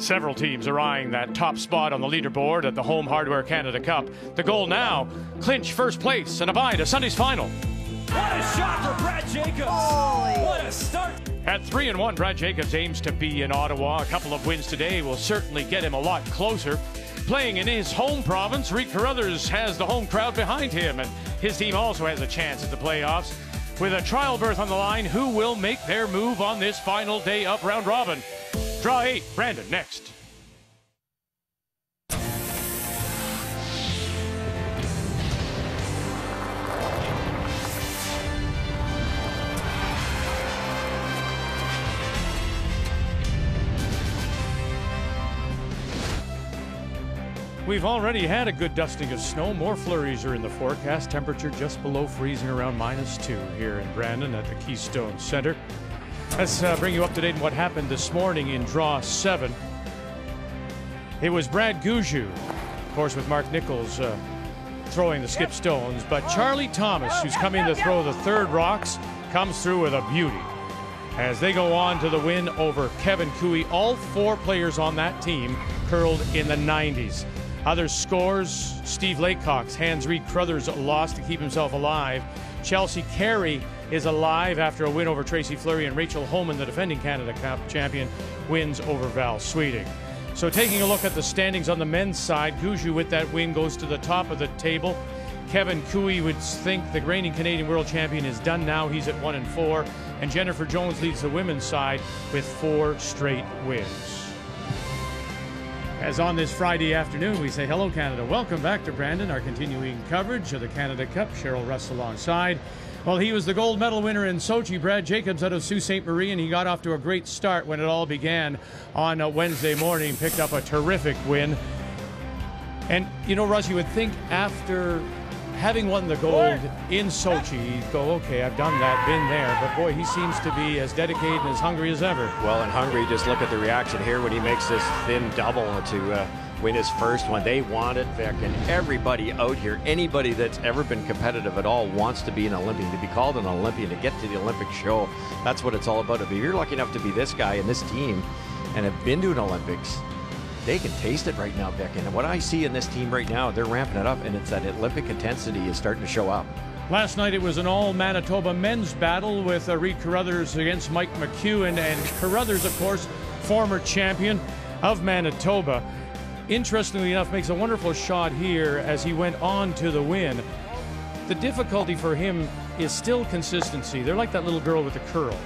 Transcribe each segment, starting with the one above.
Several teams are eyeing that top spot on the leaderboard at the Home Hardware Canada Cup. The goal now, clinch first place and a bye to Sunday's final. What a shot for Brad Jacobs! Holy. What a start! At 3 and 1, Brad Jacobs aims to be in Ottawa. A couple of wins today will certainly get him a lot closer. Playing in his home province, Reid Carruthers has the home crowd behind him, and his team also has a chance at the playoffs. With a trial berth on the line, who will make their move on this final day of round robin? Draw 8, Brandon next. We've already had a good dusting of snow. More flurries are in the forecast. Temperature just below freezing around minus two here in Brandon at the Keystone Center. Let's uh, bring you up to date on what happened this morning in draw seven. It was Brad Gushue, of course, with Mark Nichols uh, throwing the skip stones, but Charlie Thomas, who's coming to throw the third rocks, comes through with a beauty. As they go on to the win over Kevin Koe, all four players on that team curled in the 90s. Other scores Steve Laycock's Hans Reid Carruthers lost to keep himself alive. Chelsea Carey is alive after a win over Tracy Fleury, and Rachel Homan, the defending Canada Cup champion, wins over Val Sweeting. So, taking a look at the standings on the men's side, Gushue with that win goes to the top of the table. Kevin Koe would think the reigning Canadian world champion is done now. He's at one and four, and Jennifer Jones leads the women's side with four straight wins. As on this Friday afternoon, we say hello, Canada. Welcome back to Brandon, our continuing coverage of the Canada Cup. Cheryl Russ alongside. Well, he was the gold medal winner in Sochi, Brad Jacobs out of Sault Ste. Marie, and he got off to a great start when it all began on a Wednesday morning. Picked up a terrific win. And, you know, Russ, you would think after having won the gold in Sochi, he'd go, okay, I've done that, been there. But boy, he seems to be as dedicated and as hungry as ever. Well, and hungry, just look at the reaction here when he makes this thin double to uh, win his first one. They want it, Vic, and everybody out here, anybody that's ever been competitive at all wants to be an Olympian, to be called an Olympian, to get to the Olympic show. That's what it's all about. If you're lucky enough to be this guy and this team and have been to an Olympics, they can taste it right now, Vic. And what I see in this team right now, they're ramping it up, and it's that Olympic intensity is starting to show up. Last night it was an all Manitoba men's battle with uh, Reid Carruthers against Mike McEwen. And Carruthers, of course, former champion of Manitoba. Interestingly enough, makes a wonderful shot here as he went on to the win. The difficulty for him is still consistency. They're like that little girl with the curl.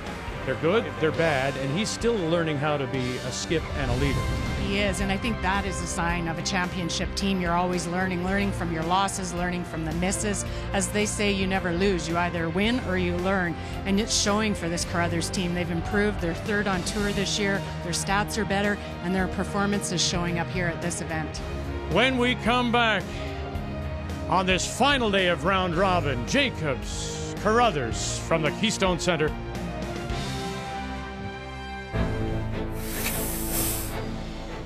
They're good, they're bad, and he's still learning how to be a skip and a leader. He is, and I think that is a sign of a championship team. You're always learning, learning from your losses, learning from the misses. As they say, you never lose. You either win or you learn, and it's showing for this Carruthers team. They've improved. They're third on tour this year. Their stats are better, and their performance is showing up here at this event. When we come back on this final day of round robin, Jacobs, Carruthers from the Keystone Center.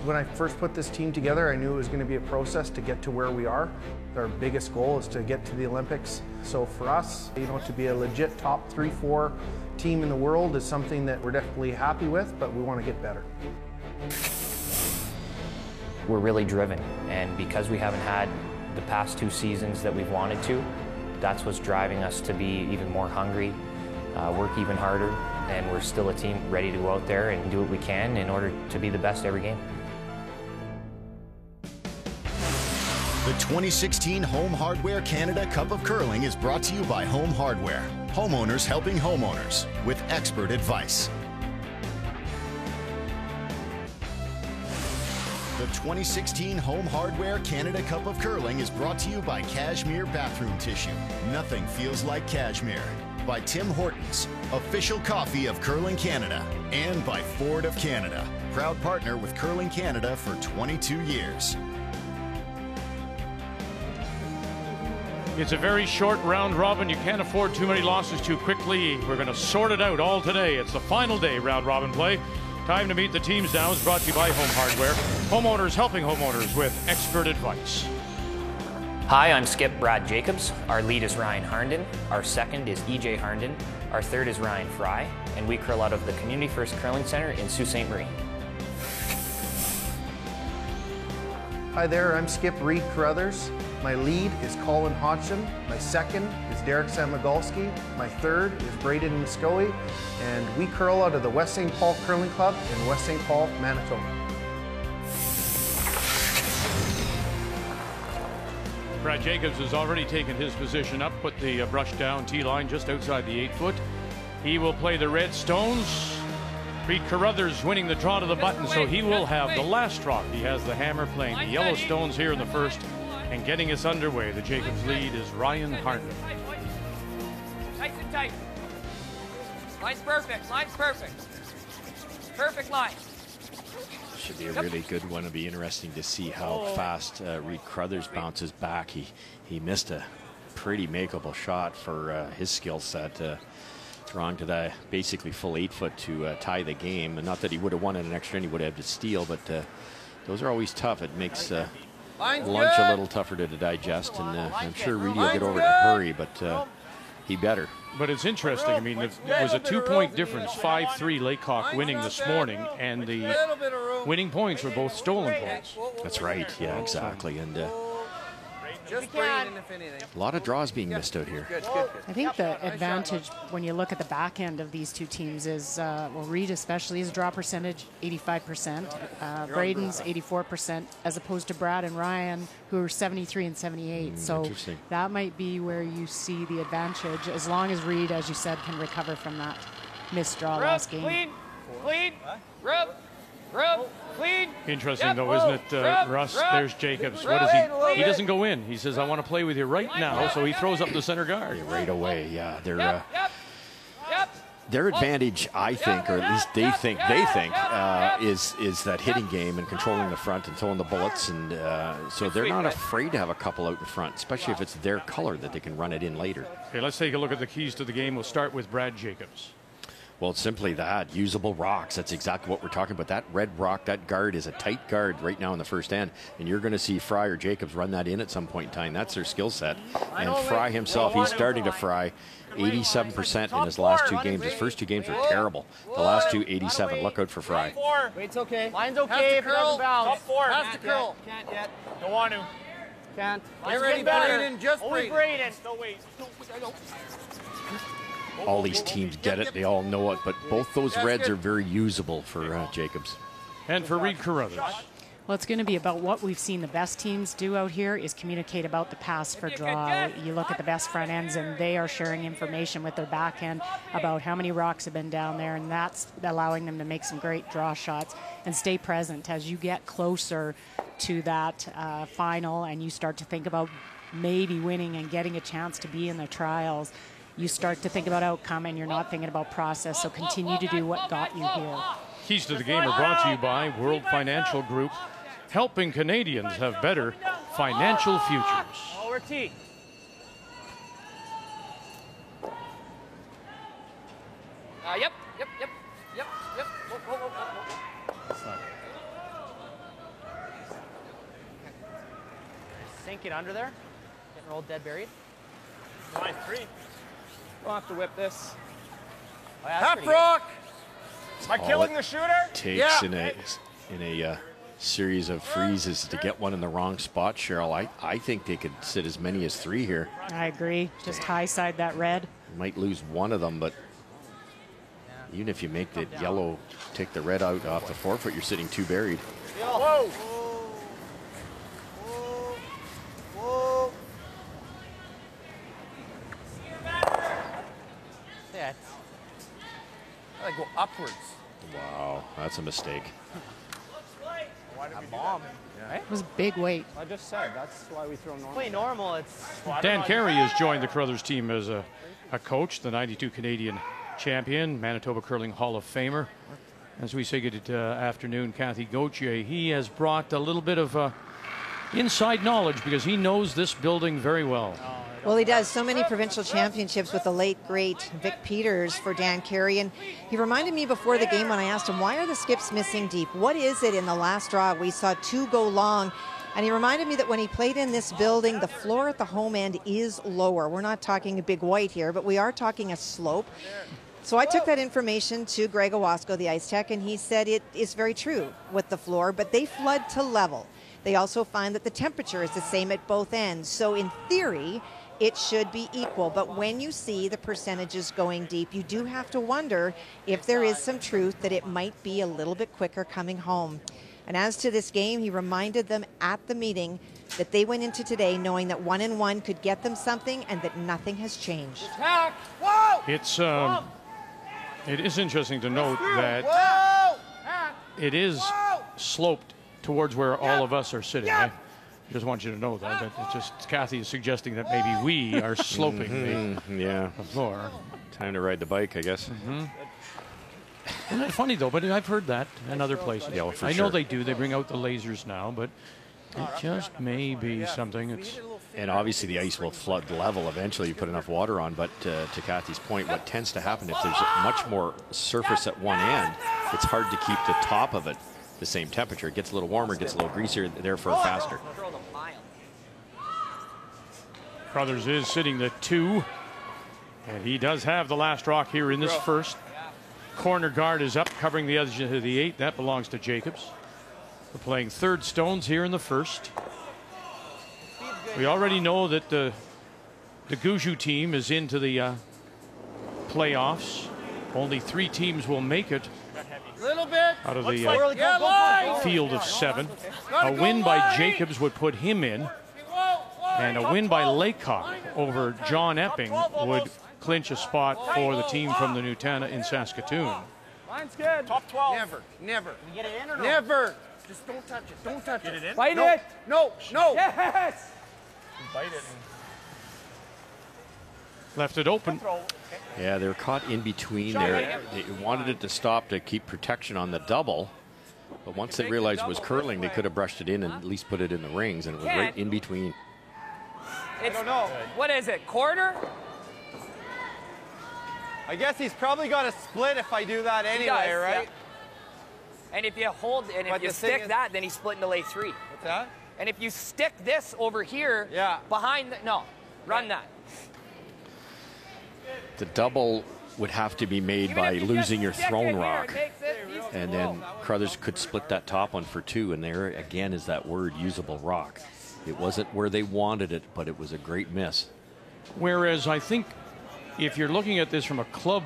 When I first put this team together, I knew it was going to be a process to get to where we are. Our biggest goal is to get to the Olympics. So for us, you know, to be a legit top three, four team in the world is something that we're definitely happy with, but we want to get better. We're really driven, and because we haven't had the past two seasons that we've wanted to, that's what's driving us to be even more hungry, uh, work even harder, and we're still a team ready to go out there and do what we can in order to be the best every game. The 2016 Home Hardware Canada Cup of Curling is brought to you by Home Hardware, homeowners helping homeowners with expert advice. The 2016 Home Hardware Canada Cup of Curling is brought to you by Cashmere Bathroom Tissue. Nothing feels like cashmere. By Tim Hortons, official coffee of Curling Canada. And by Ford of Canada, proud partner with Curling Canada for 22 years. It's a very short round robin. You can't afford too many losses too quickly. We're going to sort it out all today. It's the final day round robin play. Time to meet the teams now is brought to you by Home Hardware. Homeowners helping homeowners with expert advice. Hi, I'm Skip Brad Jacobs. Our lead is Ryan Harnden. Our second is EJ Harnden. Our third is Ryan Fry. And we curl out of the Community First Curling Center in Sault Ste. Marie. Hi there, I'm Skip Reid Carruthers. My lead is Colin Hodgson. My second is Derek Samagalski. My third is Braeden Moskowy. And we curl out of the West St. Paul Curling Club in West St. Paul, Manitoba. Brad Jacobs has already taken his position up, put the uh, brush down T-line just outside the eight foot. He will play the red stones. Reid Carruthers winning the draw to the button, so he will have the last rock. He has the hammer playing the Yellowstones here in the first and getting us underway. The Jacobs lead is Ryan Harnden. Nice and tight. Line's perfect. Line's perfect. Perfect line. Should be a really good one. It'll be interesting to see how fast uh, Reid Carruthers bounces back. He he missed a pretty makeable shot for uh, his skill set. Uh, throwing to the basically full eight foot to uh, tie the game. And not that he would have won in an extra inning, he would have had to steal, but uh, those are always tough. It makes uh, lunch a little tougher to digest, and uh, I'm sure Reedy will get over it in a hurry, but uh, he better. But it's interesting. I mean, it was a two-point difference, 5-3 Laycock winning this morning, and the winning points were both stolen points. That's right. Yeah, exactly. And uh, a lot of draws being missed out here. I think the advantage when you look at the back end of these two teams is, uh, well, Reid especially, his draw percentage 85%, uh, Braeden's 84%, as opposed to Brad and Ryan, who are 73 and 78. so that might be where you see the advantage, as long as Reid, as you said, can recover from that missed draw Rub, last game. clean, clean, rub, rub, clean. Interesting, Yep, though, isn't oh, it, uh, rub, Russ? rub, There's Jacobs. What rub does it a little he? He doesn't go in. He says, "I want to play with you right now." So he throws up the center guard. Right away, yeah. They're uh, Yep, yep, yep. their advantage, I think, or at least they think they think, uh, is is that hitting game and controlling the front and throwing the bullets, and uh, so they're not afraid to have a couple out in front, especially if it's their color that they can run it in later. Okay, let's take a look at the keys to the game. We'll start with Brad Jacobs. Well, it's simply that usable rocks. That's exactly what we're talking about. That red rock, that guard is a tight guard right now in the first end, and you're going to see Fry or Jacobs run that in at some point in time. That's their skill set. And Fry himself, he's starting to fry. 87% in his last two games. His first two games were terrible. The last two, 87. Look out for Fry. Four. Wait's okay. Line's okay if it doesn't bounce. Top four. Has to curl. Can't yet. Don't want to. Can't. Get ready, Braeden, just Only Braeden. Braeden. No wait. All these teams get it. They all know it. But both those reds are very usable for uh, Jacobs. And for Reid Carruthers. Well, it's going to be about what we've seen the best teams do out here is communicate about the pass for draw. You look at the best front ends, and they are sharing information with their back end about how many rocks have been down there, and that's allowing them to make some great draw shots and stay present as you get closer to that uh, final and you start to think about maybe winning and getting a chance to be in the trials. You start to think about outcome, and you're not thinking about process. So continue to do what got you here. Keys to the game are brought to you by World Financial Group, helping Canadians have better financial futures. Lower T. Uh, yep, yep, yep, yep, yep. Whoa, whoa, whoa, whoa, whoa. Sink it under there. Getting rolled dead buried. Line three. Don't have to whip this. Oh, yeah, Half rock. Am I killing the shooter? Takes Yeah. in a in a uh, series of freezes to get one in the wrong spot, Cheryl. I, I think they could sit as many as three here. I agree. Just high side that red. Might lose one of them, but even if you make the yellow take the red out off the forefoot, you're sitting too buried. Whoa. Yeah. I go upwards. Wow, that's a mistake. A bomb. Right? It was a big weight. I just said that's why we throw normal. Play normal. It's. Dan Carey has joined the Crothers team as a, a coach, the 92 Canadian champion, Manitoba Curling Hall of Famer. As we say good uh, afternoon, Cathy Gauthier, he has brought a little bit of uh, inside knowledge because he knows this building very well. Well, he does so many provincial championships with the late great Vic Peters for Dan Carey, and he reminded me before the game when I asked him why are the skips missing deep? What is it in the last draw? We saw two go long, and he reminded me that when he played in this building, the floor at the home end is lower. We're not talking a big white here, but we are talking a slope. So I took that information to Greg Ewasko, the ice tech, and he said it is very true with the floor, but they flood to level. They also find that the temperature is the same at both ends. So, in theory, it should be equal. But when you see the percentages going deep, you do have to wonder if there is some truth that it might be a little bit quicker coming home. And as to this game, he reminded them at the meeting that they went into today knowing that one and one could get them something and that nothing has changed. Attack! Whoa! It's um, it is interesting to note that Whoa! it is sloped towards where all of us are sitting. I just want you to know that. But it's just Cathy is suggesting that maybe we are sloping Mhm, yeah. the, the floor. Time to ride the bike, I guess. Isn't that funny though? But I've heard that in other places. Yeah, well, I know sure. they do. They bring out the lasers now, but it just may be something. It's And obviously, the ice will flood level eventually. You put enough water on. But uh, to Cathy's point, what tends to happen if there's much more surface at one end, it's hard to keep the top of it the same temperature. It gets a little warmer, gets a little greasier, therefore faster. Throw. Crothers is sitting the two, and he does have the last rock here in this first. Corner guard is up, covering the edge of the eight. That belongs to Jacobs. We're playing third stones here in the first. We already know that the the Gushue team is into the uh, playoffs. Only three teams will make it Little bit. out of Looks the like- uh, Yeah, field of seven. A win by. Jacobs would put him in, and a win by Laycock over John Epping would clinch a spot for the team from the Nutana in Saskatoon. Line's good. Top 12. Never, never, Get it in or no? never. Just don't touch it. Don't touch it. in? Fight No, it. no, no. Yes. Bite it. Left it open. Yeah, they were caught in between there. They wanted it to stop to keep protection on the double. But once they realized it was curling, they could have brushed it in and at least put it in the rings, and it was right in between. It's, don't know. What is it? Quarter? I guess he's probably got a split if I do that anyway, does, right? yeah. And if you hold, and if But you stick is- that, then he's split into lay three. What's that? And if you stick this over here, Yeah. behind the, no, run that. The double would have to be made Even by you losing your just stick throne here, rock. it makes it easy. And then Crothers could split that top one for two, and there again is that word usable rock. It wasn't where they wanted it, but it was a great miss. Whereas I think if you're looking at this from a club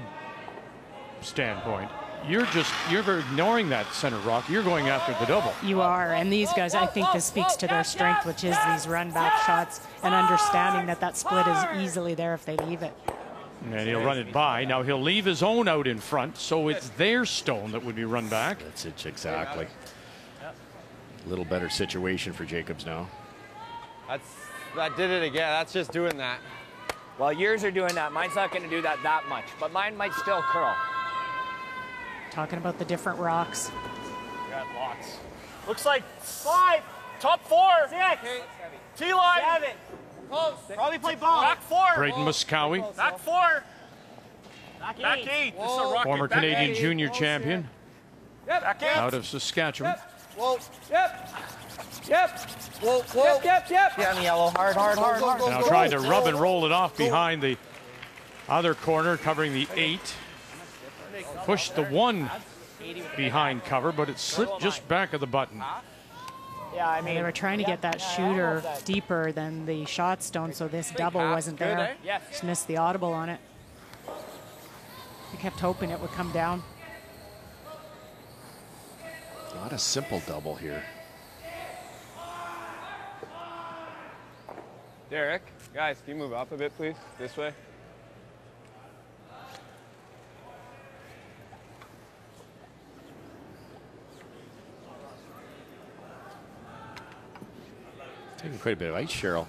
standpoint, you're just you're ignoring that center rock. You're going after the double. You are, and these guys, I think this speaks to their strength, which is these run back shots and understanding that that split is easily there if they leave it. And he'll run it by. Now he'll leave his own out in front, so it's their stone that would be run back. That's it, exactly. A little better situation for Jacobs now. That's that did it again. That's just doing that. Well, yours are doing that. Mine's not going to do that that much, but mine might still curl. Talking about the different rocks. Got lots. Looks like five. Top four. Six. T line. Seven. Close. Probably play ball. Back four. Braeden Moskowy, Back four. Back eight. Back eight. This is a rocket. former Back Canadian eight. junior champion Back eight. out of Saskatchewan. Whoa, Yep. Yep. whoa, whoa. Yep. Yep. Yep. Yeah, me yellow. Hard, hard, hard, hard. Now trying to rub and roll it off behind the other corner, covering the eight. Pushed the one behind cover, but it slipped just back of the button. Yeah, I And mean, they were trying to get that shooter deeper than the shot stone, so this double wasn't eh? there. Just missed the audible on it. He kept hoping it would come down. Not a simple double here. Derek, guys, can you move up a bit, please? This way. Taking quite a bit of ice, Cheryl.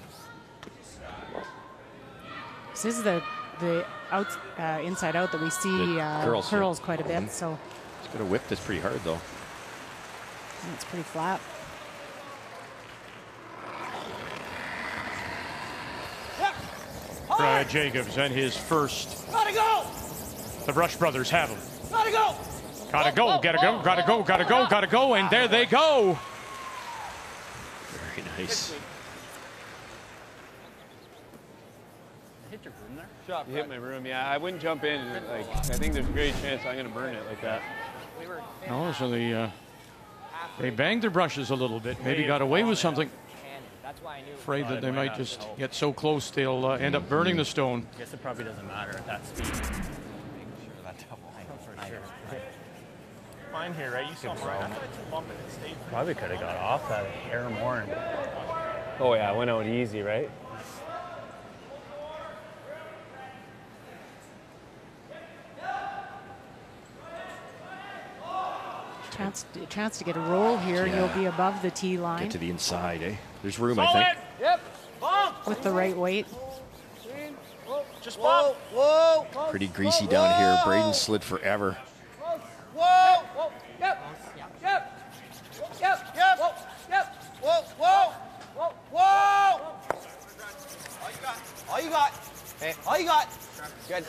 This is the the out uh, inside out that we see The uh, curls, curls, quite a bit, Mhm. so He's going to whip this pretty hard, though. it's pretty flat. Brad Jacobs and his first. gotta go. The Rush brothers have him. Gotta go. Gotta go, gotta go, gotta go, gotta go, gotta go, and there they go. Very nice. You hit my room. Yeah, I wouldn't jump in. Like, I think there's a great chance I'm gonna burn it like that. Oh, so the uh, They banged their brushes a little bit. Maybe got away with something. That's why I knew. Afraid that they might just get so close they'll uh, end up burning the stone. I guess it probably doesn't matter at that speed. Fine here, right? You saw mine. I thought it bump it stayed. Probably could have got off that hair more. Oh yeah, went out easy, right? Chance, chance to get a roll here. Yeah. You'll be above the tee line Get to the inside, eh? There's room, I think. Yep. with the right weight. Just Whoa, whoa, Pretty greasy down here. Braeden slid forever. whoa, Whoa. Yep. Yep. Yep. Yep. Whoa. Yep. whoa, whoa, Whoa. whoa. All you got. All you got. Hey, all you got. Good.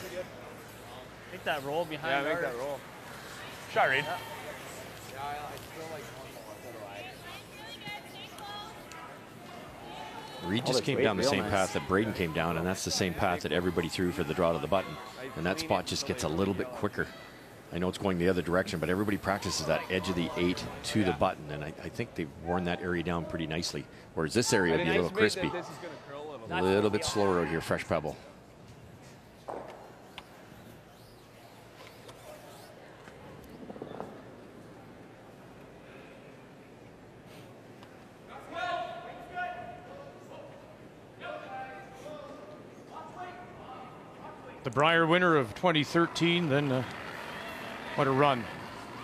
Make that roll behind Yeah, make that roll. Shot, Reid. Reid just came down the same path that Braeden came down, and that's the same path that everybody threw for the draw to the button. And that spot just gets a little bit quicker. I know it's going the other direction, but everybody practices that edge of the eight to the button, and I, I think they've worn that area down pretty nicely. Whereas this area would be a little crispy. A little bit slower out here, fresh pebble. The Brier winner of 2013, then uh, what a run.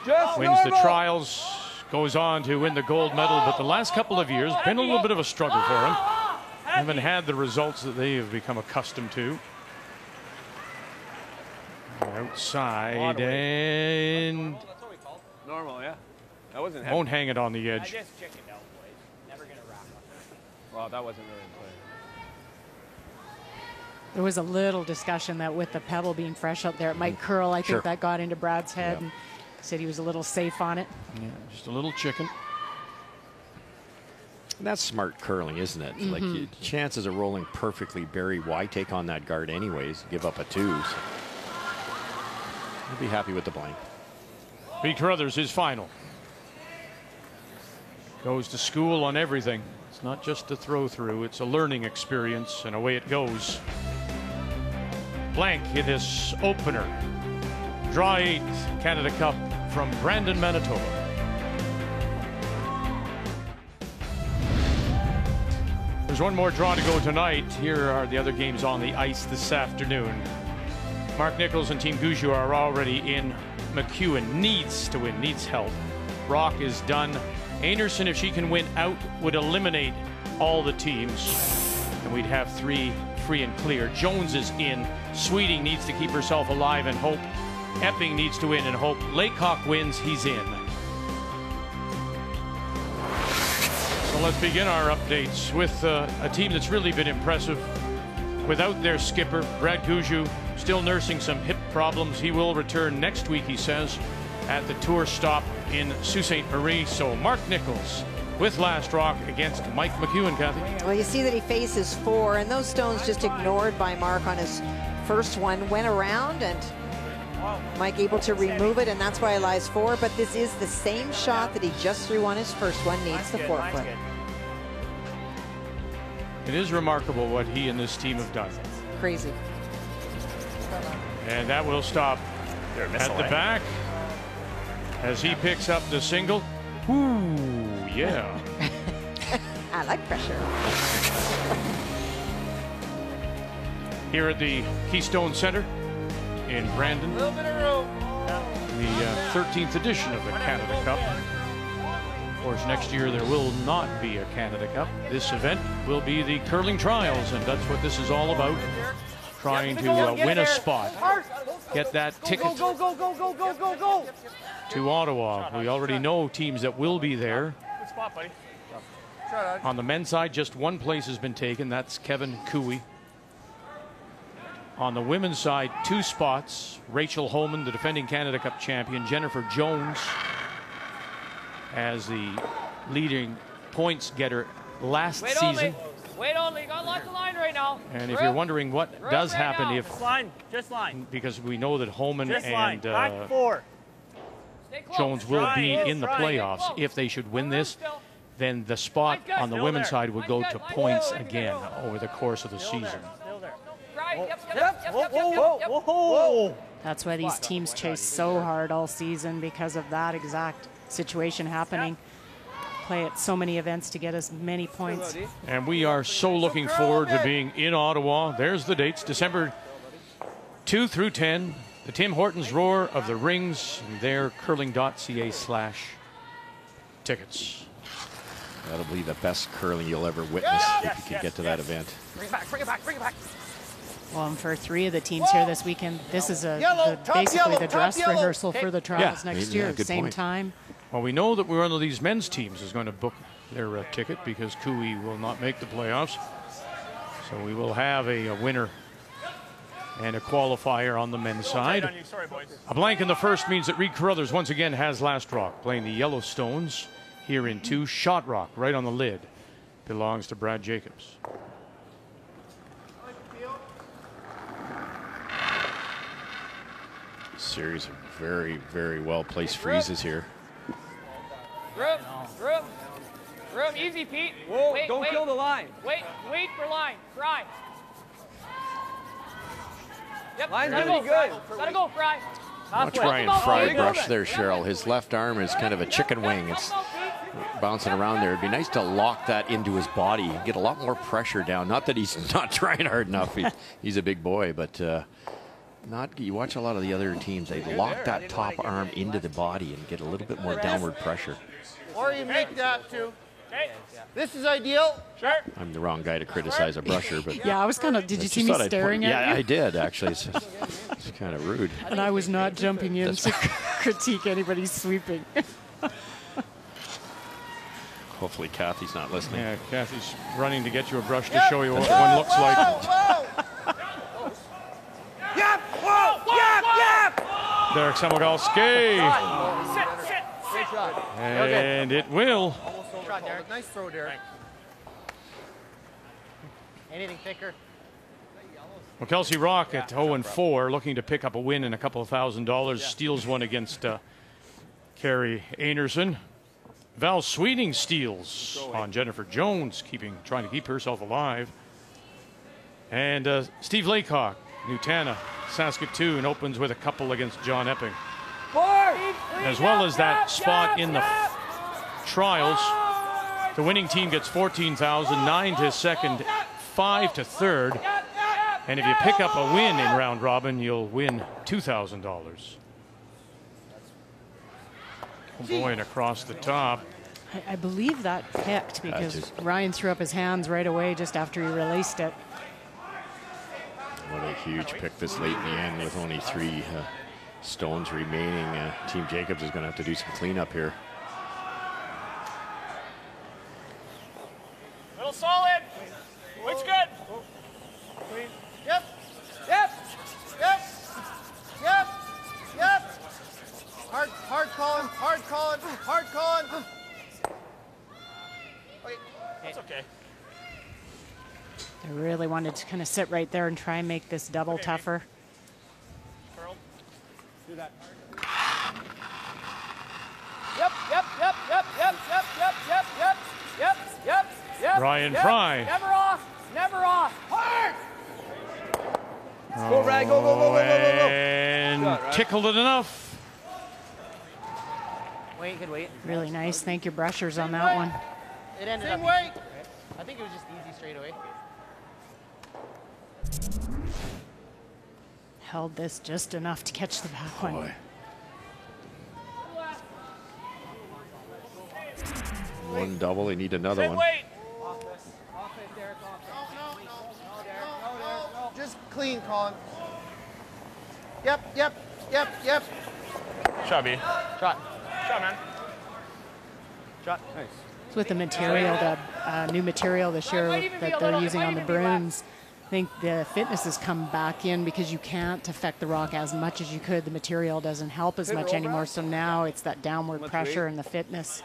Just Wins the trials, goes on to win the gold medal, but the last couple of years been a little bit of a struggle for him. Haven't had the results that they have become accustomed to. Outside and Normal, yeah. That wasn't won't hang it on the I edge. just chickened out, boys. Never gonna wrap up. Well, that wasn't really in play. There was a little discussion that with the pebble being fresh out there, it might mm. curl. I think Sure. that got into Brad's head Yeah. and said he was a little safe on it. Yeah, just a little chicken. That's smart curling, isn't it? Like mm-hmm. you, chances of rolling perfectly, Barry. Why take on that guard anyways? Give up a two. So. You'll be happy with the blank. Pete Carruthers, his final. Goes to school on everything. It's not just a throw through, it's a learning experience, and away it goes. Blank in this opener. Draw 8 Canada Cup from Brandon, Manitoba. There's one more draw to go tonight. Here are the other games on the ice this afternoon. Mark Nichols and Team Gushue are already in. McEwen needs to win, needs help. Brock is done. Anderson, if she can win out, would eliminate all the teams. And we'd have three free and clear. Jones is in. Sweeting needs to keep herself alive and hope. Epping needs to win and hope. Laycock wins, he's in. So let's begin our updates with uh, a team that's really been impressive. Without their skipper, Brad Gushue, still nursing some hip problems. He will return next week, he says, at the tour stop in Sault Ste. Marie. So Mark Nichols with Last Rock against Mike McEwen, Cathy. Well, you see that he faces four, and those stones just ignored by Mark on his first one went around, and Mike able to remove it, and that's why he lies four. But this is the same shot that he just threw on his first one. Needs the Good, four foot. It is remarkable what he and this team have done. Crazy. And that will stop at the back as he picks up the single. Ooh, yeah. I like pressure. Here at the Keystone Center in Brandon. little bit of room. the uh, 13th edition of the Canada Cup. Of course, next year there will not be a Canada Cup. This event will be the curling trials, and that's what this is all about. Trying to uh, win a spot, get that ticket Go, go, go, go, go, go, go. to Ottawa. We already know teams that will be there. Good spot, buddy. On the men's side, just one place has been taken. That's Kevin Koe. On the women's side, two spots. Rachel Homan, the defending Canada Cup champion. Jennifer Jones as the leading points getter last Wait season. only. Wait only. Got lots of line right now. And if you're wondering what Rope does right happen now. if, Just line. Just line. because we know that Homan Just line. and uh, Back four. Jones will be in the playoffs. If they should win this, then the spot on the women's side would go to points again over the course of the season. That's why these teams chase so hard all season because of that exact situation happening. Play at so many events to get as many points. And we are so looking forward to being in Ottawa. There's the dates December 2 through 10. The Tim Hortons Roar of the Rings. And there, curling.ca slash tickets. That'll be the best curling you'll ever witness if you can get to that event. Bring it back, bring it back, bring it back. Well, and for three of the teams here this weekend, this is a Yellow, the, basically yellow, the top dress yellow. rehearsal for the trials Yeah. next Yeah, year, good same point. time. Well, we know that one of these men's teams is going to book their uh, ticket because Koe will not make the playoffs. So we will have a, a winner and a qualifier on the men's side. on. Sorry. A blank in the first means that Reid Carruthers once again has last rock, playing the Yellowstones here in two. Shot rock right on the lid belongs to Brad Jacobs. Series of very, very well placed freezes here. Room, room, room. Easy, Pete. Whoa, wait, don't wait, kill the line. Wait, wait for line. Fry. Yep, Line's let it really go, Fry. good. Let it go, Fry. Watch Ryan Fry Pete. brush there, Cheryl. His left arm is kind of a chicken wing. It's bouncing around there. It'd be nice to lock that into his body and get a lot more pressure down. Not that he's not trying hard enough. He, he's a big boy, but uh, not. You watch a lot of the other teams. They lock that top arm into the body and get a little bit more downward pressure. Or you make that too. Okay. This is ideal. Sure. I'm the wrong guy to criticize a brusher, but Yeah, I was kind of. Did you see me thought I'd staring at Yeah, you? Yeah, I did actually. It's, it's kind of rude. And I was not jumping in That's to critique anybody's sweeping. Hopefully, Cathy's not listening. Yeah, Cathy's running to get you a brush to Yep. show you what Whoa, one looks like. Whoa, whoa. yep, whoa, yep, yep. Derek Samagalski. Sit, sit, sit. Great shot. And it will. Shot, Derek. Nice throw, Derek. Anything thicker? Well, Kelsey Rocque at 0 and 4, looking to pick up a win and a couple of thousand dollars, steals one against uh, Carrie Anderson. Val Sweeting steals on Jennifer Jones, keeping trying to keep herself alive. And uh, Steve Laycock, Nutana, Saskatoon opens with a couple against John Epping, as well as that spot in the f- trials. The winning team gets 14,000, nine to second, five to third. And if you pick up a win in round robin, you'll win $2,000. Oh boy, and across the top. I, I believe that picked because just- Ryan threw up his hands right away just after he released it. What a huge pick this late in the end with only three uh, stones remaining. Uh, Team Jacobs is going to have to do some cleanup here. Little solid. Looks good. Yep, yep, yep, yep, yep. Hard, hard calling, hard calling, hard calling. That's okay. I really wanted to kind of sit right there and try and make this double tougher. Curl. Do that. Yep, yep, Ryan yep. Fry. Never off, never off. Hard. Go, Rag, go, go, go, go, go, go, go. Oh, and Shot, right? tickled it enough. Wait, good wait. Really nice. Thank you, brushers, on that one. It ended Same up. weight. I think it was just easy straight away. Held this just enough to catch the back one. Boy. One double, they need another Same one. weight. Off this, off it, Derek, off it. No, no, no, Derek, no, Derek, no. Just clean, Colin. Yep, yep, yep, yep. Shot, B. Shot. Shot, man. Shot. Nice. It's with the material, the uh, new material this year might even be a that they're little- using on the even be left. brooms. I think the fitness has come back in because you can't affect the rock as much as you could. The material doesn't help as much anymore. So now it's that downward pressure and the fitness.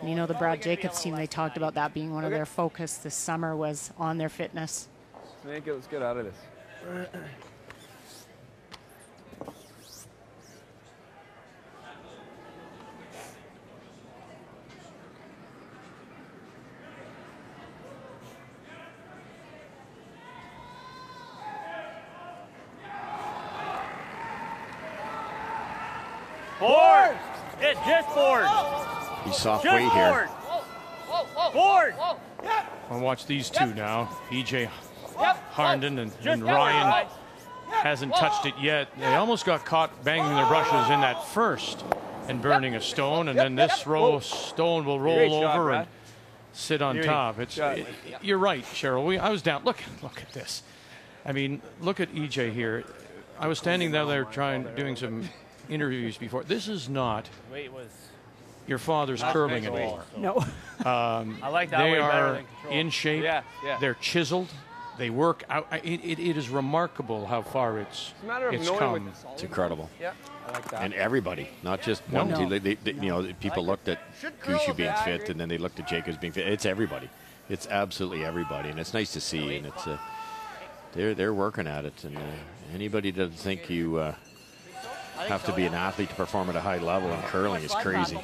And you know, the Brad Jacobs team, they talked about that being one of their focus this summer was on their fitness. Let's make it. Let's get out of this. Board! It's just board! He's soft just weight board. here. Board! Board! Board! Board. Board. Yep. I watch these two now. EJ Harnden and, and. Ryan hasn't touched it yet. They almost got caught banging their brushes in that first and burning a stone, and then this row of stone will roll Great shot, over Brad. and sit on Beauty. top. It's Shot. it- you're right, Cheryl. We, I was down. Look, look at this. I mean, look at EJ here. I was standing down there trying doing some interviews before. This is not your father's Not curling control. anymore. No. Um, I like that They way better are than in shape. Yeah, yeah. They're chiseled. They work out. It, it, it is remarkable how far it's, a matter of it's come. It's incredible. Yeah, I like that. And everybody, not just No. one No. team. They, they, they- you know, people looked at Gushue being fit, agree. and then they looked at Jacobs being fit. It's everybody. It's absolutely everybody, and it's nice to see. And it's uh, they're they're working at it. And uh, anybody that doesn't think you uh, have to be an athlete to perform at a high level in curling is crazy.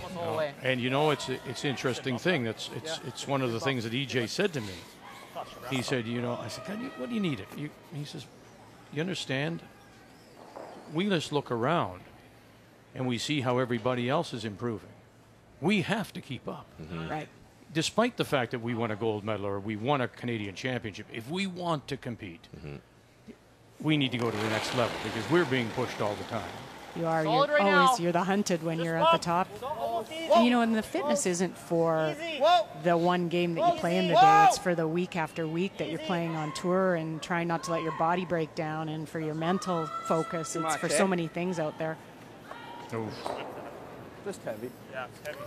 And you know, it's it's an interesting thing. That's it's it's one of the things that EJ said to me. He said, you know, I said, "God, you- what do you need it? You, he says, you understand? We just look around, and we see how everybody else is improving. We have to keep up. Mm-hmm. Right. Despite the fact that we won a gold medal or we won a Canadian championship, if we want to compete, mm-hmm. we need to go to the next level because we're being pushed all the time. You are. You're right always now. you're the hunted when you're at the top. Almost. And, you know, and the fitness isn't for Whoa. the one game that you play in the day. It's for the week after week that you're playing on tour and trying not to let your body break down and for your mental focus. It's much, for eh? so many things out there. Just heavy. Yeah, it's heavy.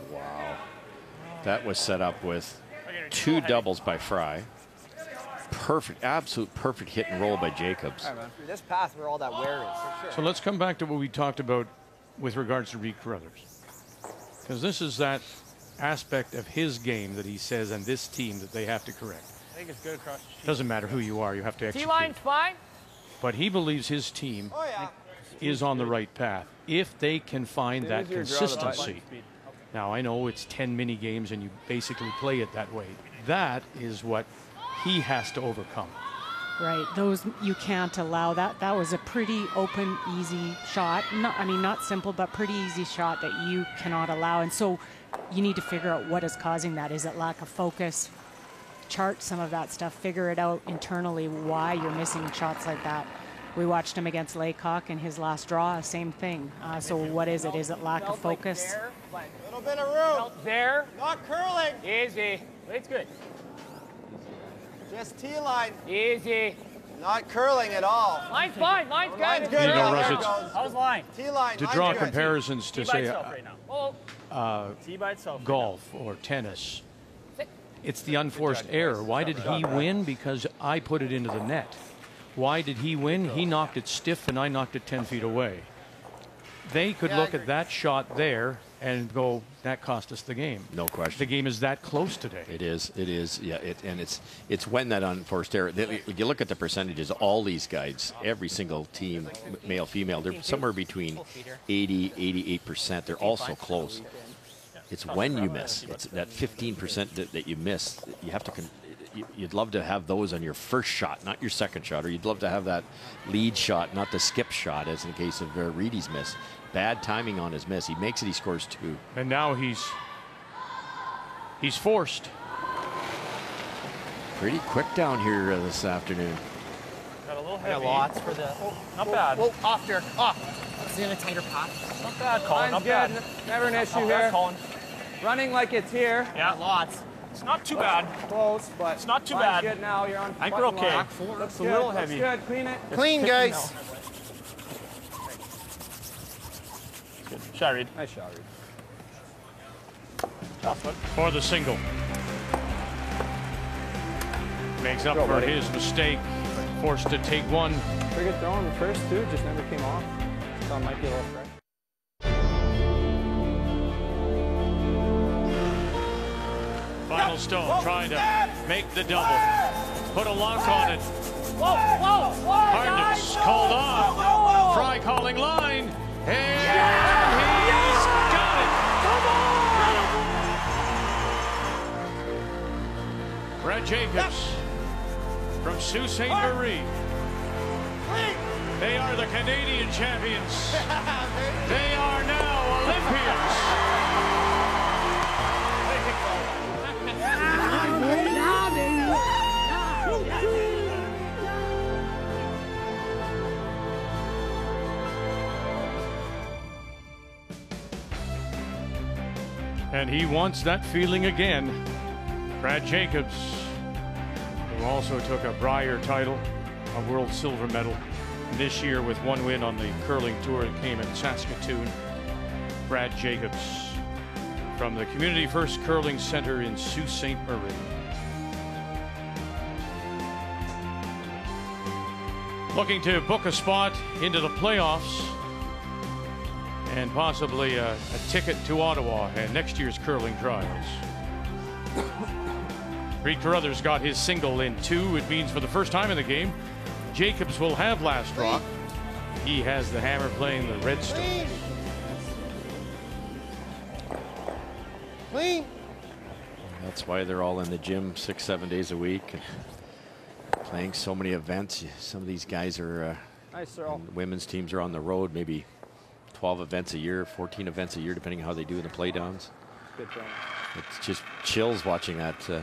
That was set up with two doubles by Fry. Perfect, absolute perfect hit and roll by Jacobs. All right, man. This path where all that wear is, for sure. So let's come back to what we talked about with regards to Reid Carruthers. Because this is that aspect of his game that he says and this team that they have to correct. I think it's good across the sheet. Doesn't matter who you are, you have to T execute. line's fine. But he believes his team Oh, yeah. is on the right path if they can find that Easier to draw the button consistency. Now, I know it's 10 mini games and you basically play it that way. That is what he has to overcome. Right. Those you can't allow that. That was a pretty open, easy shot. Not, I mean, not simple, but pretty easy shot that you cannot allow. And so, you need to figure out what is causing that. Is it lack of focus? Chart some of that stuff. Figure it out internally why you're missing shots like that. We watched him against Laycock in his last draw. Same thing. Uh, so what is it? Is it lack of Felt like focus? there, but Little bit of room. felt there. Not curling. Easy. It's good. Just T-line. Easy. Not curling at all. Line's fine. Line's good. Line's good. You know, Yeah, Russ, it it's- How's line? T-line. To draw comparisons to by say uh, right now. Oh, uh, T by itself. golf or tennis, it's the unforced error. Why did he win? Because I put it into the net. Why did he win? He knocked it stiff and I knocked it 10 feet away. They could Yeah, look at that shot there and go, that cost us the game. No question. The game is that close today. It is. It is. Yeah. It, and it's it's when that unforced error. they- You look at the percentages. All these guys, every single team, male, female, they're somewhere between 80, 88 percent. They're all so close. It's when you miss. It's that 15 percent that, that you miss. You have to. Con- you- You'd love to have those on your first shot, not your second shot, or you'd love to have that lead shot, not the skip shot, as in the case of uh, Reedy's miss. Bad timing on his miss. He makes it. He scores two. And now he's he's forced. Pretty quick down here uh, this afternoon. Got a little I got heavy. lots for the. Not bad. Oh, off, Derek. Off. Is it in a tighter pot? Not bad, Colin. Not Line's bad. good. Never an issue Not bad, here. Colin. Running like it's here. Yeah. Lots. It's not too bad. Close, but It's not too line's bad. good now. You're on. I think we're button okay. lock. Looks Looks a good. little Looks heavy. good. Clean it. Clean, guys. Shot Reid. Nice shot, Reid. for the single. Makes up Go, for buddy. his mistake, forced to take one. Pretty good throw on the first two, just never came off. So it might be a little fresh. Final stone trying to make the double. Put a lock on it. Whoa, whoa, whoa, Hardness guys. called Whoa, off. whoa, whoa. Fry calling line. And he's got it. Brad Jacobs from Sault Ste. Marie. They are the Canadian champions. They are now champions. And he wants that feeling again. Brad Jacobs, who also took a Brier title, a world silver medal this year with one win on the curling tour that came in Saskatoon. Brad Jacobs from the Community First Curling Center in Sault Ste. Marie. Looking to book a spot into the playoffs and possibly a, a ticket to Ottawa and next year's curling trials. Reid Carruthers got his single in two. It means for the first time in the game, Jacobs will have last rock. He has the hammer playing the redstone. Clean. That's why they're all in the gym six, seven days a week playing so many events. Some of these guys are, uh, Nice, Earl. women's teams are on the road, maybe 12 events a year, 14 events a year, depending on how they do in the playdowns. Good job. It's just chills watching that uh,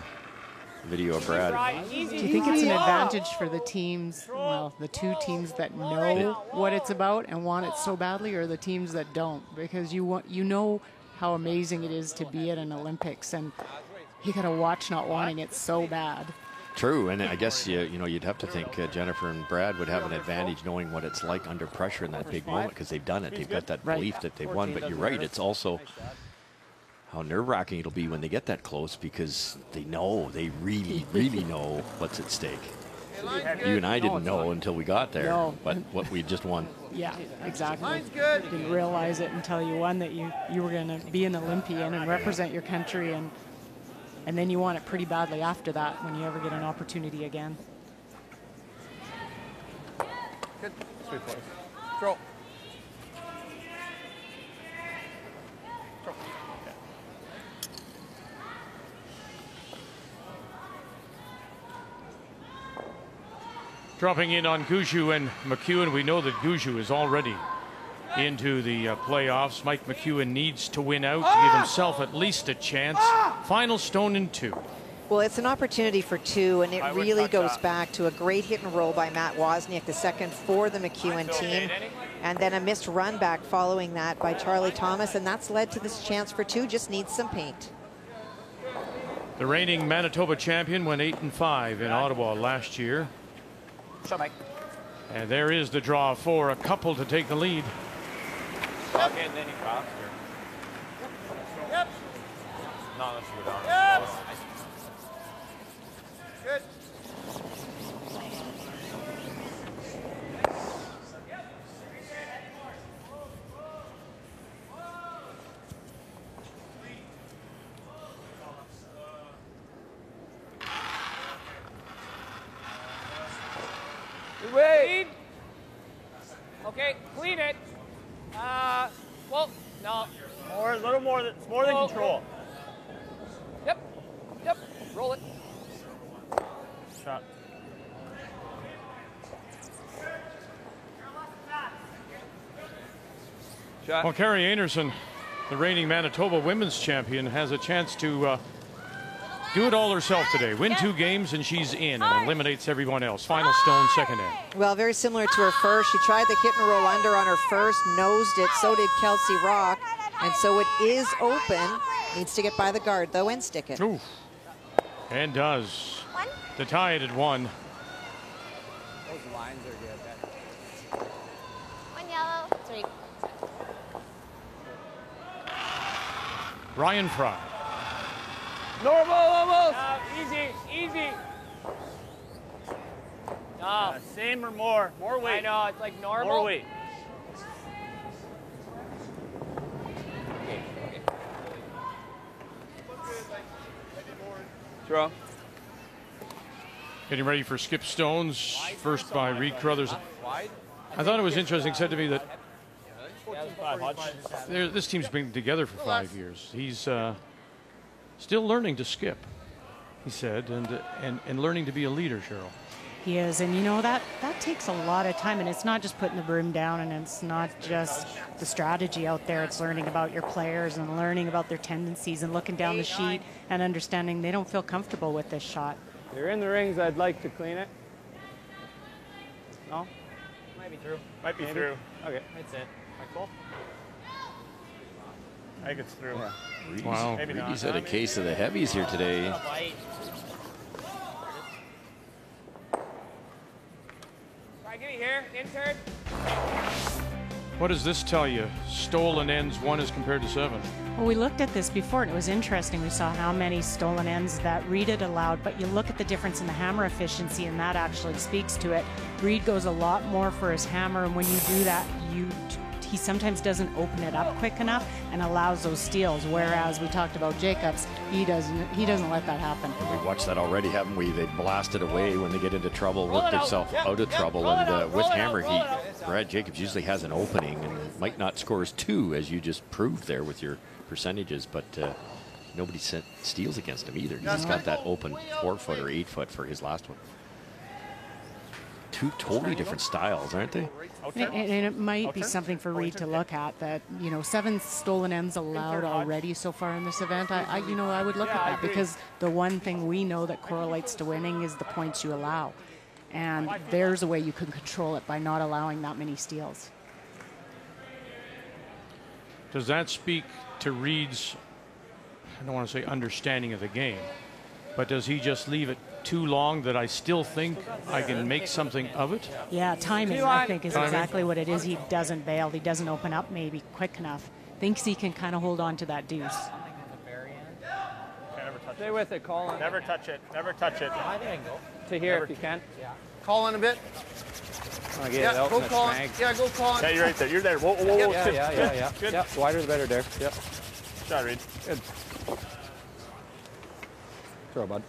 video of Brad. Do you think it's an advantage for the teams, well, the two teams that know what it's about and want it so badly, or the teams that don't? Because you want, you know how amazing it is to be at an Olympics, and you got to watch not wanting it so bad. True, and I guess you, you know you'd have to think uh, Jennifer and Brad would have an advantage knowing what it's like under pressure in that big moment because they've done it. They've got that belief that they've won. But you're right, it's also how nerve-wracking it'll be when they get that close because they know, they really, really know what's at stake. You and I didn't know until we got there, No. but what we just won. Yeah, exactly. Mine's good. You didn't realize it until you won that you, you were going to be an Olympian and represent your country, and and then you want it pretty badly after that when you ever get an opportunity again. Good. Sweet boys. Throw. Throw. Dropping in on Gushue and McEwen. We know that Gushue is already into the uh, playoffs. Mike McEwen needs to win out to give himself at least a chance. Final stone in two. Well, it's an opportunity for two, and it I really goes that. back to a great hit and roll by Matt Wozniak, the second for the McEwen team, and then a missed run back following that by Charlie Thomas, and that's led to this chance for two. Just needs some paint. The reigning Manitoba champion went 8 and 5 in Ottawa last year. Shot, Mike. And there is the draw for a couple to take the lead. Lock in, then he. Yep. Not unless you go down. Yep. Good. Wait. Okay, clean it. Uh, well, no. More, a little more, than, it's more than Whoa, control. Yep. Yep. Roll it. Shot. Shot. Well, Kerri Einarson, the reigning Manitoba women's champion, has a chance to uh, do it all herself today. Win two games and she's in and eliminates everyone else. Final stone, second end. Well, very similar to her first. She tried the hit and roll under on her first, nosed it. So did Kelsey Rocque. And so it is open. Needs to get by the guard, though, and stick it. Ooh. And does. To tie it at one. Those lines are good. One yellow. Three. Ryan Fry. Normal, almost. Uh, easy, easy. No. Uh, same or more. More weight. I know, it's like normal. More weight. Throw. Getting ready for Skip Stones. First by Reid Carruthers. I thought it was interesting. Said to me that this team's been together for five years. He's uh, still learning to skip, he said, and, and, and learning to be a leader, Cheryl. He is, and you know that that takes a lot of time, and it's not just putting the broom down, and it's not just the strategy out there. It's learning about your players and learning about their tendencies, and looking down the sheet and understanding they don't feel comfortable with this shot. You're in the rings. I'd like to clean it. No. Might be through. Might be Maybe. through. Okay. That's it. Like cool. I think it's through. Reedy's, Wow. Maybe not. Reedy's had a case of the heavies here today. Bite. Right, give me here. In turn. What does this tell you? Stolen ends one as compared to seven. Well, we looked at this before, and it was interesting. We saw how many stolen ends that Reid had allowed, but you look at the difference in the hammer efficiency, and that actually speaks to it. Reid goes a lot more for his hammer, and when you do that, you he sometimes doesn't open it up quick enough and allows those steals. Whereas we talked about Jacobs, he doesn't he doesn't let that happen. We've watched that already, haven't we? They blast it away when they get into trouble, Roll work it out. themselves Yep, out of yep, trouble, roll it and out, uh, with roll it out, hammer roll heat. Brad Jacobs usually has an opening and might not score as two, as you just proved there with your percentages, but uh, nobody sent steals against him either. He's got that open four foot or eight foot for his last one. Two totally different styles, aren't they? And, and it might be something for Reid to look at that, you know, seven stolen ends allowed already so far in this event. I, I you know, I would look at that because the one thing we know that correlates to winning is the points you allow. And there's a way you can control it by not allowing that many steals. Does that speak to Reid's, I don't want to say understanding of the game, but does he just leave it too long that I still think I can make something of it? Yeah, timing, I think, is Timing. exactly what it is. He doesn't bail, he doesn't open up maybe quick enough. Thinks he can kind of hold on to that deuce. Stay with it, Colin. Never touch it. Never touch it. I think I can go. To here if you can. Call in a bit. I get Yeah, go and Colin. snagged. Yeah, go Colin. Yeah, you're right there. You're there. Whoa, whoa, whoa. whoa. Yeah, Good. yeah, yeah, yeah. Good. Yeah, the wider the better, Derek. Yep. Shot, Reid. Good. Throw, bud.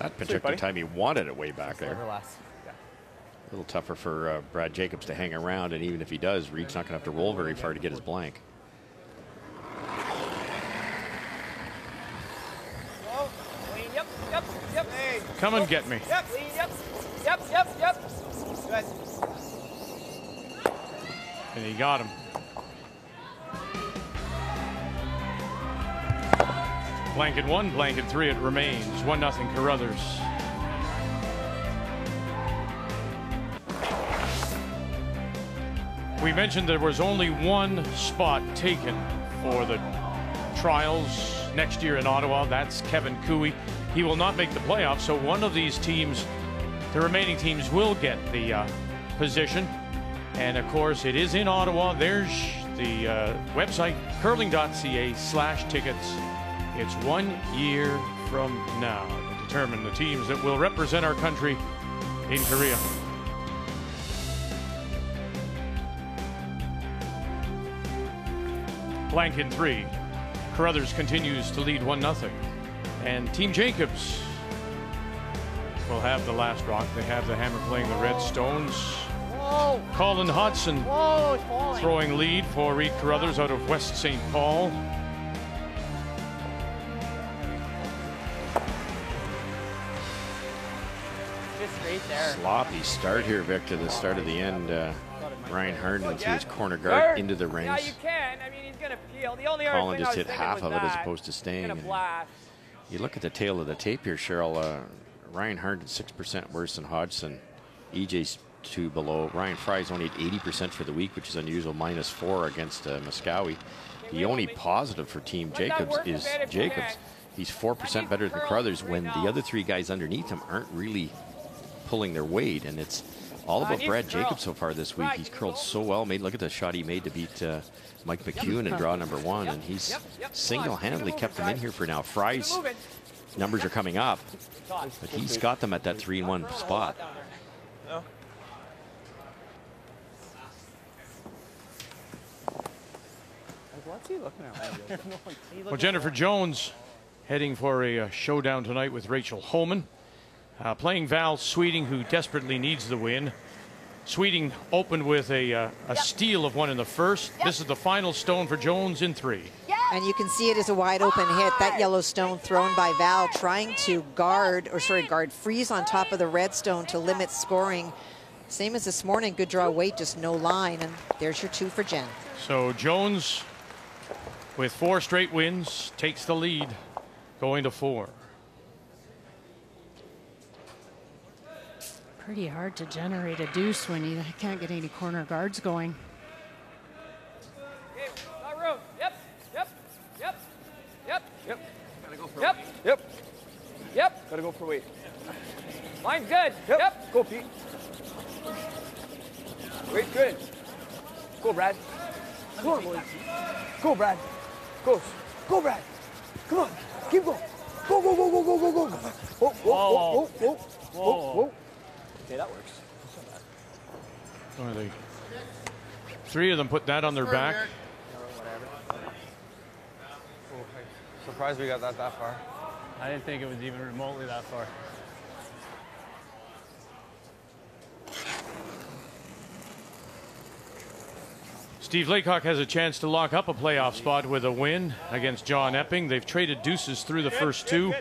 That particular time he wanted it way back there. Over last. A little tougher for uh, Brad Jacobs to hang around, and even if he does, Reid's not going to have to roll very far to get his blank. Yep. Yep. Yep. Come and get me. Yep. Yep. Yep. Yep. Yep. Good. And he got him. Blanket one, blanket three, it remains. One nothing Carruthers. We mentioned there was only one spot taken for the trials next year in Ottawa. That's Kevin Koe. He will not make the playoffs, so one of these teams, the remaining teams, will get the uh, position. And of course, it is in Ottawa. There's the uh, website, curling.ca slash tickets. It's one year from now to determine the teams that will represent our country in Korea. Blank in three. Carruthers continues to lead 1 0. And Team Jacobs will have the last rock. They have the hammer playing the red stones. Whoa. Colin Hodgson Whoa. Throwing lead for Reid Carruthers out of West St. Paul. Straight there. Sloppy start here, Vic, to the start of the end. Uh, Ryan Harnden to his corner guard into the rings. Yeah, you can. I mean, he's gonna peel. The only Colin just hit half of it as opposed to staying. You look at the tail of the tape here, Cheryl. Uh, Ryan Harnden six percent worse than Hodgson. EJ's two below. Ryan Fry's only at eighty percent for the week, which is unusual, minus four against uh, Moskowy. The only positive for Team Jacobs is bit if you Jacobs. He's four percent better than Carruthers when the other three guys underneath him aren't really pulling their weight, and it's all about Brad. Jacobs so far this week. He's curled so well. Made look at the shot he made to beat uh, Mike McEwen in draw number one, and he's Yep, yep. single-handedly kept them in here for now. Keep Fry's numbers are coming up, but he's got them at that three and one spot. What's he looking at? Well, Jennifer Jones heading for a uh, showdown tonight with Rachel Homan. Uh, playing Val Sweeting, who desperately needs the win. Sweeting opened with a, uh, a steal of one in the first. This is the final stone for Jones in three. Yes! And you can see it is a wide open hit. That yellow stone thrown by Val trying to guard, or sorry, guard freeze on top of the red stone to limit scoring. Same as this morning, good draw weight, just no line. And there's your two for Jen. So Jones, with four straight wins, takes the lead, going to four. Pretty hard to generate a deuce when you can't get any corner guards going. Yep. Yep. Yep. Yep. Yep. Gotta go for Yep. Yep. Yep. Gotta go for weight. Line's good. Yep. Yep. Go, Pete. Wait, good. Go, Brad. Come on, boys. Go, Brad. Go. Go, Brad. Come on. Keep going. Go, go, go, go, go, go, go. Whoa, whoa, whoa, whoa, whoa, whoa, whoa. Okay, that works. Are they? Three of them put that on their back. Oh, surprised we got that that far. I didn't think it was even remotely that far. Steve Laycock has a chance to lock up a playoff spot with a win against John Epping. They've traded deuces through the first two.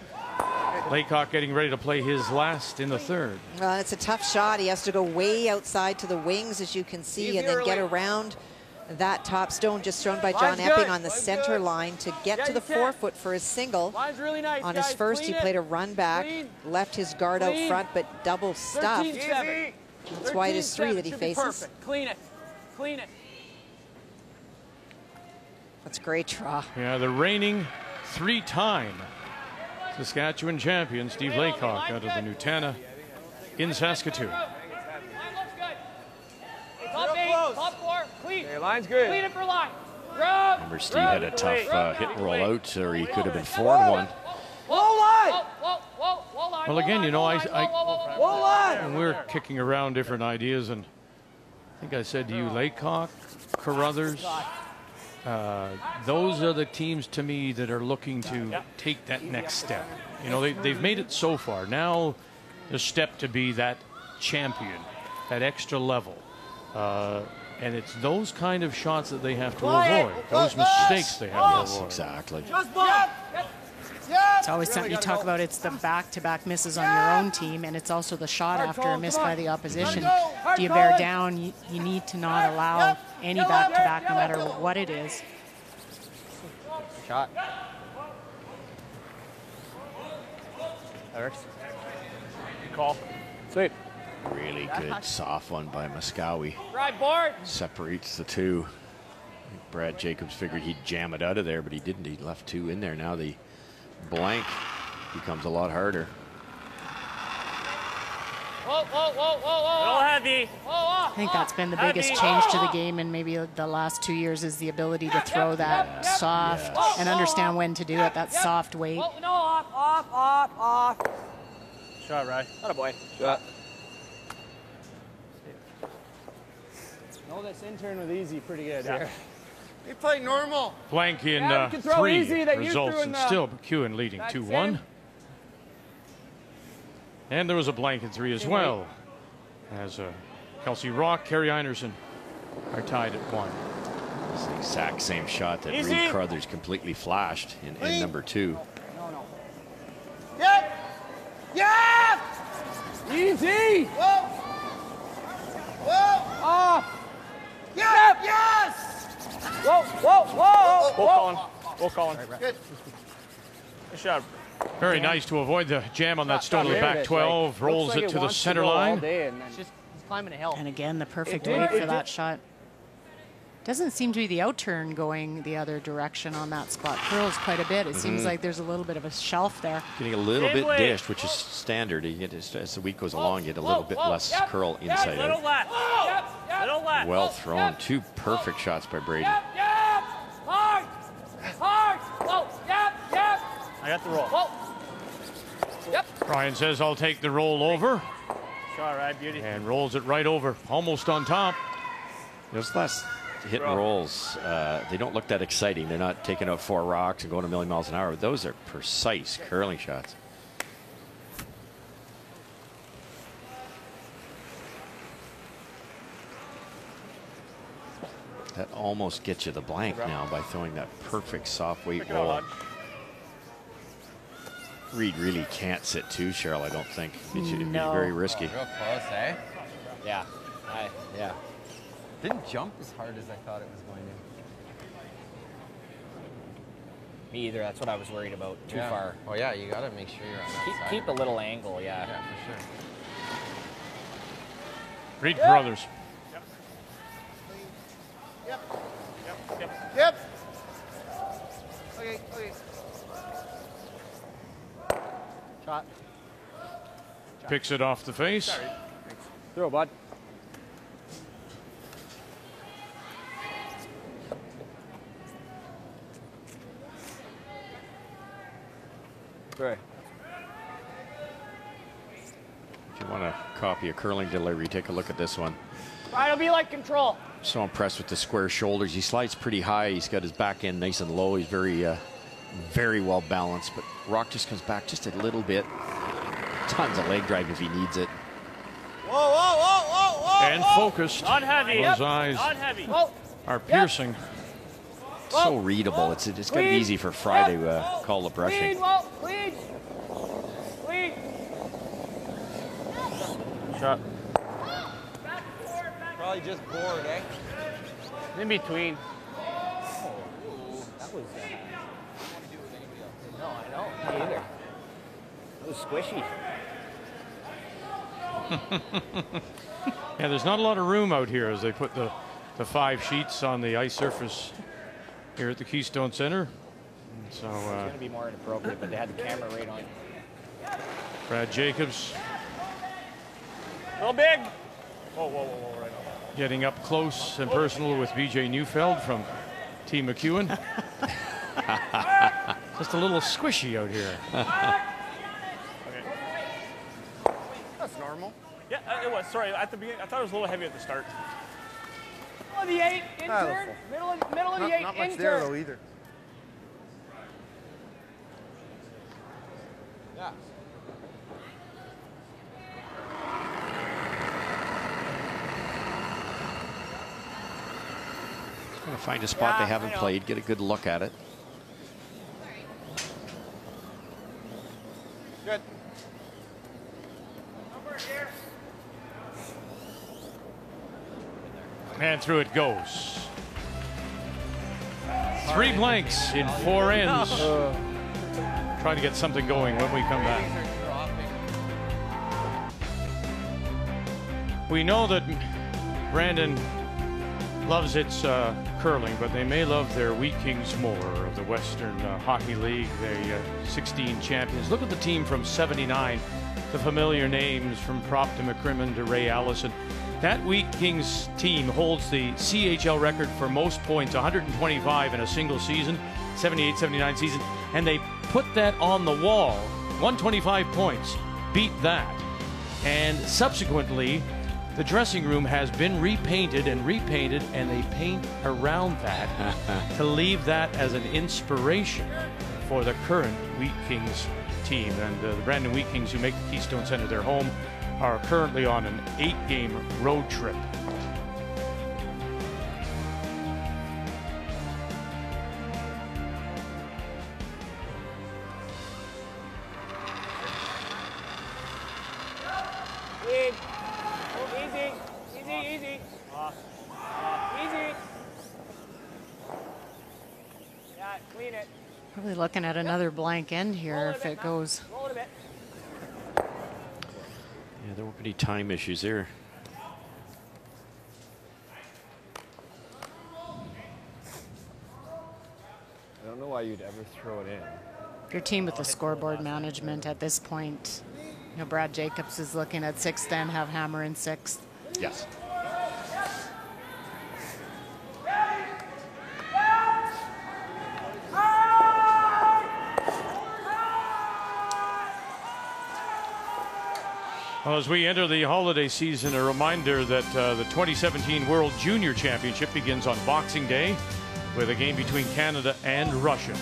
Laycock getting ready to play his last in the third. Well, it's a tough shot. He has to go way outside to the wings, as you can see, and then get around that top stone just thrown by John Line's Epping good. on the Line's center good. line to get Yeah, to the forefoot for his single. Line's really nice, On his guys. first, he played a run back, Clean. left his guard out front, but double stuffed. That's why it is three that he 13-7 should be faces. Clean it. Clean it. That's a great draw. Yeah, the reigning three-time Saskatchewan champion Steve Laycock out of the Nutana in Saskatoon. Top eight. Top four. Clean. Okay, line's good. Clean it for line. Grub. Remember, Steve had a tough uh, hit and roll out, or he could have been four and one. Whoa, line. Whoa, whoa, whoa, whoa, line. Well, whoa, again, line, you know, whoa, I, line, I, whoa, whoa, whoa, whoa. Whoa, line. when we're kicking around different ideas, and I think I said to you, Laycock, Carruthers, uh, those are the teams to me that are looking to take that next step. You know, they, they've made it so far. Now, the step to be that champion, that extra level. Uh, and it's those kind of shots that they have to avoid, those mistakes they have to Yes, avoid. exactly. It's always something you talk about. It's the back-to-back misses on your own team, and it's also the shot after a miss by the opposition. Do you bear down? You, you need to not allow any back-to-back, no matter what it is. Shot. That works. Good call. Sweet. Really good soft one by Moskowy. Right board. Separates the two. Brad Jacobs figured he'd jam it out of there, but he didn't. He left two in there. Now the blank becomes a lot harder. Whoa, whoa, whoa, whoa, whoa. Little heavy. Whoa, whoa. I think that's been the biggest change to the game in maybe the last two years is the ability to throw that soft and understand when to do it, that soft weight. Whoa, no, off, off, off, off. Shot, right? Not a boy. Shot. No, this intern was easy pretty good here. We play normal. Blank in Yeah, we uh, three easy that you results, threw in and the- still McEwen leading That's 2 1. And there was a blank in three as well. As uh, Kelsey Rocque, Kerri Einarson are tied at one. It's the exact same shot that Easy. Reid Carruthers completely flashed in, in number two. Yep. Yep. Easy. Whoa. Whoa. Off. Yep. Yes. Whoa, whoa, whoa. We'll call him. We'll call him. Good. Good shot. Very nice to avoid the jam on that stone to the back 12. Rolls it to the center line. Just climbing a hill. And again, the perfect It weight for that shot. Doesn't seem to be the outturn going the other direction on that spot. Curls quite a bit. It seems Mhm. like there's a little bit of a shelf there. Getting a little bit dished, which is standard. You get, as, as the week goes along, you get a little bit less curl inside Little out. left. Little left. Well thrown. Two perfect shots by Brady. Yep, yep. Hard. Hard. Yep, yep. I got the roll. Yep. Brian says, I'll take the roll over. Shot, right, beauty. And rolls it right over, almost on top. Those last hit and rolls, uh, they don't look that exciting. They're not taking out four rocks and going a million miles an hour. Those are precise curling shots. That almost gets you the blank now by throwing that perfect soft weight Pick roll. Reid really can't sit too, Cheryl, I don't think. It should No. be very risky. Real close, eh? Yeah. I, yeah. Didn't jump as hard as I thought it was going to. Me either. That's what I was worried about. Too Yeah. far. Oh yeah, you gotta make sure you're on that Keep, side. keep a little angle, yeah. Yeah, for sure. Reed Brothers. Yep. Yep. Yep. Okay, okay. Shot. Picks it off the face. Throw, bud. Right. If you want to copy a curling delivery, take a look at this one. Right, it'll be like control. So impressed with the square shoulders. He slides pretty high. He's got his back end nice and low. He's very, uh, very well balanced. But Rock just comes back just a little bit. Tons of leg drive if he needs it. Whoa, whoa, whoa, whoa, whoa. And focused. On heavy. Those eyes On heavy. Whoa. are piercing. So readable. It's it's going to be easy for Fry to uh, call the brushing. Lead, whoa, lead. Lead. Shot. Probably just bored, eh? In between. That was. Uh, no, I know. Me either. It was squishy. Yeah, there's not a lot of room out here as they put the, the five sheets on the ice surface here at the Keystone Center. So It's uh, going to be more inappropriate, but they had the camera right on. Brad Jacobs Real big. Whoa, whoa, whoa, whoa, right now. getting up close and personal with BJ Neufeld from Team McEwen. Just a little squishy out here. That's normal. Yeah, uh, it was. Sorry, at the beginning, I thought it was a little heavy at the start. Middle of the eight, intern. Middle of, middle of Not, the eight, not much intern. there though either. Yeah. Going to find a spot Yeah, they haven't played, get a good look at it. Good. And through it goes. Three blanks in four ends. Trying to get something going when we come back. We know that Brandon loves its uh, curling, but they may love their Wheat Kings more of the Western uh, Hockey League, the uh, 16 champions. Look at the team from 79, the familiar names from Propp to McCrimmon to Ray Allison. That Wheat Kings team holds the CHL record for most points, 125 in a single season, 78 79 season, and they put that on the wall. 125 points, beat that. And subsequently, the dressing room has been repainted and repainted, and they paint around that to leave that as an inspiration for the current Wheat Kings team. And uh, the Brandon Wheat Kings, who make the Keystone Center their home, are currently on an eight game road trip. Looking at another blank end here if it goes. It. Yeah, there weren't any time issues there. I don't know why you'd ever throw it in. Your team with the scoreboard management at this point. You know, Brad Jacobs is looking at sixth and have Hammer in sixth. Yes. Well, as we enter the holiday season, a reminder that uh, the 2017 World Junior Championship begins on Boxing Day with a game between Canada and Russia.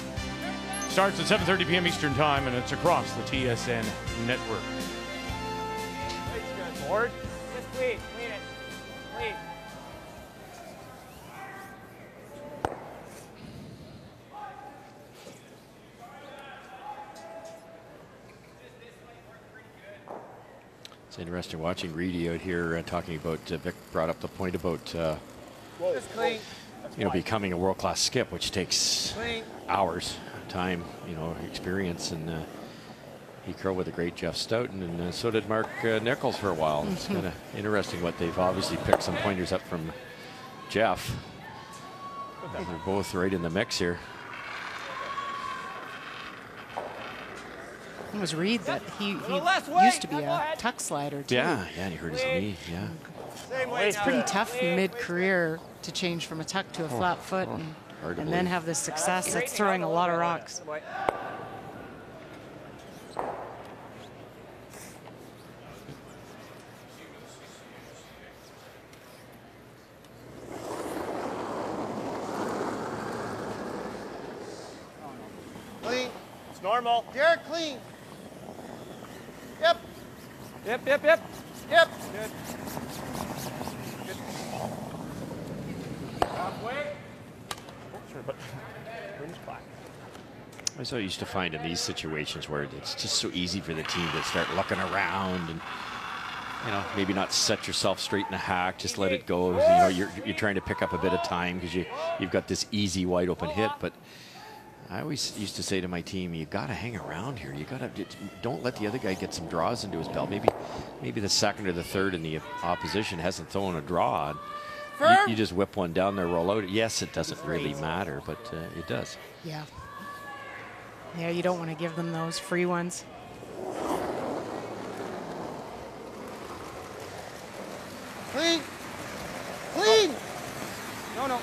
Starts at 7:30 p.m. Eastern Time, and it's across the TSN network. Just clean. Clean it. It's interesting watching Reedy out here uh, talking about, uh, Vic brought up the point about, uh, you know, becoming a world-class skip, which takes hours, time, you know, experience, and uh, he curled with a great Jeff Stoughton, and uh, so did Mark uh, Nichols for a while. It's Mhm. kind of interesting what they've obviously picked some pointers up from Jeff. They're both right in the mix here. It was Reid that he, he used to be a tuck slider too. Yeah, yeah, and he hurt his knee. Yeah. Same way It's pretty tough mid-career to change from a tuck to a Oh, flat oh, foot oh, and, and then believe. have this success. That's throwing a lot of rocks. Clean. It's normal. Derek, clean. Yep. Yep, yep, yep. Yep. Good. Halfway. Sure, but wind's black. I so used to find in these situations where it's just so easy for the team to start looking around and you know maybe not set yourself straight in the hack, just let it go. You know you're you're trying to pick up a bit of time because you you've got this easy wide open hit, but. I always used to say to my team, you got to hang around here. You got to don't let the other guy get some draws into his belt. Maybe, maybe the second or the third in the opposition hasn't thrown a draw. You, you just whip one down there, roll out. Yes, it doesn't really matter, but uh, it does. Yeah. Yeah, you don't want to give them those free ones. Clean. Clean. No, no.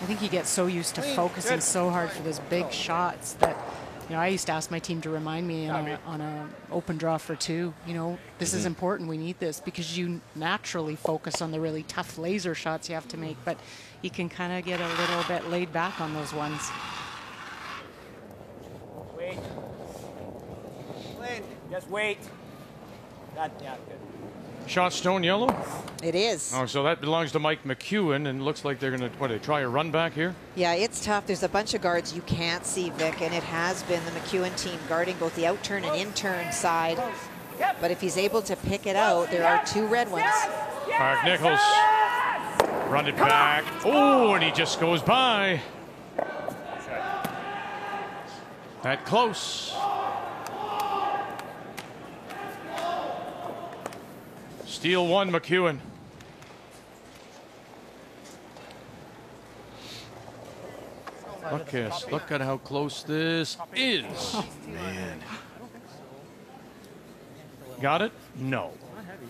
I think you get so used to focusing so hard for those big shots that, you know, I used to ask my team to remind me on a, on a open draw for two, you know, this is Mhm. important. We need this because you naturally focus on the really tough laser shots you have to make, but you can kind of get a little bit laid back on those ones. Wait. Just wait. That, yeah, good. Shot stone yellow? It is. Oh, so that belongs to Mike McEwen, and looks like they're going to, what, they try a run back here? Yeah, it's tough. There's a bunch of guards you can't see, Vic, and it has been the McEwen team guarding both the out turn and in turn side. But if he's able to pick it out, there are two red ones. Mark Nichols. Run it back. Oh, and he just goes by. That close. Steal one, McEwen. Look, at, look at how close this is. Man. Got it? No. Not heavy.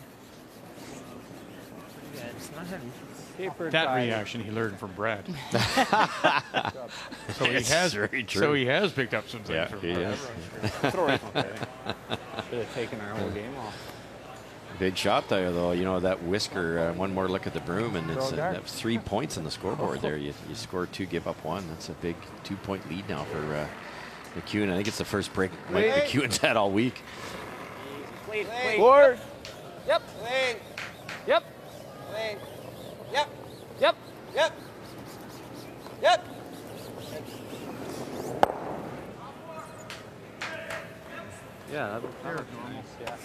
Yeah, it's not heavy. Paper That reaction he learned from Brad. so he has very So he has picked up some things Yeah, from he Brad. has. Throw it from Should have taken our whole game off. Big shot there, though. You know that whisker. Uh, one more look at the broom, and it's uh, Throw dart. that's three points on the scoreboard. There, you, you score two, give up one. That's a big two-point lead now for uh, McEwen. I think it's the first break Mike Wait. McEwen's had all week. Clean. Clean. Board. Yep. Clean. Yep. Clean. Yep. Yep. Yep. Yep. Yeah, that was, that was normal. Yeah.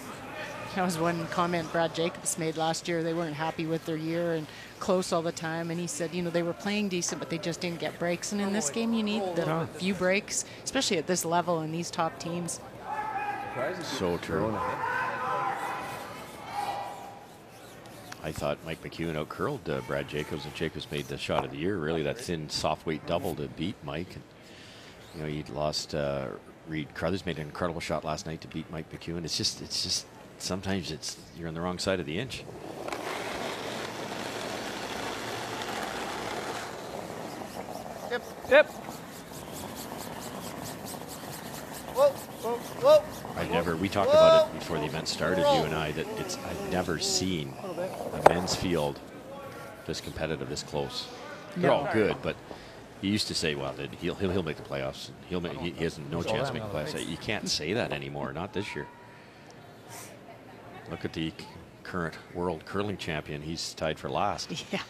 That was one comment Brad Jacobs made last year. They weren't happy with their year and close all the time. And he said, you know, they were playing decent, but they just didn't get breaks. And in this game, you need the few breaks, especially at this level and these top teams. So true. I thought Mike McEwen out curled uh, Brad Jacobs, and Jacobs made the shot of the year. Really, that thin soft weight double to beat Mike. And, you know, he'd lost. Uh, Reid Carruthers made an incredible shot last night to beat Mike McEwen. It's just, it's just sometimes it's you're on the wrong side of the inch. Yep. Yep. Whoa. Whoa. Whoa. I've never. We talked about it before the event started, you and I, that it's. I've never seen a men's field this competitive, this close. They're all good, but you used to say, well, he'll he'll, he'll make the playoffs. He'll make, he, he has no chance to make the playoffs. You can't say that anymore. Not this year. Look at the current world curling champion. He's tied for last. Yeah,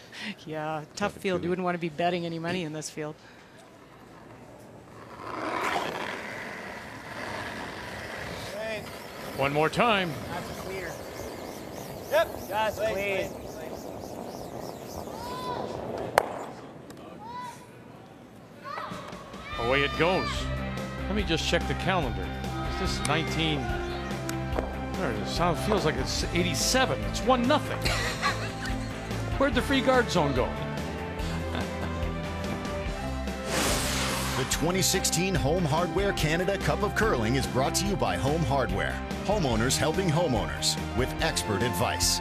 yeah, tough field. You wouldn't want to be betting any money in this field. Clean. One more time. That's clear. Yep. Just clean. Away it goes. Let me just check the calendar. Is this 19? There it is. Sounds feels like it's 87. It's one nothing. Where'd the free guard zone go? The 2016 Home Hardware Canada Cup of Curling is brought to you by Home Hardware. Homeowners helping homeowners with expert advice.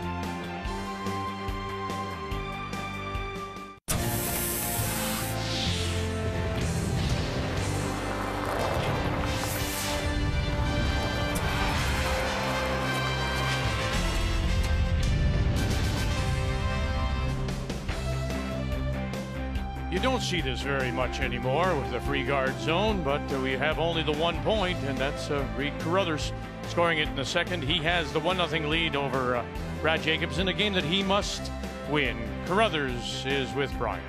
You don't see this very much anymore with the free guard zone, but uh, we have only the one point, and that's uh, Reid Carruthers scoring it in the second. He has the 1 0 lead over uh, Brad Jacobs in a game that he must win. Carruthers is with Brian.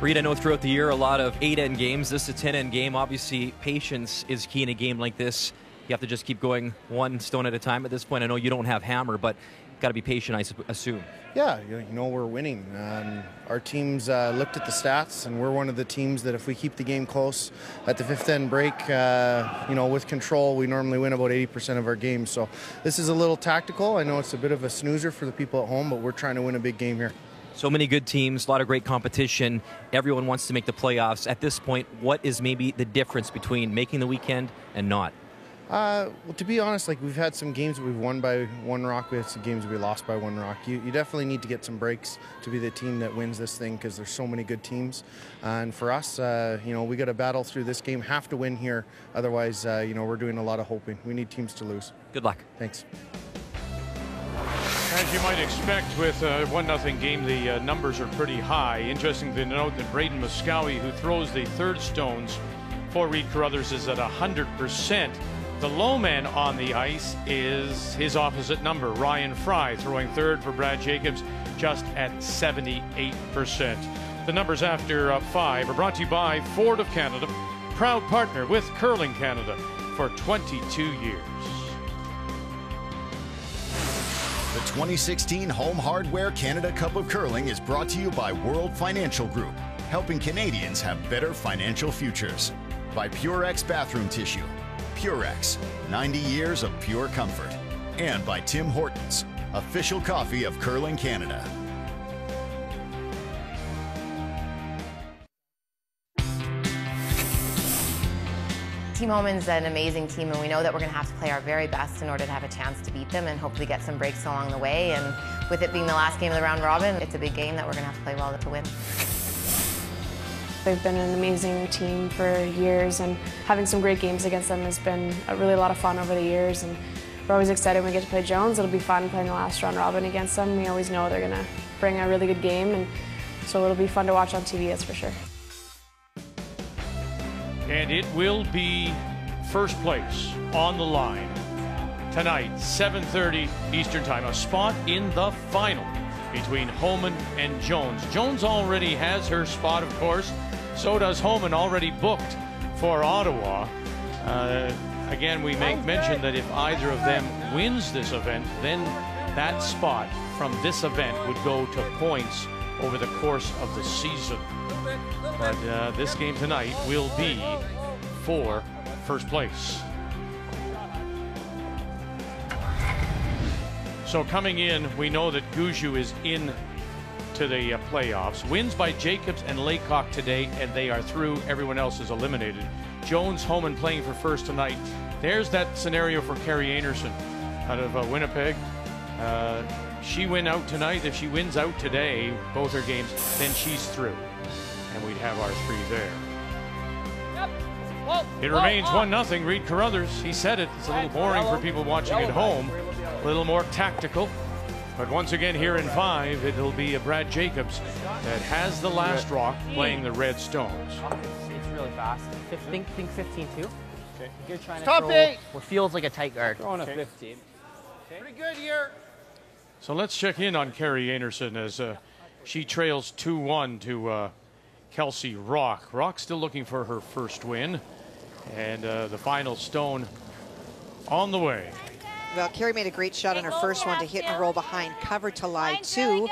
Reid, I know throughout the year a lot of eight end games. This is a 10 end game. Obviously, patience is key in a game like this. You have to just keep going one stone at a time at this point. I know you don't have hammer, but got to be patient, I su- assume. Yeah, you you know we're winning. Um, our teams uh, looked at the stats, and we're one of the teams that if we keep the game close at the fifth end break, uh, you know, with control, we normally win about 80% of our games. So this is a little tactical. I know it's a bit of a snoozer for the people at home, but we're trying to win a big game here. So many good teams, a lot of great competition. Everyone wants to make the playoffs. At this point, what is maybe the difference between making the weekend and not? Uh, well, to be honest, like we've had some games that we've won by one rock, we had some games we lost by one rock. You, you definitely need to get some breaks to be the team that wins this thing because there's so many good teams. and for us, uh, you know, we got to battle through this game, have to win here. Otherwise, uh, you know, we're doing a lot of hoping. We need teams to lose. Good luck. Thanks. As you might expect with a 1 0 game, the uh, numbers are pretty high. Interesting to note that Braeden Moskowy, who throws the third stones for Reid Carruthers, is at 100%. The low man on the ice is his opposite number, Ryan Fry, throwing third for Brad Jacobs, just at 78%. The numbers after uh, five are brought to you by Ford of Canada, proud partner with Curling Canada for 22 years. The 2016 Home Hardware Canada Cup of Curling is brought to you by World Financial Group, helping Canadians have better financial futures. By Purex Bathroom Tissue, Purex, 90 years of pure comfort. And by Tim Hortons, official coffee of Curling Canada. Team Homan's an amazing team, and we know that we're going to have to play our very best in order to have a chance to beat them and hopefully get some breaks along the way. And with it being the last game of the round robin, it's a big game that we're going to have to play well to win. They've been an amazing team for years, and having some great games against them has been a really a lot of fun over the years. And we're always excited when we get to play Jones. It'll be fun playing the last round robin against them. We always know they're going to bring a really good game, and so it'll be fun to watch on TV, that's for sure. And it will be first place on the line tonight, 7:30 Eastern Time. A spot in the final between Homan and Jones. Jones already has her spot, of course. So does Homan, already booked for Ottawa. Uh, again, we make mention that if either of them wins this event, then that spot from this event would go to points over the course of the season. But uh, this game tonight will be for first place. So coming in, we know that Gushue is in to the uh, playoffs. Wins by Jacobs and Laycock today, and they are through. Everyone else is eliminated. Jones, Homan playing for first tonight. There's that scenario for Kerri Einarson out of uh, Winnipeg. Uh, she win out tonight. If she wins out today, both her games, then she's through. And we'd have our three there. It remains 1 nothing. Reid Carruthers, he said it. It's a little boring for people watching at home. A little more tactical. But once again, here in five, it'll be a Brad Jacobs that has the last rock playing the Red Stones. It's really fast. Fif- think, think 15 too. Okay. You're trying Stop to throw eight. what feels like a tight guard. Throwing a 15. Pretty good here. So let's check in on Kerri Einarson as uh, she trails 2 1 to uh, Kelsey Rocque. Rocque still looking for her first win. And uh, the final stone on the way. Kerri made a great shot on her first one to hit and roll behind cover to lie two.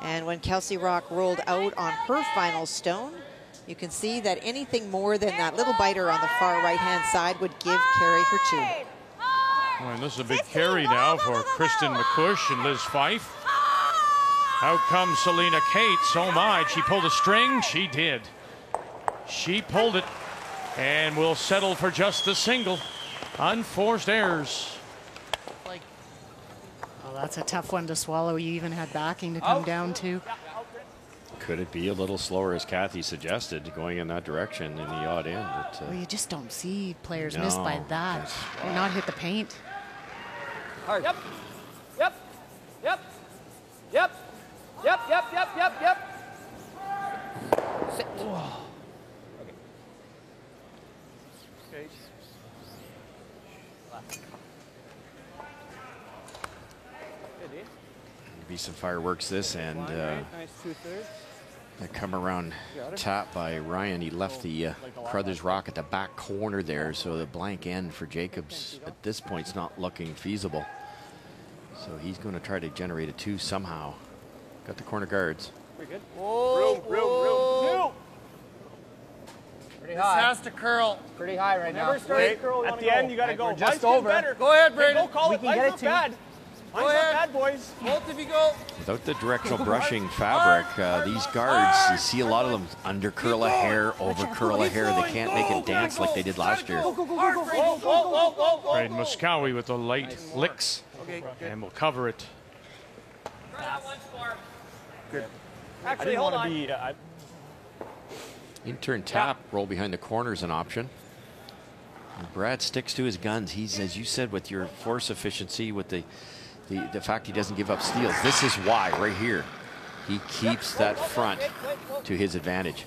And when Kelsey Rocque rolled out on her final stone, you can see that anything more than that little biter on the far right-hand side would give Kerri her two. Oh, and this is a big carry now for Kristin MacCuish and Liz Fyfe. Out comes Selena Kaatz. Oh my, she pulled a string. She did. She pulled it and will settle for just the single. Unforced errors. Well, that's a tough one to swallow. You even had backing to come down to. Could it be a little slower, as Cathy suggested, going in that direction in the odd end? But, uh, Well, you just don't see players miss by that. Or not hit the paint. Hard. Yep. Yep. Yep. Yep. Yep. Yep. Yep. Yep. Yep. Sit. Okay. Good, be some fireworks this and uh, right, nice two-thirds. a come around Got it. tap by Ryan. He left the uh, Carruthers Rock at the back corner there, so the blank end for Jacobs at this point is not looking feasible. So he's going to try to generate a two somehow. Got the corner guards. Pretty good. Whoa, room, room, room, room. Pretty This high. has to curl. Pretty high right Never now. start to curl. At the end, you got to go. we're just Line's over. Better. Go ahead, Okay, Braeden. Go call We it. can Line's get it not too. bad. Line's not ahead. bad, boys. Both of you go. Without the directional brushing fabric, uh, these guards, you see a lot of them under curl a hair, over curl a hair. They can't make it dance like they did last year. Braeden Moskowy with the light licks. Okay, good. And will cover it. Good. Actually, hold on. be. Uh, I- Intern tap, roll behind the corner is an option. And Brad sticks to his guns. He's, as you said, with your force efficiency, with the, the, the fact he doesn't give up steals. This is why, right here. He keeps that front to his advantage.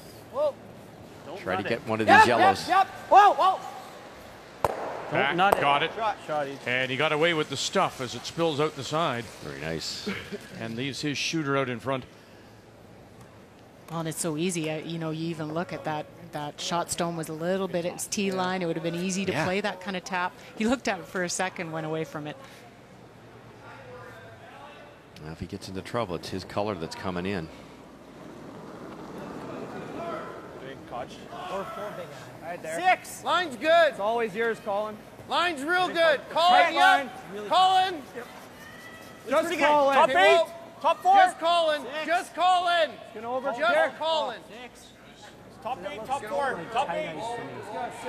Try to get one of Yep, these yellows. Yep. Yep. Whoa. Whoa. Back, nut got it. Shot, shot. And he got away with the stuff as it spills out the side Very nice. and leaves his shooter out in front. Well, and it's so easy. uh, You know, you even look at that. That shot stone was a little bit at his tee line. It would have been easy to Yeah. play that kind of tap. He looked at it for a second, went away from it. Now, if he gets into trouble, it's his color that's coming in. Big catch. Right there. Six. Line's good. It's always yours, Colin. Line's real good. Call Right it, line. yep. Colin. Just pretty call good. Top Okay, eight. whoa. Top four. Just Colin. Just Colin. Get over. Just Derek. Colin. Top eight. Top four. Top eight.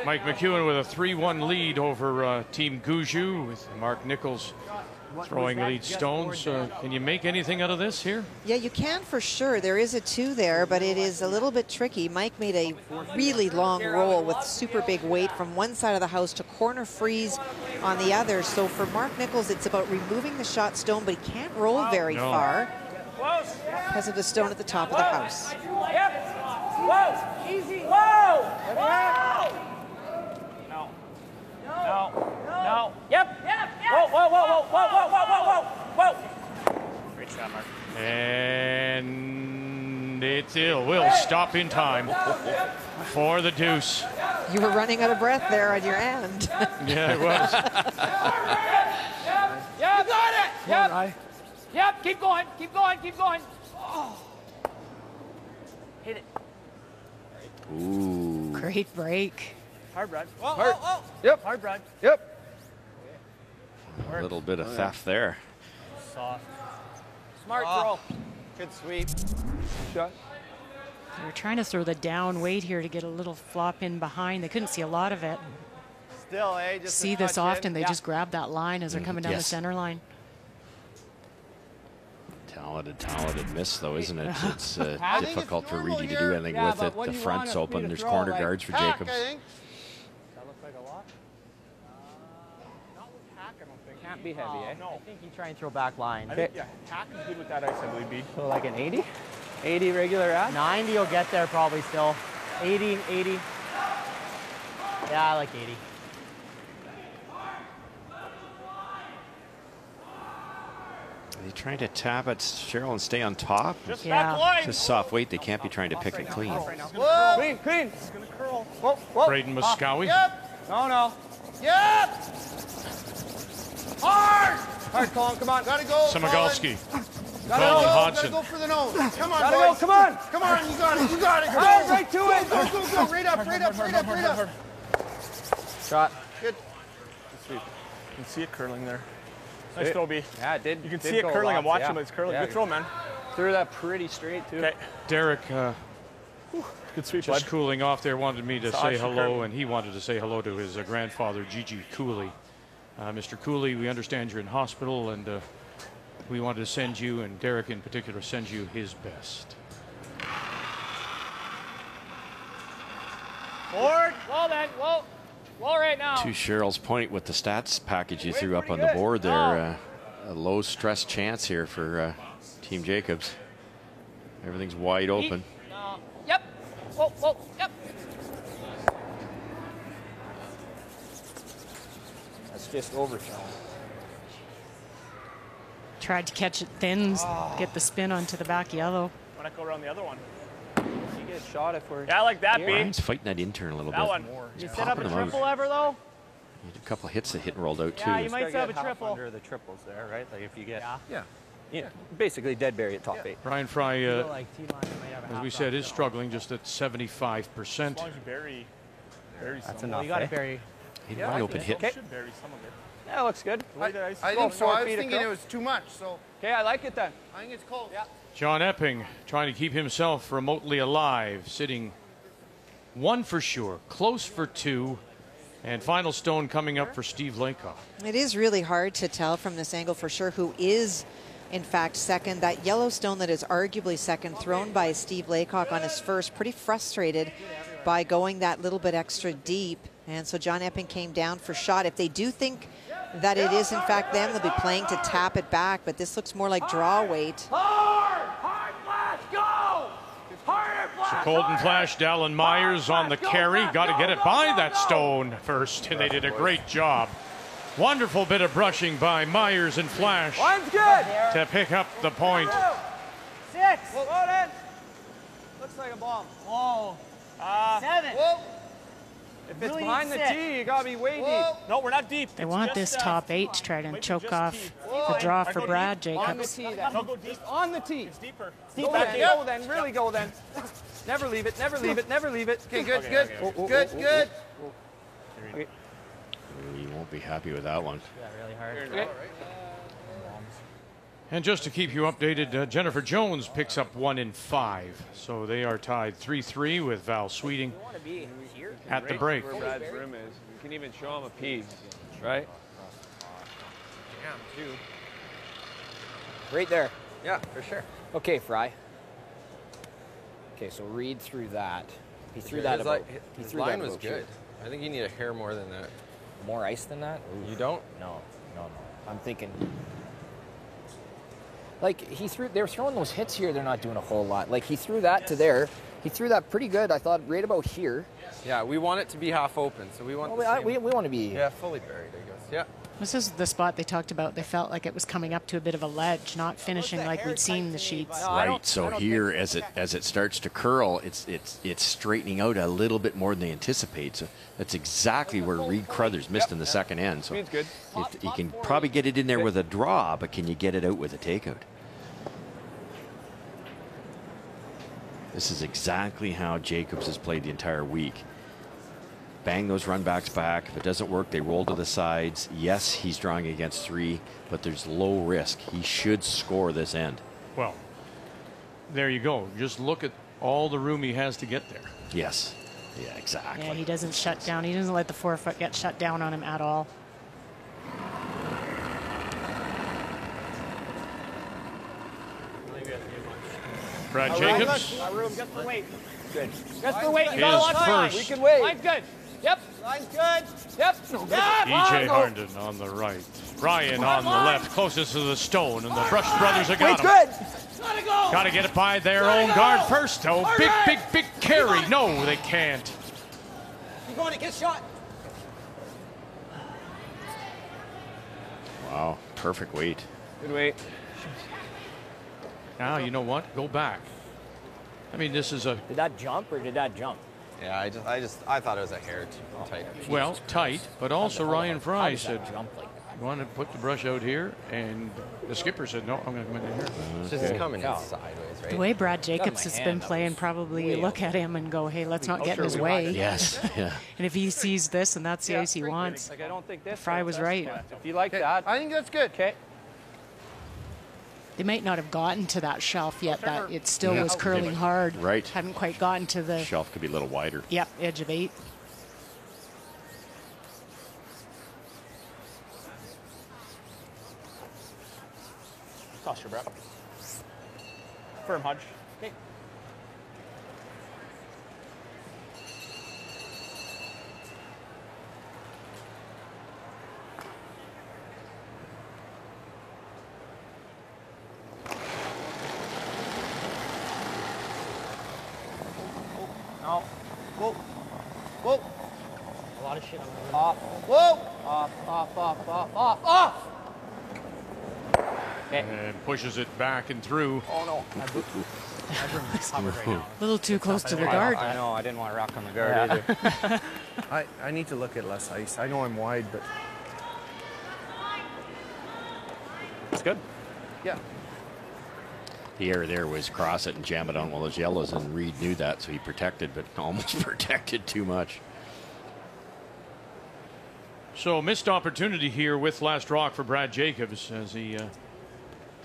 Mike McEwen with a 3-1 lead over uh, Team Gushue with Mark Nichols throwing lead stones. Uh, can you make anything out of this here? Yeah, you can for sure. There is a two there, but it is a little bit tricky. Mike made a really long roll with super big weight from one side of the house to corner freeze on the other. So for Mark Nichols, it's about removing the shot stone, but he can't roll very No. far because of the stone at the top of the house. Yep. Whoa. Easy. Whoa. Whoa. No. No. No. Yep. Yep. Whoa. Whoa. Whoa. Whoa. Whoa. Whoa. Whoa. Whoa. Whoa. Great shot, Mark. And it still will stop in time for the deuce. You were running out of breath there on your end. Yeah, it was. Yep. You got it. Yep. Right. Yep. Keep going. Keep going. Keep going. Oh. Hit it. Ooh. Great break. Hard, Brad. Whoa. Hard. Whoa. Whoa. Yep. Hard, Brad. Yep. A little bit of theft there. Soft. Smart Oh. throw. Good sweep. Shot. They were trying to throw the down weight here to get a little flop in behind. They couldn't see a lot of it. Still, eh? Just see this touch in. often. They Yeah. just grab that line as they're coming down the center line. Talented, talented miss, though, isn't it? It's uh, I think it's difficult for normal Reedy to do anything Yeah, with it. The front's open. There's corner like guards for Hack, Jacobs. I think. That looks like a lot. Not with hack, I don't. Can't be heavy, eh? No. I think you try and throw back line. I think, yeah, hack is good with that ice, I believe, Bede. So like an 80? 80 regular ad? 90 will get there probably still. 80, 80. Yeah, I like 80. Are they trying to tap at Cheryl and stay on top? Just Yeah. back line. It's a soft weight. They can't be trying to pick it clean. Right. Whoa. Clean, clean. It's gonna curl. Whoa, whoa. Braeden Moskowy. Yep. No, no. Yep. Hard! Hard, Colin, come on. Gotta go. Samagalski. Gotta Colin go. Hodgson. Gotta go for the nose. Come on, Gotta boys. go, come on. Come on, you got it. You got it. Go. Hard, right to it. Go, go, go. Right up, right up, right up, right up. Shot. Good. Sweet. You can see it curling there. Nice It- throw, B. Yeah, it did. You can did see it go curling. I'm watching, yeah. but it's curling. Yeah. Good throw, man. Threw that pretty straight, too. Okay. Derek, uh, Good sweep, just bud. cooling off there, wanted me to Saw say hello, Kurt. and he wanted to say hello to his uh, grandfather, Gigi Cooley. Uh, Mr. Cooley, we understand you're in hospital, and uh, we wanted to send you, and Derek in particular, send you his best. Forward. Wall then. Wall. Wall right now. To Cheryl's point with the stats package you threw up on the board there, uh, a low stress chance here for uh, Team Jacobs. Everything's wide open. No. Yep. Whoa, whoa, yep. That's just overshot. Tried to catch it thin, get the spin onto the back yellow. Why not go around the other one? You get shot it for Yeah, I like that, B. Ryan's fighting that intern a little That bit. one. You set up a Popping them out. ever though? He had a couple of hits that hit and rolled out too. Yeah, you might set up a triple. under the triples there, right? Like if you get Yeah. yeah, yeah, basically dead berry at top eight. Ryan Fry, uh, like might have as we said, is struggling just at 75%. As long as you bury, bury some. That's Well, enough. you got to eh? bury. He had Yeah, wide I open think hit. so. Should bury some of it. Yeah, looks good. I, I Go think so. I was thinking it was too much, so Okay, I like it then. I think it's close. Yeah. John Epping trying to keep himself remotely alive, sitting one for sure, close for two, and final stone coming up for Steve Laycock. It is really hard to tell from this angle for sure who is, in fact, second. That Yellowstone that is arguably second, thrown by Steve Laycock on his first, pretty frustrated by going that little bit extra deep. And so John Epping came down for shot. If they do think that it is, in fact, them, they'll be playing to tap it back, but this looks more like draw weight. Hard! Hard Flasch, go! Harder Flasch! Colton Flasch, Dallan Muyres on the carry. Got to get it by that stone first, and they did a great job. Wonderful bit of brushing by Muyres and Flasch Line's good. to pick up the point. Six! Whoa. Looks like a bomb. Whoa! Uh, Seven! Whoa. If it's Really behind the sick. tee, you gotta be way Whoa. deep. No, we're not deep. They It's want this uh, top eight to try to choke off tee. the draw for Brad deep. On the Jacobs. tee then. Go deep. On the tee. It's deeper. Go back then, go then, really go then. Never leave it, never leave it, never leave it. Okay, good, Okay, good, okay, okay. good, good. You won't be happy with that one. Yeah, really hard. Okay. And just to keep you updated, uh, Jennifer Jones picks up one in five. So they are tied 3 3 with Val Sweeting want to be here? at the break. Where Brad's room is. You can even show him a piece, right? Damn, too. Right there. Yeah, for sure. Okay, Fry. Okay, so read through that. He threw that his, about. li- he his threw line that was about here. good. I think you need a hair more than that. More ice than that? Ooh. You don't? No, no, no. I'm thinking. Like he threw, they're throwing those hits here. They're not doing a whole lot. Like he threw that to there. He threw that pretty good. I thought right about here. Yeah, we want it to be half open, so we want Well, the we, I, we, we want to be. Yeah, fully buried, I guess. Yeah. This is the spot they talked about. They felt like it was coming up to a bit of a ledge, not finishing like we'd seen the sheets. No, I don't- Right. So here, as it as it starts to curl, it's it's it's straightening out a little bit more than they anticipate. So that's exactly where Reid Carruthers missed in the second end. So Speed's good. if, you can probably get it in there with a draw, but can you get it out with a takeout? This is exactly how Jacobs has played the entire week. Bang those run backs back. If it doesn't work, they roll to the sides. Yes, he's drawing against three, but there's low risk. He should score this end. Well, there you go. Just look at all the room he has to get there. Yes. Yeah, exactly. Yeah, he doesn't shut down. He doesn't let the forefoot get shut down on him at all. Brad All right, Jacobs. look, My room, just the weight. Good. Just the weight. You got a lot of time. first. We can wait. Line's good. Yep. Line's good. Yep. Yep. EJ Harnden on the right. Ryan on the left, closest to the stone, and the Brush brothers have got Wait's him. good. Gotta go. Got to get it by their Gotta own go. guard first, though. All big, right. big, big carry. No, they can't. Keep going. To get shot. Wow, perfect weight. Good weight. Now, you know what? Go back. I mean, this is a, Did that jump or did that jump? Yeah, I just, I just, I thought it was a hair too tight. well, tight, but also the- Ryan Fry said jump like that? You want to put the brush out here? And the skipper said, no, I'm going to come in here. It's just Okay. coming in sideways, right? The way Brad Jacobs has hand been playing, probably you look at him and go, hey, let's not Oh, get in his way. Yes, yeah. And if he sees this and that's the Yeah, ice he wants, Like I don't think this. Fry was right. yeah. If you like that, I think that's good. Okay. They might not have gotten to that shelf yet. That it still Yeah. was curling might- hard. right. Hadn't quite gotten to the Shelf could be a little wider. yep edge of eight. Toss your breath. Firm hunch. Okay. No. Whoa. Whoa. A lot of shit on my Off. Whoa. Off. Off. Off. Off. Off. Off. And pushes it back and through. Oh no. My boot. My broom is covered right now. A little too close to the guard. I know. I didn't want to rock on the guard either. I, I need to look at less ice. I know I'm wide, but It's good. Yeah. The error there was cross it and jam it on one of those yellows, and Reid knew that, so he protected, but almost protected too much. So missed opportunity here with last rock for Brad Jacobs as he uh,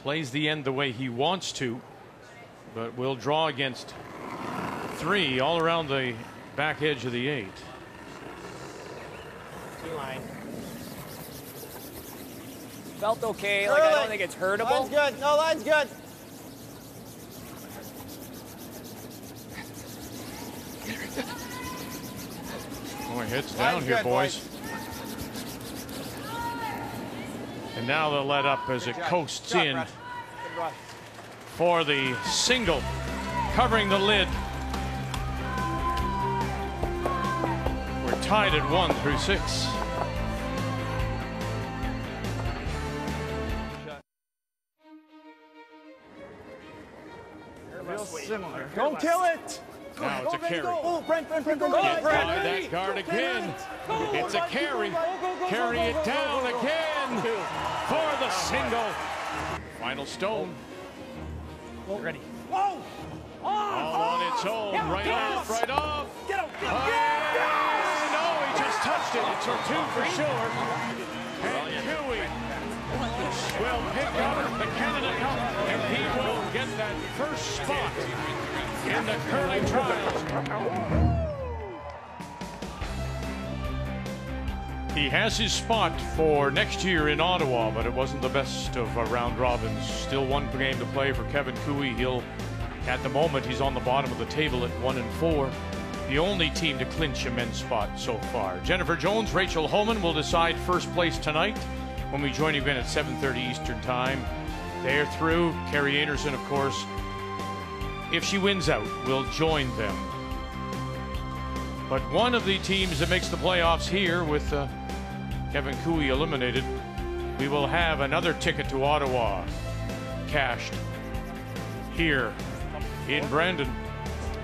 plays the end the way he wants to, but will draw against three all around the back edge of the eight. T line. Felt okay. Like I don't think it's hurtable. Line's good. No, line's good. Boy, hits Line's down here, good, boys. And now they'll let up as it coasts in Brad. Good run. for the single, covering the lid. We're tied at one through six. Real similar. Don't kill it. Now it's a carry. Oh, Brent, Brent, Brent, Brent, Get Brent. by that guard again. It's a carry. Carry it down again for the single. Final stone. Ready. Whoa. All on its own. Yeah, Right get off, right off. Get him. Get him. Oh, no, he just touched it. It's a two for sure. And Huey will pick up the Canada Cup, and he will get that first spot in the curling trials. He has his spot for next year in Ottawa, but it wasn't the best of round robins. Still one game to play for Kevin Koe. He'll, at the moment, he's on the bottom of the table at one and four. The only team to clinch a men's spot so far. Jennifer Jones, Rachel Homan will decide first place tonight when we join again at 7:30 Eastern Time. They're through. Kerri Einarson, of course, if she wins out, will join them. But one of the teams that makes the playoffs here with uh, Kevin Koe eliminated, we will have another ticket to Ottawa cashed here in Brandon.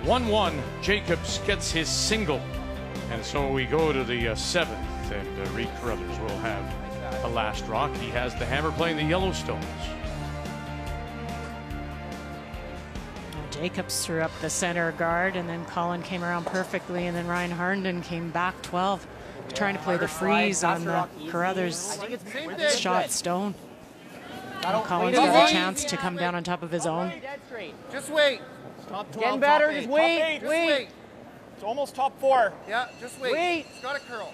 1 1, Jacobs gets his single. And so we go to the uh, seventh, and uh, Reid Carruthers will have a last rock. He has the hammer playing the Yellowstones. Jacobs threw up the center guard, and then Colin came around perfectly, and then Ryan Harnden came back 12, trying to play the freeze on the Carruthers shot stone. And Colin's got a chance to come down on top of his own. Just wait. Top 12, Getting better. top Just wait. top eight. Just Wait. wait. It's almost top four. Yeah, just wait. Wait. It's got a curl.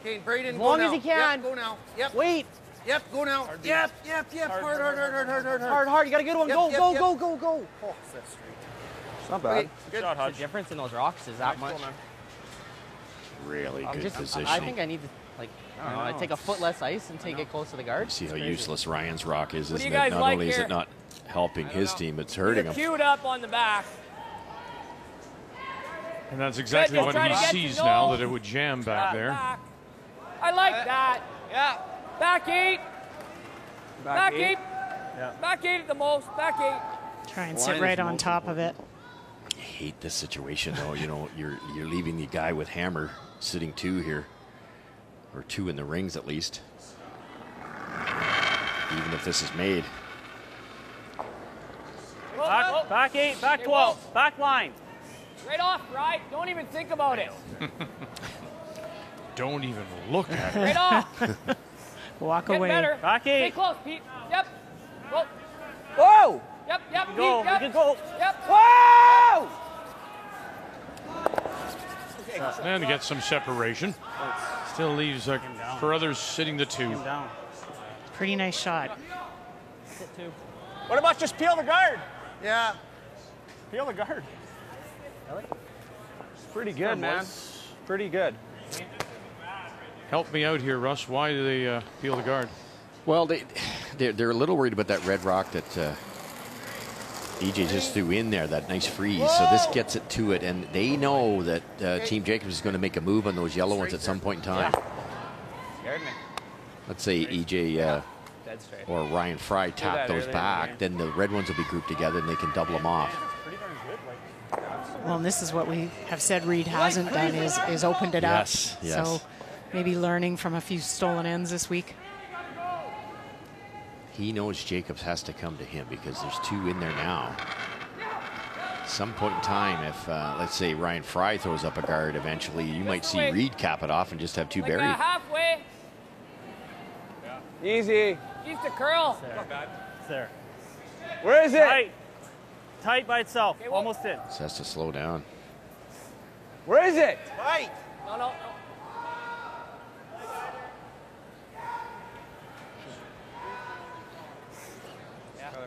Okay, Braeden, As go long now. as he can. Yep, go now. Yep. Wait. Yep, go now. Yep, yep, yep. Hard, hard, hard, hard, hard, hard, hard. Hard, hard. You got a good one. Yep, go, yep, go, yep. go, go, go. Oh, that's straight. It's not Wait, good. shot, The difference in those rocks is that much. Really I'm good just, position. I think I need to, like, I don't know, I take a foot less ice and take it close to the guard. See how crazy. useless Ryan's rock is, isn't it? Not like only is it not helping his team, it's hurting You're him. queued up on the back. And that's exactly what he to get to sees now that it would jam back Yeah, there. back. I like uh, that. Yeah. Back eight. Back, eight. Yeah. Back eight at the most. Back eight. Try and Line sit right on multiple. top of it. I hate this situation though. You know, you're you're leaving the guy with hammer sitting two here, or two in the rings at least. even if this is made. Back, back eight, back 12, back line. Right off, right? Don't even think about it. Don't even look at it. Right off. Walk Get away. better. Back eight. Stay close, Pete. Yep. Whoa. Whoa! Yep, yep, Pete. Go, we can go. Yep. Whoa! And get some separation. Still leaves uh, for others sitting the two. Pretty nice shot. What about just peel the guard? Yeah. Peel the guard. Pretty good, man. Pretty good. Help me out here, Russ. Why do they uh, peel the guard? Well, they they're, they're a little worried about that red rock that uh, EJ just threw in there, that nice freeze. So this gets it to it, and they know that uh, Team Jacobs is going to make a move on those yellow ones at some point in time. Scared me. Let's say EJ uh, Dead or Ryan Fry tap those earlier in the back, then the red ones will be grouped together and they can double them off. Pretty darn good. Like, Well, and this is what we have said Reid hasn't done is is opened it Yes, up. yes. So maybe learning from a few stolen ends this week. He knows Jacobs has to come to him because there's two in there now. Some point in time, if uh, let's say Ryan Fry throws up a guard, eventually you might see Reid cap it off and just have two Like buried. that halfway. Easy. Keep the curl. it's there. Where is it? Tight. Tight by itself. Okay, well- Almost in. Just has to slow down. Where is it? Right. No, no, no.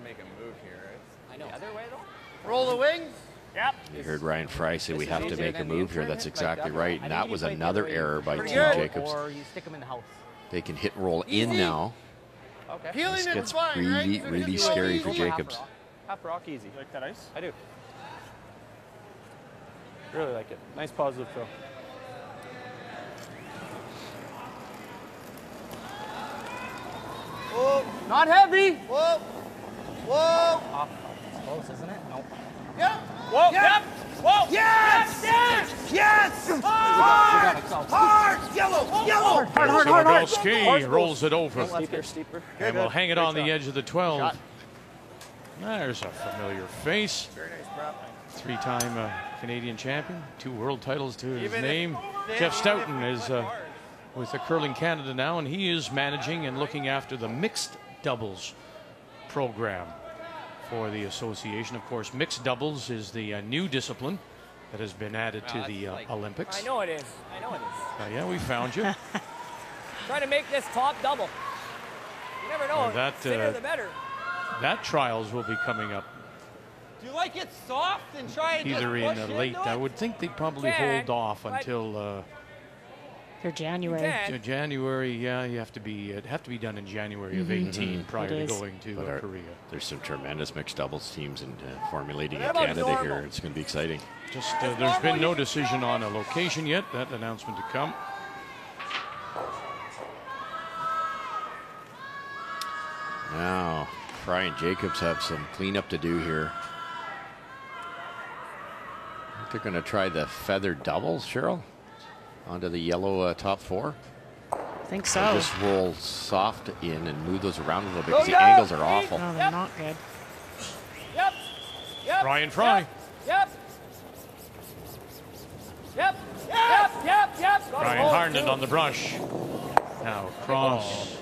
Gotta make a move here, right? I know. The other way, though? Roll the wings. Yep. You heard Ryan Fry say we have to make a move here. That's exactly that. right. And that was another error by Team. Jacobs. Or you stick them in the house. They can hit and roll in now. Okay. Peeling This gets fine, really, right? Really gonna do it scary easy. for Jacobs. Half rock easy. You like that ice? I do. Really like it. Nice positive throw. Whoa, Not heavy. whoa, whoa. It's close, isn't it? Nope. Yep. Whoa! Yep. Whoa! Yes! Yes! Yes. Hard! Hard! Yellow! Yellow! Hard, hard, hard, hard. rolls it over. Steeper, steeper. And we'll hang it on the Great edge of the 12. There's a familiar face. Three-time uh, Canadian champion, two world titles to his name. Jeff Stoughton is uh, with the Curling Canada now, and he is managing and looking after the mixed doubles program for the association. Of course, mixed doubles is the uh, new discipline that has been added to the uh, Olympics. I know it is. I know it is. Uh, yeah, we found you. Trying to make this top double. You never know. Well, that, Thinner uh, the better. that trials will be coming up Do you like it soft and try and either just in push uh, late. I would think they'd probably can, hold off but- until For January. can. Ja- January. Yeah, you have to be. It have to be done in January of 18 prior to going to But uh, our- Korea. There's some tremendous mixed doubles teams and uh, formulating in What Canada normal? here. It's going to be exciting. Just uh, there's been no decision on a location yet. That announcement to come. Now, Fry and Jacobs have some cleanup to do here. I think they're going to try the feather doubles, Cheryl, onto the yellow uh, top four. I think Or so. just roll soft in and move those around a little bit Go because the down, angles are awful. No, they're not good. Yep. Yep. Ryan Fry. Yep. Yep. Yep. Yep. Yep. Yep. Got it Ryan both, Harnden too. on the brush. Now cross.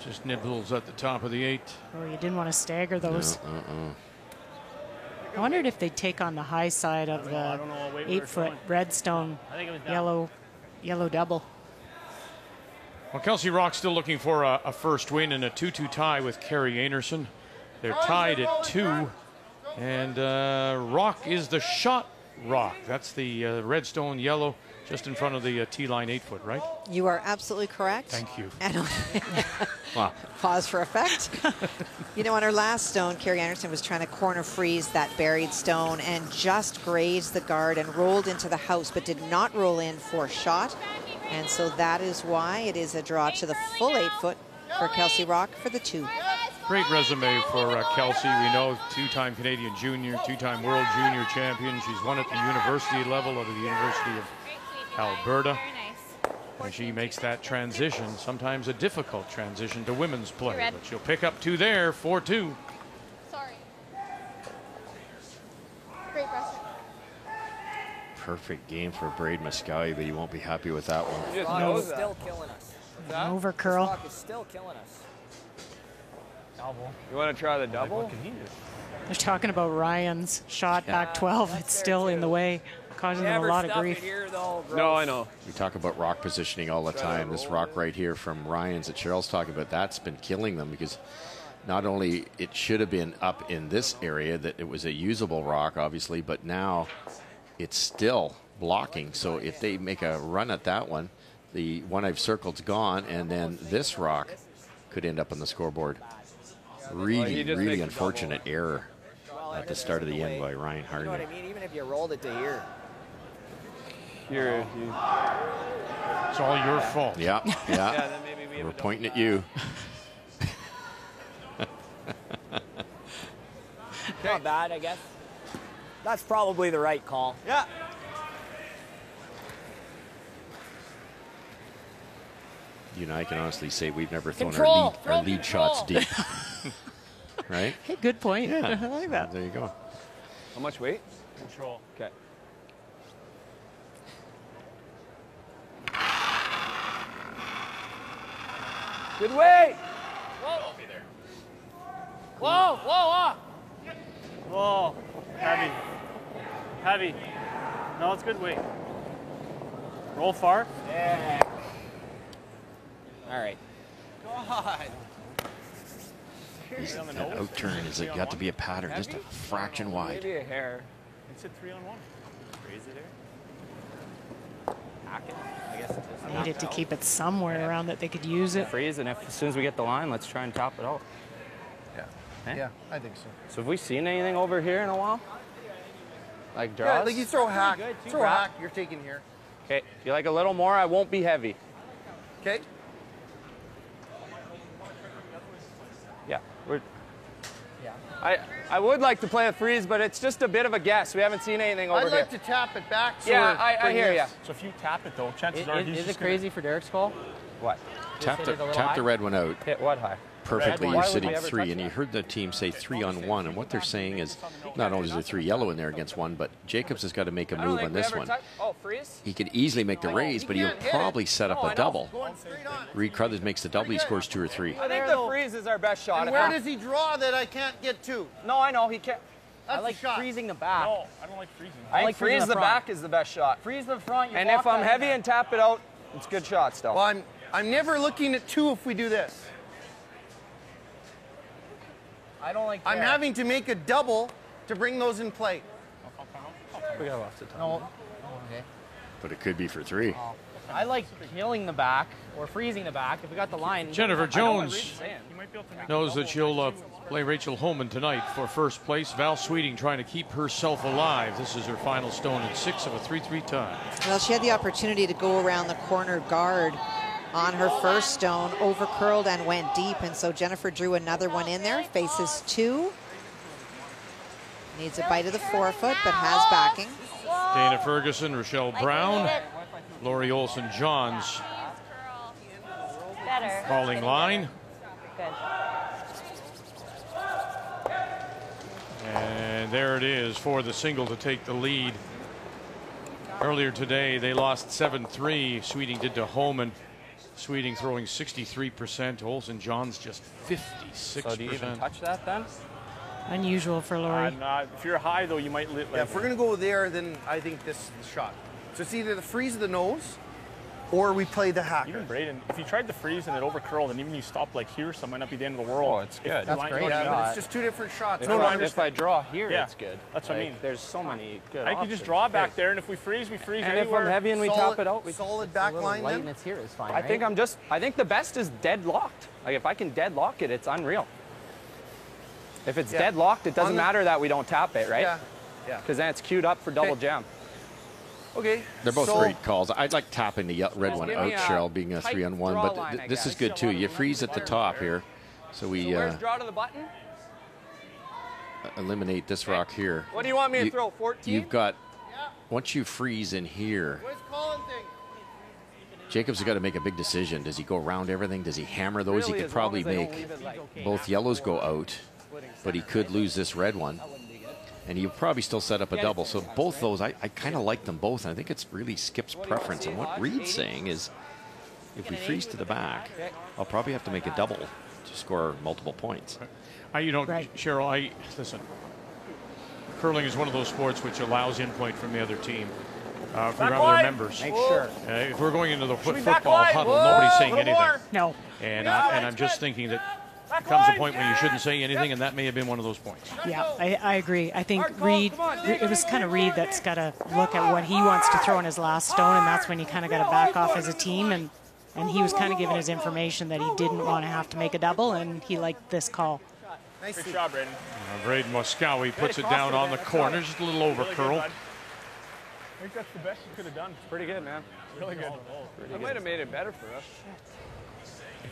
Just nibbles at the top of the eight. Oh, you didn't want to stagger those. Uh, uh, I wondered if they'd take on the high side of I don't know the what weight we were eight-foot redstone I think it was down. yellow, yellow double. Well, Kelsey Rocque still looking for a, a first win in a 2-2 tie with Kerri Einarson. They're tied at two, and uh, Rocque is the shot rock. That's the uh, redstone yellow just in front of the uh, T-line eight foot, right? You are absolutely correct. Thank you. And Wow. pause for effect. you know, on her last stone, Kerri Einarson was trying to corner freeze that buried stone and just grazed the guard and rolled into the house, but did not roll in for shot. And so that is why it is a draw to the full eight foot for Kelsey Rocque for the two. Great resume for uh, Kelsey. We know two-time Canadian junior, two-time world junior champion. She's won at the university level of the University of Alberta. And she makes that transition, sometimes a difficult transition to women's play. But she'll pick up two there, 4 2. Sorry. Great pressure. Perfect game for Braid Moskowy, but you won't be happy with that one. Just No. knows that. still killing us. An over curl. This is still killing us. Double. You want to try the double? They're talking about Ryan's shot Yeah, back 12. that's It's there still in the way, causing them a lot of grief. here, though? No, I know. We talk about rock positioning all the time. This rock right here from Ryan's that Cheryl's talking about, that's been killing them because not only it should have been up in this area that it was a usable rock, obviously, but now it's still blocking. So if they make a run at that one, the one I've circled's gone, and then this rock could end up on the scoreboard. Really, just really makes a unfortunate error at the start of the end by Ryan You know what I mean? Even if you rolled it to here. You're, It's all your fault. Yeah, yeah. Yeah, then maybe we We're pointing at you. Not bad, I guess. That's probably the right call. Yeah. You and I can honestly say we've never thrown Control, our lead, throw our lead shots deep. right? Hey, good point. Yeah. I like that. There you go. How much weight? Control. Okay. Good weight. Whoa. Whoa, whoa, whoa. Whoa, heavy, heavy. No, it's good weight. Roll far. Yeah. All right. God. That out turn has it got to be a pattern, just a fraction wide. Maybe a hair. It's a three on one. Crazy there. Hack it. I guess it's just Needed to keep it somewhere around that they could use it. Freeze, and if, as soon as we get the line, let's try and top it out. Yeah. Eh? Yeah, I think so. So have we seen anything over here in a while? Like draws? Yeah, like you throw hack. good, too, Throw Brad. hack. You're taking here. Okay, if you like a little more, I won't be heavy. Okay. Yeah, we're. Yeah. I I would like to play a freeze, but it's just a bit of a guess. We haven't seen anything over I'd here. like to tap it back. So Yeah, I- I hear you. So if you tap it though, chances Is, are is, he's is just it crazy for Derek's call? What? Tap the, it a little tap the red one out Hit what high? Perfectly. You're sitting three, and you heard the team say three on one. And what they're saying is not only is there three yellow in there against one, but Jacobs has got to make a move on this one. Oh, freeze? He could easily make the oh, raise, but he'll can't hit it. probably set up oh, No, I a know. double. Going straight on. Reid Carruthers makes the double, he scores two or three. I think the freeze is our best shot. And where does he draw that I can't get to? No, I know he can't. That's I like shot. freezing the back. No, I don't like freezing. The I, think like freeze freezing the, the back is the best shot. Freeze the front. You And if I'm heavy and tap it out, it's good shot still. Well, I'm I'm never looking at two if we do this. I don't like. I'm having to make a double to bring those in play. we got lots of time. No. Okay. But it could be for three. I like killing the back or freezing the back. If we got the line. Jennifer I know what Jones knows that she'll uh, play Rachel Homan tonight for first place. Val Sweeting trying to keep herself alive. This is her final stone in six of a 3 3 tie. Well, she had the opportunity to go around the corner guard on her first stone, overcurled and went deep. And so Jennifer drew another one in there, faces two. Needs a bite of the forefoot, but has backing. Dana Ferguson, Rachelle Brown, Lori Olson Johns Better. calling line. Good. And there it is for the single to take the lead. Earlier today, they lost 7 3. Sweeting did to Homan. Sweeting throwing 63%. Olson Johns just 56%. So do you even touch that then? Unusual for Lori. And, uh, if you're high though, you might. Li- like, Yeah, if we're gonna go there, then I think this is the shot. So it's either the freeze of the nose, or we play the hacker. Even Braeden, if you tried to freeze and it overcurled, and even you stop like here, so it might not be the end of the world. Oh, it's good. the That's line- great. you know what Yeah, mean? it's just two different shots. If, No, no, I I, if. I draw here, Yeah, it's good. that's what I mean. There's so many good I could just draw back there, and if we freeze, we freeze And if. I'm heavy and we Solid- top it out, we solid It's a back line light then? and it's here is fine. I think? I'm just. I think the best is deadlocked. Like if I can deadlock it, it's unreal. If it's Yeah. deadlocked, it doesn't the- matter that we don't tap it, right? Yeah. Yeah. Because then it's queued up for double Okay. jam. Okay. They're both so, great calls. I'd like tapping the red one out, Cheryl, being a three on one. But th- this is good too. You freeze at the top here, so we So uh, draw to the button? eliminate this rock here. What do you want me to throw? 14? You've got once you freeze in here, Where's Colin thing? Jacobs has got to make a big decision. Does he go around everything? Does he hammer those? Really, he could probably as they don't make like, both yellows go out, but he could lose this red one. And he'll probably still set up a double. So both those, I, I kind of like them both. And I think it's really Skip's preference. And what Reid's saying is if we freeze to the back, I'll probably have to make a double to score multiple points. I, you know, Cheryl, I listen. Curling is one of those sports which allows input from the other team. Uh, from Back other line. members. Make sure. Uh, if we're going into the foot football line. huddle, Whoa, nobody's saying anything. No. And, Yeah, I, and that's I'm just thinking that Back comes a line. point when you shouldn't say anything, and that may have been one of those points. Yeah, I, I agree. I think Hard Reid, come on, Re- it was kind of Reid that's got to look at what he wants to throw in his last stone, and that's when you kind of got to back off as a team. And, and he was kind of given his information that he didn't want to have to make a double, and he liked this call. Nice job, Braeden. Uh, Braeden Moskowy puts it down on the corner, just a little over curl. I think that's the best you could have done. Pretty good, man. Really good. That might have made it better for us.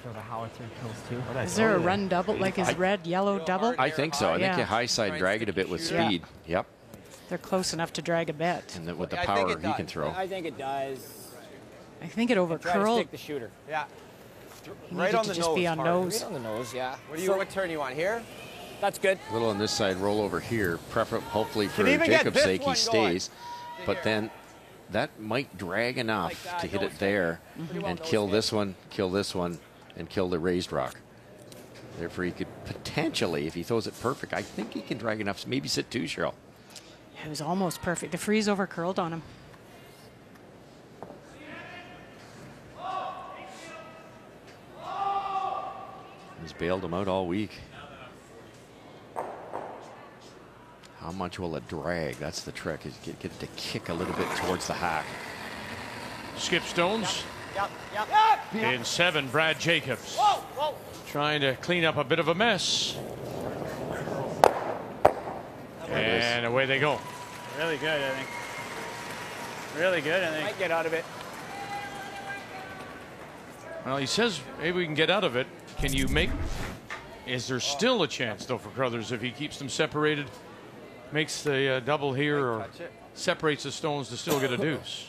For the howitzer kills too. Is there a run double, like his I- red, yellow double? I think so. I think Yeah. you high side drag it a bit with Yeah. speed. Yep. They're close enough to drag a bit. And then with the power he can throw. I think it does. I think it over Try to curled. stick the shooter. Yeah. He right on to the just nose. be on hard. nose. Right on the nose, yeah. What do you? So- what turn you want here? That's good. A little on this side, roll over here. Prefer, hopefully for Can even get Jacob's sake, he one going. stays. But then that might drag enough to hit it there Pretty well and kill this one, kill this one, and kill the raised rock. Therefore, he could potentially, if he throws it perfect, I think he can drag enough. Maybe sit two, Cheryl. It was almost perfect. The freeze over curled on him. He's bailed him out all week. How much will it drag? That's the trick. Is get, get it to kick a little bit towards the hack. Skip Stones Yep, yep. Yep. in seven. Brad Jacobs Whoa, whoa. trying to clean up a bit of a mess. There it is. And away they go. Really good, I think. Really good, I think. Might get out of it. Well, he says maybe we can get out of it. Can you make? Is there still a chance though for Carruthers if he keeps them separated, makes the uh, double here, or separates the stones to still get a deuce?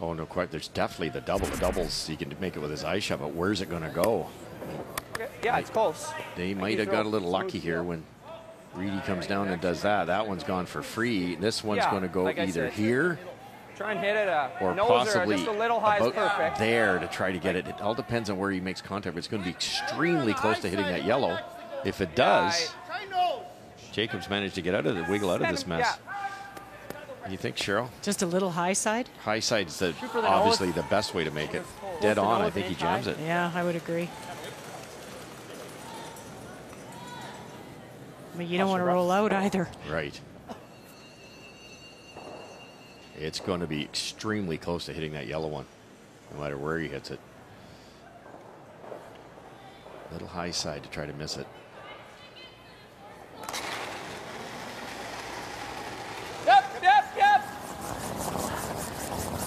Oh, no, quite. There's definitely the double. The doubles, he can make it with his eye shot, but where's it going to go? Okay. Yeah, it's close. They might have got a little lucky here when Reedy comes down and does that. That one's gone for free. This one's Yeah, going to go like either said. here Try and hit it uh, or possibly just a little high about perfect. there to try to get it. It all depends on where he makes contact. But it's going to be extremely close to hitting that yellow. If it does, Jacobs managed to get out of the wiggle out of this mess. You think, Cheryl? Just a little high side? High side's the for the obviously the best way to make it. Dead on, I think he jams it. Yeah, I would agree. I mean, you don't want to roll out either. Right. It's going to be extremely close to hitting that yellow one, no matter where he hits it. Little high side to try to miss it. Yep, yep, yep.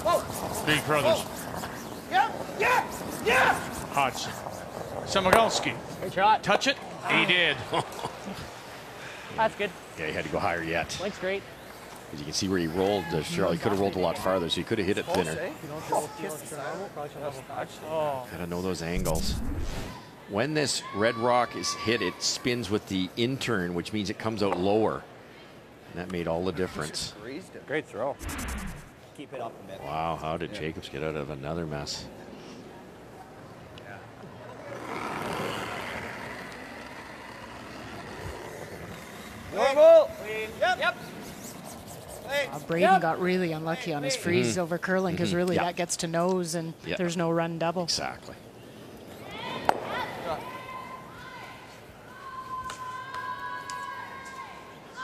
Whoa. Big Crothers. Yep, yep, yep. Hodgson. Samagalski. Good shot. Touch it. He did. That's good. Yeah, he had to go higher yet. Link's great. As you can see where he rolled, uh, Cheryl, he could have rolled a lot farther, so he could have hit it thinner. Oh. Gotta know those angles. When this red rock is hit, it spins with the intern, which means it comes out lower. And that made all the difference. Great throw. Keep it up a bit. Wow, how did Jacobs get out of another mess? Normal. Yep. Yep. Uh, Braden got really unlucky on his freeze Mhm. over curling because Mhm. really Yeah. that gets to nose and Yeah. there's no run double. Exactly.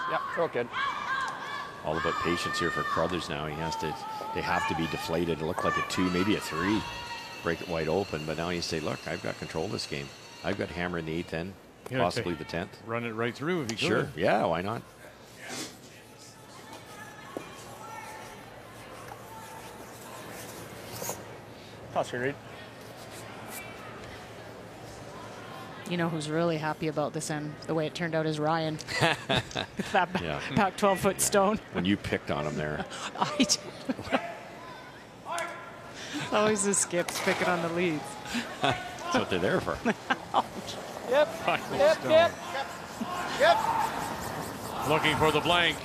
Yep, throw it good. All about patience here for Carruthers now. He has to, they have to be deflated. It looked like a two, maybe a three, break it wide open. But now you say, look, I've got control of this game. I've got hammer in the eighth end, Yeah, possibly okay. the tenth. Run it right through if you could. Sure, yeah, why not? Toss it, Reid. You know who's really happy about this end, the way it turned out is Ryan. That back, Yeah. back 12 foot stone. When you picked on him there. I did. It's always the skips picking on the leads. That's what they're there for. Yep. Yep. Yep. Yep. Looking for the blank.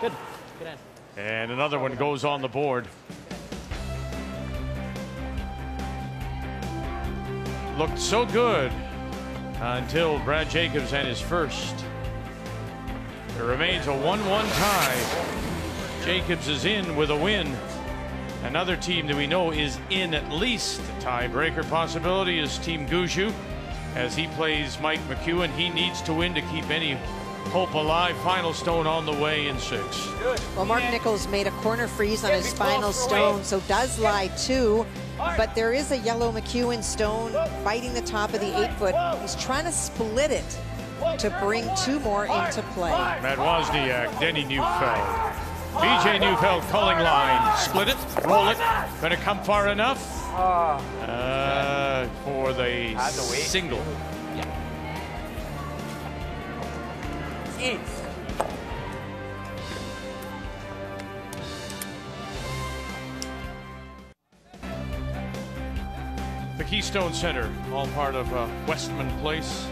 Good. Good end. And another one goes on the board. Looked so good until Brad Jacobs and his first. It remains a 1 1 tie. Jacobs is in with a win. Another team that we know is in at least a tiebreaker possibility is Team Gushue. As he plays Mike McEwen, he needs to win to keep any hope alive. Final stone on the way in six. Well, Mark Nichols made a corner freeze on his final stone, so does lie two. But there is a yellow McEwen stone biting the top of the eight foot. He's trying to split it to bring two more into play. Matt Wozniak, Denni Neufeld. BJ Neufeld calling line. Split it, roll it. Gonna come far enough uh, for the single. Eat. The Keystone Center, all part of uh, Westman Place.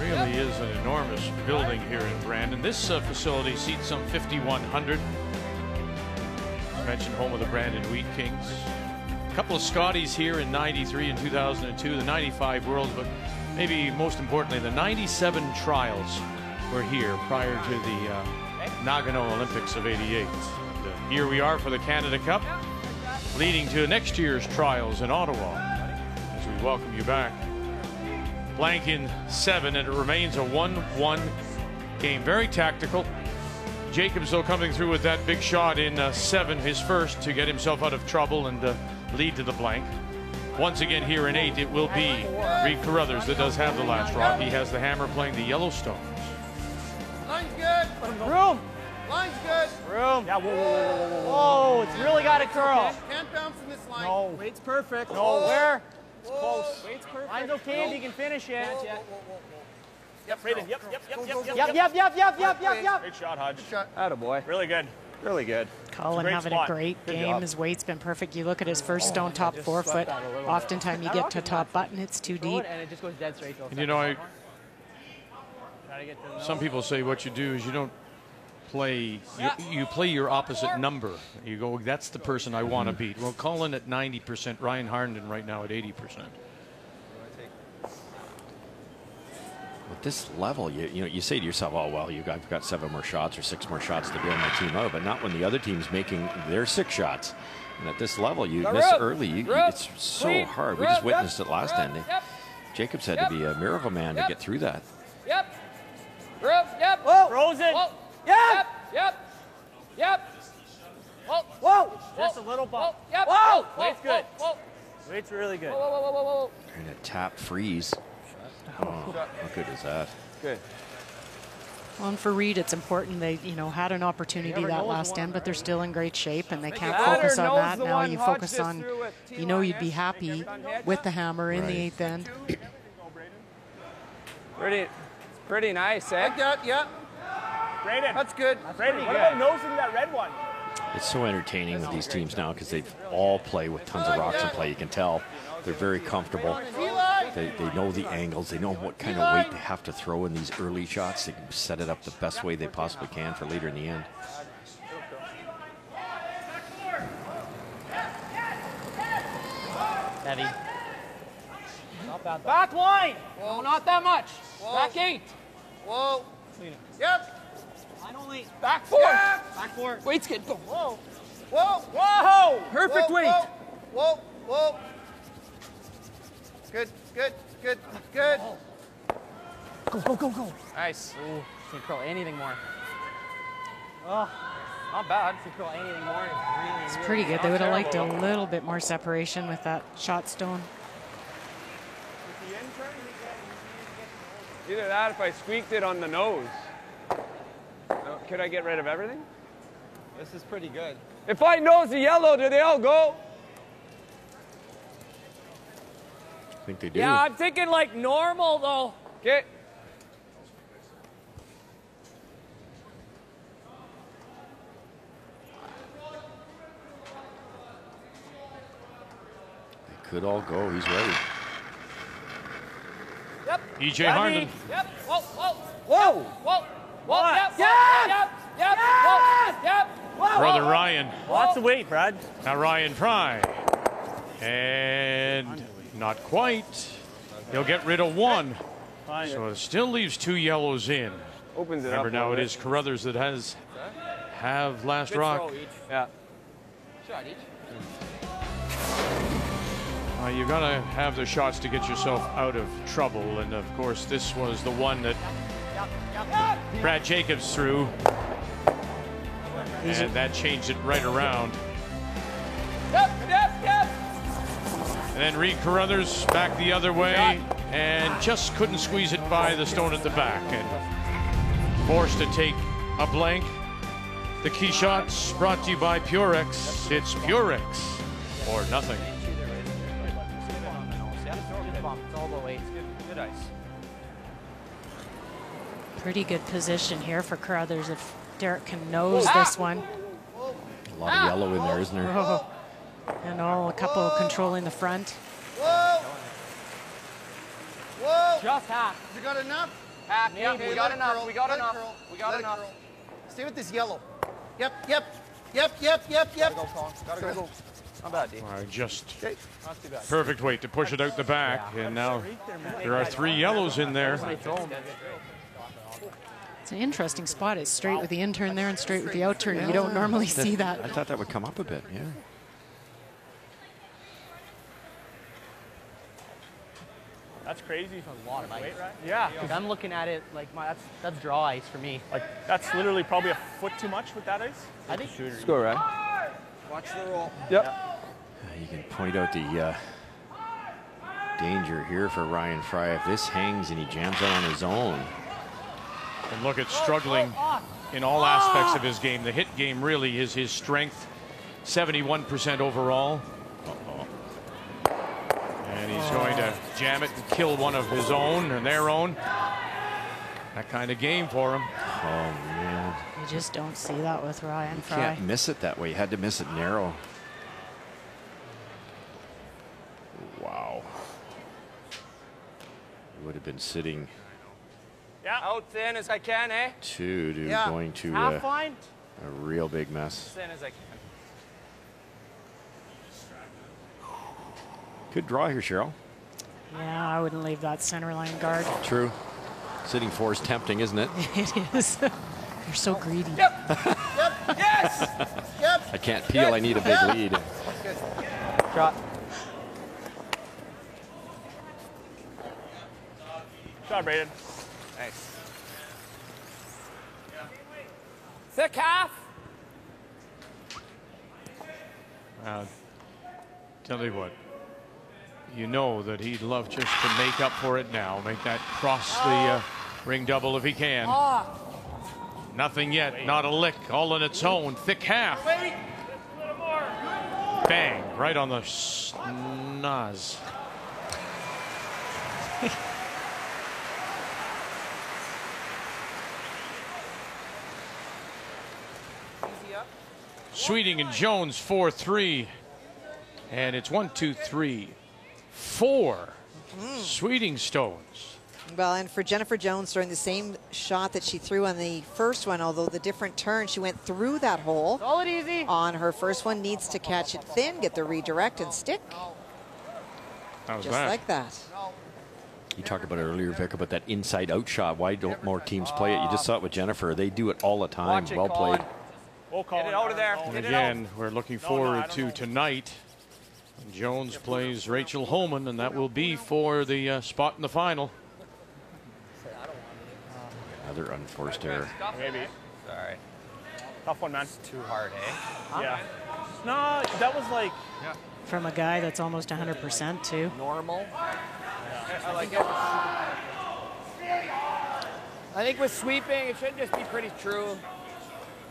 Really is an enormous building here in Brandon. This uh, facility seats some 5,100. I mentioned home of the Brandon Wheat Kings. A couple of Scotties here in 93 and 2002, the 95 Worlds, but maybe most importantly, the 97 trials were here prior to the uh, Nagano Olympics of 88. And, uh, here we are for the Canada Cup, leading to next year's trials in Ottawa. As we welcome you back. Blank in seven, and it remains a 1 1 game. Very tactical. Jacobs, though, coming through with that big shot in uh, seven, his first, to get himself out of trouble and uh, lead to the blank. Once again, here in eight, it will be Reid Carruthers that does have the last rock. He has the hammer playing the Yellowstone. Line's good. Room. Line's good. Room. Yeah. Whoa, whoa, whoa, whoa, whoa, whoa. Oh, it's really got to curl. Can't bounce from this line. No. Weight's perfect. No. Oh. Where? It's close. Oh. Weight's perfect. Line's okay if you can finish it. Whoa, whoa, whoa, whoa, whoa. Yep, Braeden. Yep, yep, yep, yep, yep, yep, yep, yep, yep, yep, yep, yep. Great shot, Hodge. shot. Attaboy. Really good. Really good. Colin Great having spot. a great Good game. job. His weight's been perfect. You look at his first stone top four foot. Oftentimes you get to top button, it's too deep. And it just goes dead straight. And you know, I, Try to get to the some people say what you do is you don't play, you, you play your opposite number. You go, that's the person I want to beat. Well, Colin at 90%, Ryan Harnden right now at 80%. At this level, you, you know, you say to yourself, "Oh well, you got, I've got seven more shots or six more shots to bail my team out," but not when the other team's making their six shots. And at this level, you Go, miss Rub. early. You, you- Rub. it's so Clean. hard. We Rub. just witnessed Yep. it last Rub. ending. Yep. Jacobs had Yep. to be a miracle man Yep. to get through that. Yep. Room. Yep. Whoa. Frozen. Whoa. Yep. Yep. Yep. Whoa. Whoa. Just a little bump. Yep. Whoa. Whoa. Weight's good. Whoa. Whoa. Weight's really good. Whoa. Whoa. Whoa. Whoa. Whoa. Trying to tap freeze. Oh, how good is that? Good. Well, and for Reid, it's important they, you know, had an opportunity Never that knows last one, end, but they're still in great shape and they can't Ladder focus on knows that. the Now one you Hodge focus just on, threw at you know, you'd T-line, be yeah? happy Done hit? with the hammer in Right. the eighth end. Pretty, pretty nice, eh? Like that, yeah. Braeden. That's good. Braeden, what about nosing that red one? It's so entertaining with these teams now because they all play with tons of rocks in play. You can tell they're very comfortable. They, they know the angles. They know what kind of weight they have to throw in these early shots. They can set it up the best way they possibly can for later in the end. Heavy. Not bad. Back line. No, not that much. Back eight. Whoa. Yep. Line only. Back four. Yep. Back four. Weight's good. Go. Whoa. Whoa. Whoa. Perfect Whoa, weight. Whoa. Whoa. Whoa. Good. Good. Good. Good. Go, go, go, go. Nice. Ooh, can't curl anything more. Oh, not bad. Can't curl anything more. Really, It's really pretty good. They would have liked a little bit more separation with that shot stone. Either that, if I squeaked it on the nose. Could I get rid of everything? This is pretty good. If I nose the yellow, do they all go? I think they do. Yeah, I'm thinking like normal though. Okay. They could all go. He's ready. Yep. EJ Harnden. Yep. Whoa, whoa. Whoa. Whoa. Whoa. Yep. Yes. Yep. Yep. Whoa. Yep. Whoa. Brother Ryan. Lots of weight, Brad. Now Ryan Fry. And not quite. He'll get rid of one. So it still leaves two yellows in. Opens it Remember up now it little is Carruthers that has have last Good rock. each. Yeah. Shot each. Uh, you got to have the shots to get yourself out of trouble. And of course, this was the one that Brad Jacobs threw. And that changed it right around. Yep. Yep. Yep. And then Reid Carruthers back the other way and just couldn't squeeze it by the stone at the back. And forced to take a blank. The key shots brought to you by Purex. It's Purex or nothing. Pretty good position here for Carruthers if Derek can nose Ah! this one. A lot of yellow in there, isn't there? Oh. And all a couple controlling the front. Whoa! Whoa! Just half. You got enough? Half. Yep. Okay, We got enough. curl, We got let enough. curl, We got let enough. curl. Stay with this yellow. Yep, yep, yep, yep, yep, yep. Gotta go, Colin. Gotta go. Not bad, D. All right, just Not too bad. perfect weight to push it out the back. And now there are three yellows in there. It's an interesting spot. It's straight with the inturn there and straight with the outturn. You don't normally see that. I thought that would come up a bit, yeah. That's crazy. a lot of ice. Weight, right? Yeah. Like, I'm looking at it like my that's that's draw ice for me. Like that's literally probably a foot too much with that ice. I think Let's go, Watch the roll. Yep. You can point out the uh, danger here for Ryan Fry. If this hangs and he jams out on his own, And look at struggling in all aspects of his game. The hit game really is his strength. 71% overall. And he's going to jam it and kill one of his own and their own. That kind of game for him. oh man, You just don't see that with Ryan you Fry. can't miss it that way. You had to miss it narrow. Wow. He would have been sitting Yeah. Out thin as I can, eh? two dude. Yeah. going to Half uh, fine. a real big mess. Thin as I can. Good draw here, Cheryl. Yeah, I wouldn't leave that center line guard. True. Sitting four is tempting, isn't it? It is. You're so greedy. Yep. yep. yes. Yep. I can't peel. I need a big Yep. lead. Good. Shot. Shot, Braeden. Thick calf. Uh, tell you what, you know that he'd love just to make up for it now, make that cross the uh, ring double if he can. Ah. Nothing yet, not a lick, all on its own. Thick half. Bang, right on the snaz. Sweeting and Jones 4 3. And it's one, two, three, four. Sweeting Stones. Well, and for Jennifer Jones throwing the same shot that she threw on the first one, although the different turn, she went through that hole. Hold it easy. On her first one, needs to catch it thin, get the redirect and stick, That was just that. like that. You talked about it earlier, Vic, about that inside out shot. Why don't more teams play it? You just saw it with Jennifer. They do it all the time. Watch it, well Colin. Played. We'll call Get it out of there. And Get again, we're looking No, no, forward to know. tonight. Jones plays Rachel Homan, and that will be for the uh, spot in the final. Another unforced error. Maybe. Sorry. Tough one, man. It's Too hard, eh? Yeah. No, that was like From a guy that's almost 100% too. Normal. I like it. I think with sweeping, it should just be pretty true.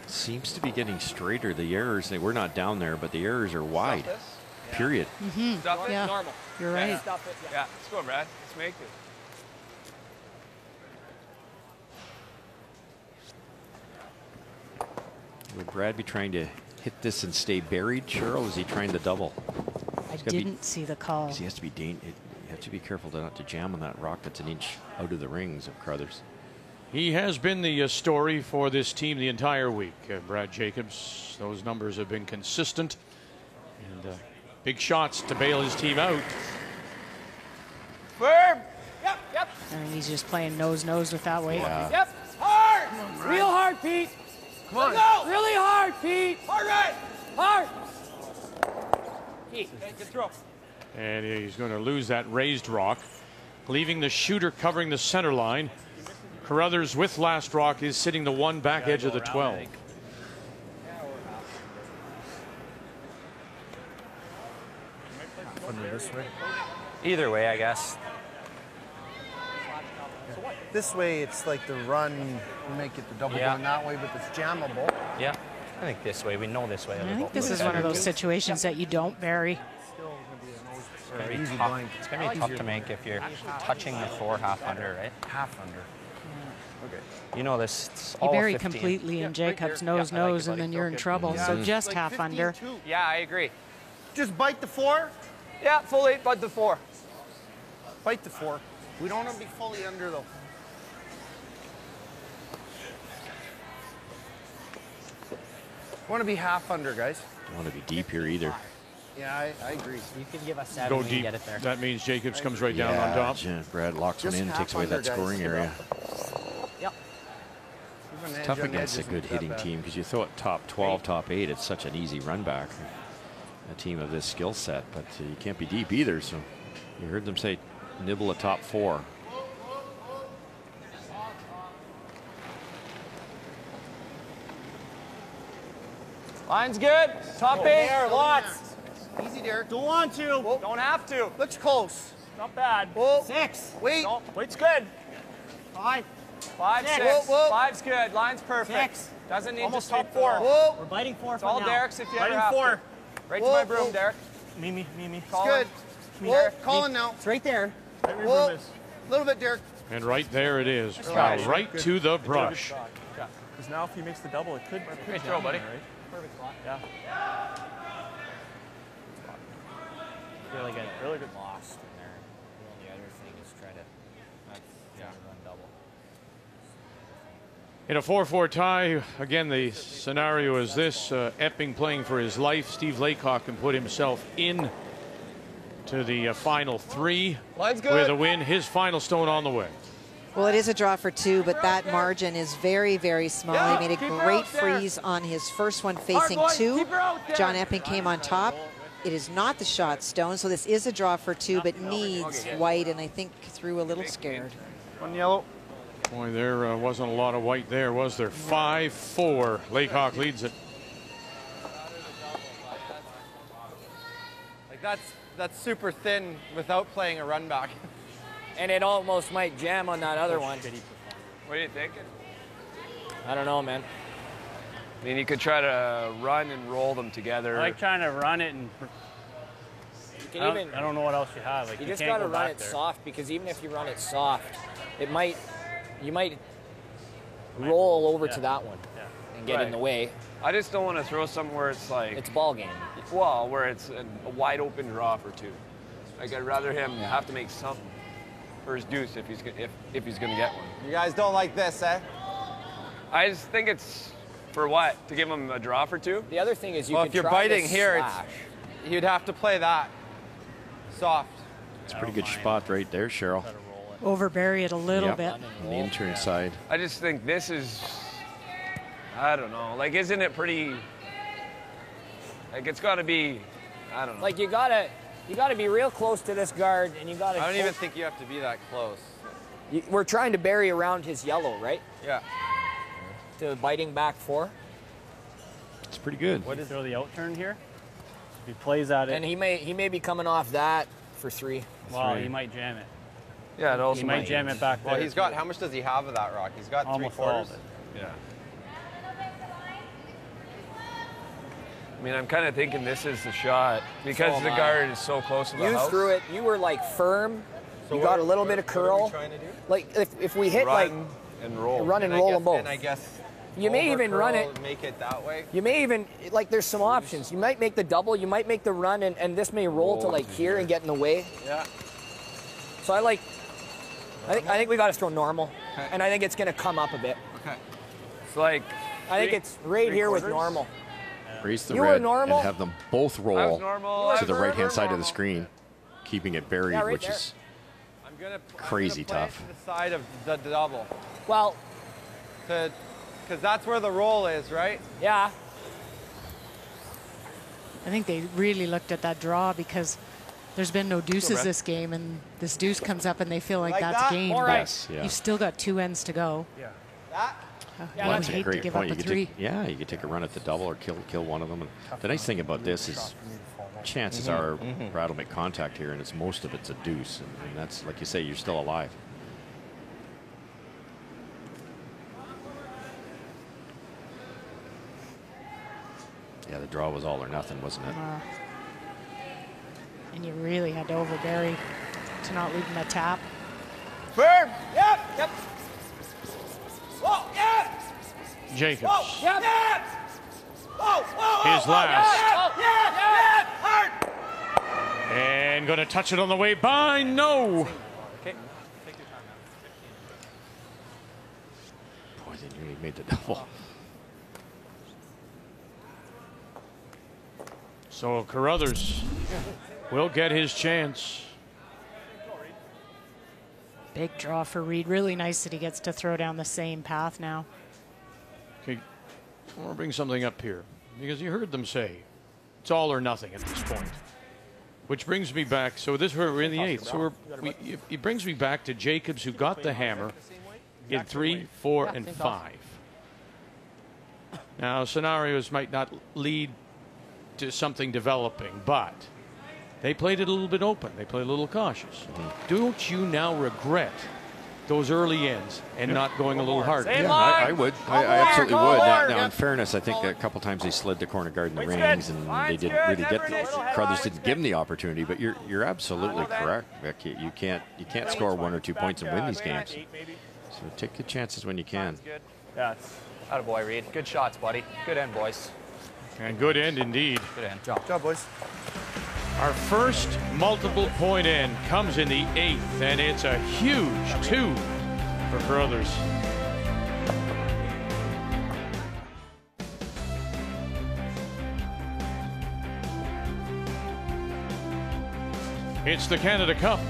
Seems to be getting straighter. The errors, they- we're not down there, but the errors are wide. Period. Mm-hmm. Stuff it, Yeah, normal. you're Yeah, right. It. Yeah, let's go, Brad. Let's make it. Would Brad be trying to hit this and stay buried, Cheryl? Is he trying to double? I It's gotta be- didn't see the call. He has to be dan- it- You have to be careful to not to jam on that rock that's an inch out of the rings of Carruthers. He has been the uh, story for this team the entire week, uh, Brad Jacobs. Those numbers have been consistent. And uh, big shots to bail his team out. Firm. Yep, yep. I mean, he's just playing nose nose with that weight. Yeah. Yep. Hard. Real hard, Pete. Come on. Go. Really hard, Pete. Hard right. Hard. Pete, good throw. And he's going to lose that raised rock, leaving the shooter covering the center line. Carruthers with last rock is sitting the one back edge of the 12. this way. Either way, I guess. This way, it's like the run, we make it the double Yeah. going that way, but it's jammable. Yeah. I think this way. We know this way. I think this is one of those situations that you don't bury. It's gonna be tough. blank. It's gonna tough to make if you're touching the four half under, right? Half under. Okay. You know this. It's You all bury 15. completely in Jacob's nose nose, and then you're in trouble. Yeah, So it's just like half under. 15-2. Yeah, I agree. Just bite the four. Yeah, full eight, bud the four. Bite the four. We don't want to be fully under though. Want to be half under, guys. Don't want to be deep here either. Yeah, I, I agree. You can give us seven Go when you deep. get it there. That means Jacobs comes right down on top. yeah, Brad locks Just one in, takes away that scoring Get area. Yep. Even It's tough against a good hitting team because you throw it top 12, top 8, it's such an easy run back. A team of this skill set, but uh, you can't be deep either. So you heard them say nibble a top four. Line's good. Top eight. There, Lots. Easy, Derek. Don't want to. Don't have to. Looks close. Not bad. Whoa. Six. Wait. No, weight's good. Five. Five, Six. six. Whoa, whoa. Five's good. Line's perfect. Six. Doesn't need Almost to top top four. four. Whoa. We're biting four It's for all now. Derek's if you Biting ever have four. to. Right Whoa, to my broom, whoa. Derek. Me, me, me, me. It's Colin. good. Whoa, Derek. Colin now. It's right there. Right where Whoa. A little bit, Derek. And right there it is. try. Wow, right to the brush. Because now if he makes the double, it could. could Great throw, buddy. there, right? Perfect spot. Yeah. Really good. Really good. Lost in there. The only other thing is try to not yeah. run double. In a 4-4 tie, again, the scenario is this. Uh, Epping playing for his life. Steve Laycock can put himself in to the uh, final three Line's good. with a win. His final stone on the way. Well, it is a draw for two, but that margin is very, very small. Yeah, he made a great freeze on his first one facing boy, two. keep her out there. John Epping came on top. It is not the shot stone, so this is a draw for two, but needs white, and I think threw a little scared. One yellow. Boy, there uh, wasn't a lot of white there, was there? 5-4. Laycock leads it. Like that's that's super thin without playing a run back. And it almost might jam on that other one. What are you thinking? I don't know, man. I mean, you could try to run and roll them together. I like trying to run it and. You I can don't, even. I don't know what else you have. Like You you, just gotta go run it there. soft because even if you run it soft, it might, you might roll over to that one and get in the way. I just don't want to throw something where it's like It's ball game. well, where it's a, a wide open draw for two. Like I'd rather him have to make something for his deuce if he's if if he's gonna get one. You guys don't like this, eh? I just think it's for what to give him a draw for two. The other thing is you well, could if you're try biting here, it's you'd have to play that soft. It's a pretty good spot right there, Cheryl. Overbury it a little Yep. bit. On the inturn side. I just think this is, I don't know. Like, isn't it pretty? Like, it's got to be, I don't know. Like you gotta, you gotta be real close to this guard, and you gotta. I don't even think you have to be that close. You, we're trying to bury around his yellow, right? Yeah. To biting back four. It's pretty good. What is throw the out turn here? If he plays at it, And he may he may be coming off that for three. well, he might jam it. Yeah, it also he might might. jam it back Well, there. he's got, how much does he have of that rock? He's got Almost three all quarters. of it. Yeah. I mean, I'm kind of thinking this is the shot because So the am I. guard is so close to the You house. threw it. You were like firm. So you got a little we- bit of what are we curl. trying to do? Like if, if we hit Run like and roll. run and I roll guess, them both. And I guess You may even run it. Make it that way. You may even like. There's some options. You might make the double. You might make the run, and, and this may roll to like to here and get in the way. Yeah. So I like. I think I think we got to throw normal, and I think it's going to come up a bit. Okay. It's like. I think it's right three here with quarters? normal. Raise the You were red normal? and have them both roll to the right hand ever side of the screen, keeping it buried, Yeah, right which there. is I'm gonna crazy I'm gonna play tough. to the side of the double. Well, to because that's where the roll is, right? Yeah. I think they really looked at that draw because there's been no deuces this game, and this deuce comes up, and they feel like, Like that's that? game. All but right. Yes, yeah. You've still got two ends to go. Yeah. Uh, Well, that's a hate to great point. You a could three. take, yeah, you could take a run at the double or kill kill one of them. And the nice thing about this is chances Mhm, are mhm. Brad will make contact here, and it's most of it's a deuce, and, and that's like you say, you're still alive. Yeah, the draw was all or nothing, wasn't it? Uh, and you really had to overbury to not leave him a tap. Firm. Yep. Yep. Whoa. Yeah. Jacobs. Whoa. Yep. Yeah. Whoa. Whoa. His last. Yeah. Yeah. Hard. And going to touch it on the way by. No. Okay. Boy, they nearly made the double. So Carruthers will get his chance. Big draw for Reid. Really nice that he gets to throw down the same path now. Okay, I want to bring something up here because you heard them say it's all or nothing at this point. Which brings me back. So this we're in the eighth. So we're, we, it, it brings me back to Jacobs, who got the hammer in three, four, and five. Now scenarios might not lead to something developing, but they played it a little bit open. They played a little cautious. Mm-hmm. Don't you now regret those early ends and not going a little harder? Yeah, I, I would. I, I absolutely would. Now, now, in fairness, I think a couple times they slid the corner guard in the rings, and they didn't really get. The, Carruthers didn't give them the opportunity. But you're you're absolutely correct, Vic. You, you can't you can't score one or two points and win these games. So take the chances when you can. Good. Yeah, out of boy, Reid. Good shots, buddy. Good end, boys. And good end indeed. Good end. Job, job, boys. Our first multiple point end comes in the eighth, and it's a huge two for Carruthers. It's the Canada Cup,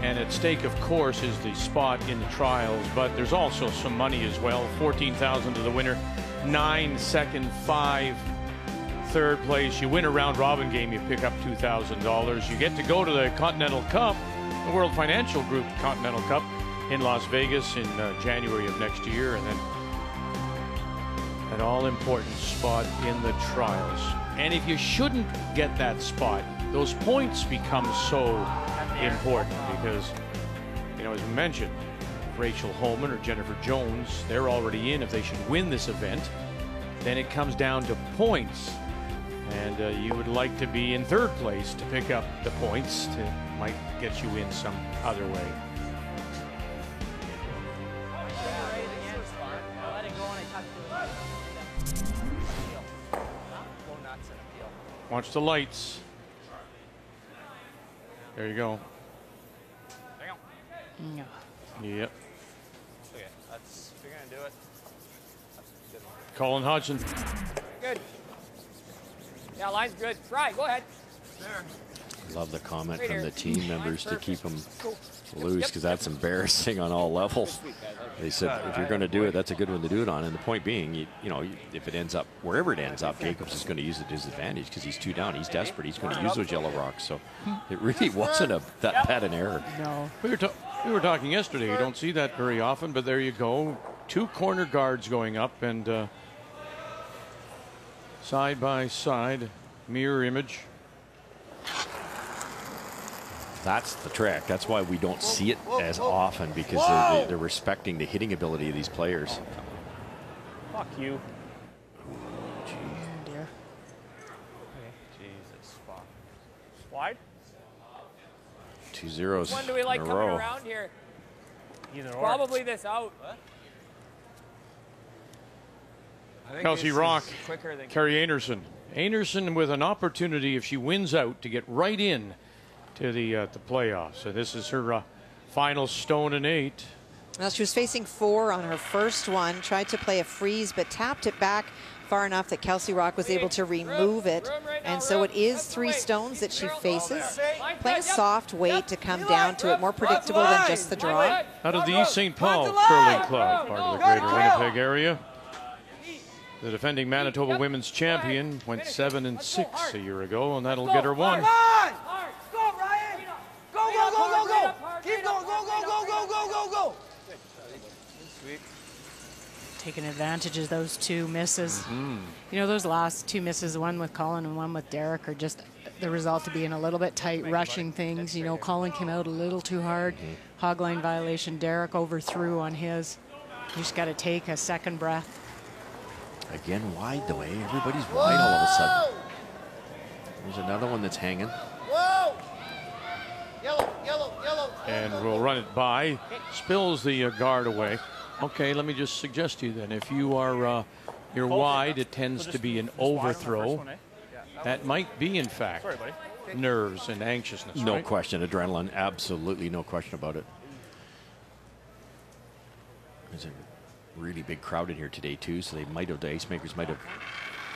and at stake, of course, is the spot in the trials, but there's also some money as well 14000 to the winner, nine second, five third place. You win a round robin game, you pick up $2,000. You get to go to the Continental Cup, the World Financial Group Continental Cup in Las Vegas in uh, January of next year, and then an all important spot in the trials. And if you shouldn't get that spot, those points become so important because, you know, as we mentioned, Rachel Homan or Jennifer Jones, they're already in. If they should win this event, then it comes down to points. And uh, you would like to be in third place to pick up the points to might get you in some other way. Watch the lights. There you go. No. Yep. Okay, that's if you're gonna do it. That's a good one. Colin Hodgson. Good. Yeah, line's good. Try. Go ahead. There. Love the comment Right from here. the team members to keep them Cool. loose because that's embarrassing on all levels. They said if you're going to do it, that's a good one to do it on. And the point being, you, you know, if it ends up wherever it ends up, Jacobs is going to use it to his advantage because he's two down. He's desperate. He's going to use those yellow rocks. So it really wasn't a that bad an error. No. We were, ta- we were talking yesterday. You don't see that very often, but there you go. Two corner guards going up and uh, side by side, mirror image. That's the trick. That's why we don't see it as often because they're, they're respecting the hitting ability of these players. Fuck you. Jesus. Wide? Two zeros When do we like in a coming row. around here? Either or. Probably this out. think Kelsey Rocque, quicker Kerri Einarson. Anderson with an opportunity if she wins out to get right in to the uh, the playoffs. So this is her uh, final stone and eight. Well, she was facing four on her first one, tried to play a freeze, but tapped it back far enough that Kelsey Rocque was able to remove it. And so it is three stones that she faces. Playing a soft weight to come down to it, more predictable than just the draw. Out of the East St. Paul Curling Club, part of the greater Winnipeg area. The defending Manitoba women's champion went seven and six a year ago, and that'll get her one. Go, Ryan! Go, go, go, go, go! Keep going, go, go, go, go, go, go, go! Taking advantage of those two misses. Mm-hmm. You know, those last two misses, one with Colin and one with Derek, are just the result of being a little bit tight, rushing things. You know, Colin came out a little too hard. Hogline violation. Derek overthrew on his. You just got to take a second breath. Again, wide the way. Everybody's wide all of a sudden. There's another one that's hanging. Whoa! Yellow, yellow, yellow. And we'll run it by. Spills the uh, guard away. Okay, let me just suggest to you then, if you are uh, you're wide, it tends to be an overthrow. That might be, in fact, nerves and anxiousness. No right? question, adrenaline. Absolutely no question about it. Is it. There's a really big crowd in here today too, so they might have the ice makers might have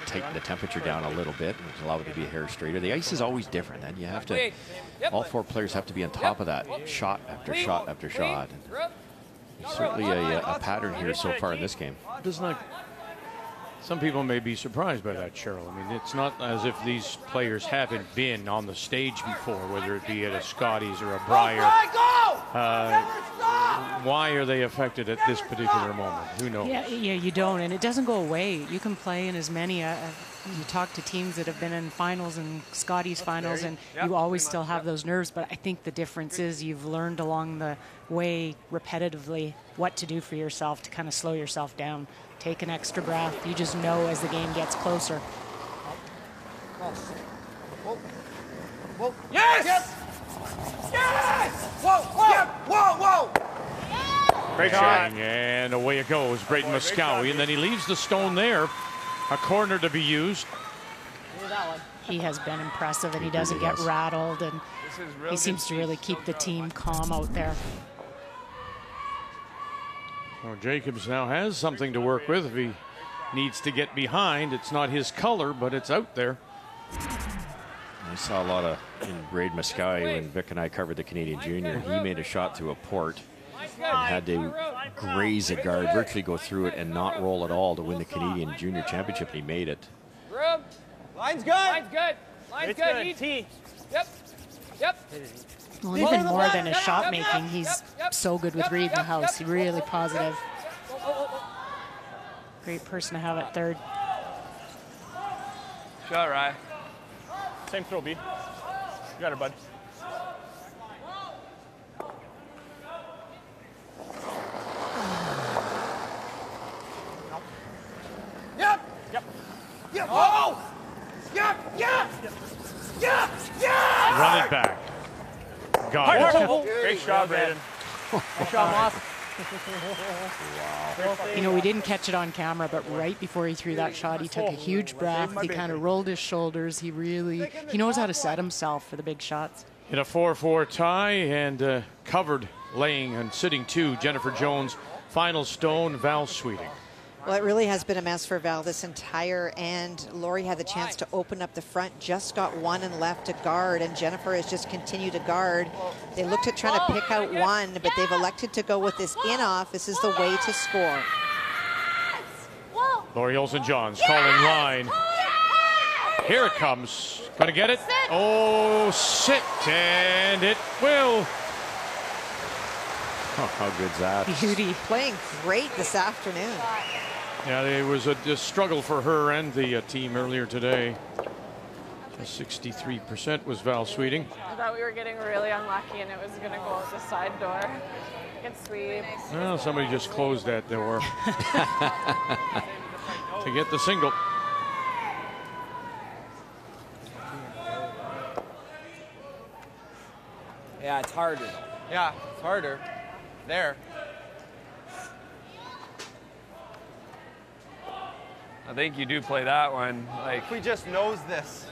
tightened the temperature down a little bit and allowed it to be a hair straighter. The ice is always different, and you have to. All four players have to be on top of that, shot after shot after shot. And certainly a, a pattern here so far in this game. Does not. Some people may be surprised by that, Cheryl. I mean, it's not as if these players haven't been on the stage before, whether it be at a Scotties or a Brier. Uh, why are they affected at this particular moment? Who knows? Yeah, yeah, you don't, and it doesn't go away. You can play in as many. Uh, you talk to teams that have been in finals and Scotties finals, and you always still have those nerves. But I think the difference is you've learned along the way repetitively what to do for yourself to kind of slow yourself down. Take an extra breath. You just know as the game gets closer. Whoa. Whoa. Yes! Yes! Whoa, whoa, whoa, whoa! Great shot. And away it goes, Braeden Moskowy. And then he leaves the stone there. A corner to be used. He has been impressive, and he He doesn't get rattled, and This is real he seems to really keep the team calm out there. Well, Jacobs now has something to work with if he needs to get behind. It's not his color, but it's out there. I saw a lot of in Braeden Moskowy when Vic and I covered the Canadian Junior. He made a shot to a port and had to graze a guard, virtually go through it and not roll at all to win the Canadian Junior Championship. And he made it. Room. Line's good. Line's good. Line's It's good. good. Easy. Yep. Yep. Well, even more than his shot making, he's so good with reading the house. He's really positive. Oh, oh, oh, Great person to have at third. Shot, Ryan. Same throw, B. You got her, bud. Yep. Yep. Yep. Oh! Yep. Yep. Yep. Yep. Run it back. Got it. Great shot, Braeden. Good shot, Moss. wow. You know, we didn't catch it on camera, but right before he threw that shot, he took a huge breath. He kind of rolled his shoulders. He really, he knows how to set himself for the big shots. In a 4-4 tie and uh, covered, laying and sitting two, Jennifer Jones. Final stone, Val Sweeting. Well, it really has been a mess for Val this entire end. Lori had the chance to open up the front, just got one and left to guard, and Jennifer has just continued to guard. They looked at trying to pick out one, but they've elected to go with this in off. This is the way to score. Lori Olson Johns calling line. Here it comes. Going to get it. Oh, sit. And it will. Oh, how good's that? Beauty. Playing great this afternoon. Yeah, it was a, a struggle for her and the uh, team earlier today. 63% was Val Sweeting. I thought we were getting really unlucky and it was going to go out the side door. Good sweep. Well, somebody just closed that door to get the single. Yeah, it's harder. Yeah, it's harder. There. I think you do play that one. Like If we just knows this.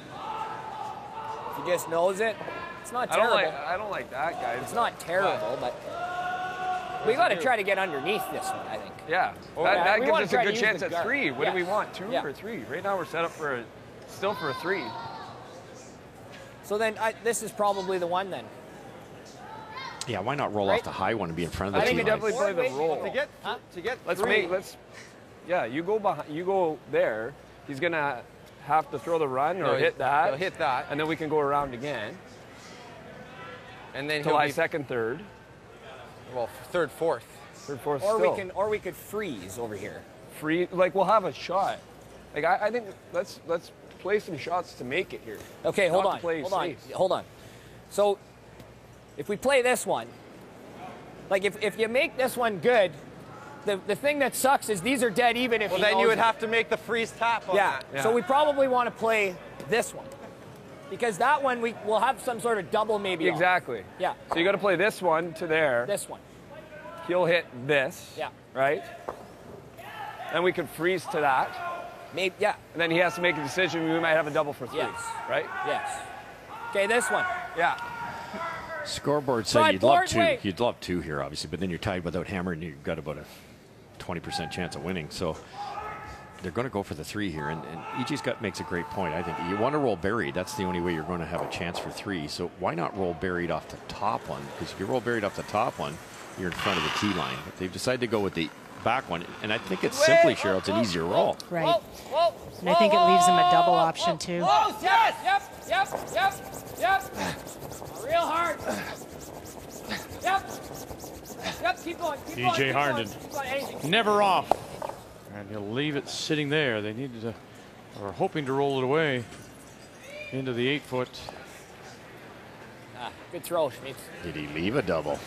If you just knows it, it's not I don't terrible. like I don't like that, guys. It's not terrible, but we got to try to get underneath this one. I think. Yeah, Or- that, Yeah, that gives us a good chance at three. What do we want? Two Yeah. or three? Right now we're set up for a, still for a three. So then I, this is probably the one then. Yeah, why not roll Right. off the high one and be in front of the I the think we definitely play the roll. To get to get Let's three. make let's. Yeah, you go behind. You go there. He's gonna have to throw the run or No, hit that. he'll hit that. and then we can go around again. and then Till he'll be second, third, well third, fourth. third, fourth. Or still. we can, or we could freeze over here. free. Like we'll have a shot. Like I, I think let's let's play some shots to make it here. Okay, hold Not on. play Hold on. Hold on. So, if we play this one, like if, if you make this one good, the, the thing that sucks is these are dead even if Well, he then you would it. have to make the freeze tap on Yeah. that. So we probably want to play this one because that one we will have some sort of double maybe. on. Exactly. Yeah. So you got to play this one to there. This one. He'll hit this. Yeah. Right. Then we could freeze to that. Maybe. Yeah. And then he has to make a decision. We might have a double for three. Yes. Right. Yes. Okay, this one. Yeah. Scoreboard Side said you'd love board, two. You'd love two here, obviously, but then you're tied without hammer, and you've got about a 20% chance of winning. So they're going to go for the three here, and, and EJ's got makes a great point. I think you want to roll buried. That's the only way you're going to have a chance for three. So why not roll buried off the top one? Because if you roll buried off the top one, you're in front of the tee line. But they've decided to go with the back one, and I think it's simply, Cheryl, it's an easier roll. Right. Whoa, whoa, And I think it leaves them a double option, too. Whoa, yes. Yep. Yep. Yep. Yep. Real hard. Yep. Yep. Keep going. Keep going. EJ keep Harnden. Going, keep going. Anything. Never off. And he'll leave it sitting there. They needed to, or hoping to roll it away into the eight foot. Ah, good throw, Schmitz. Did he leave a double?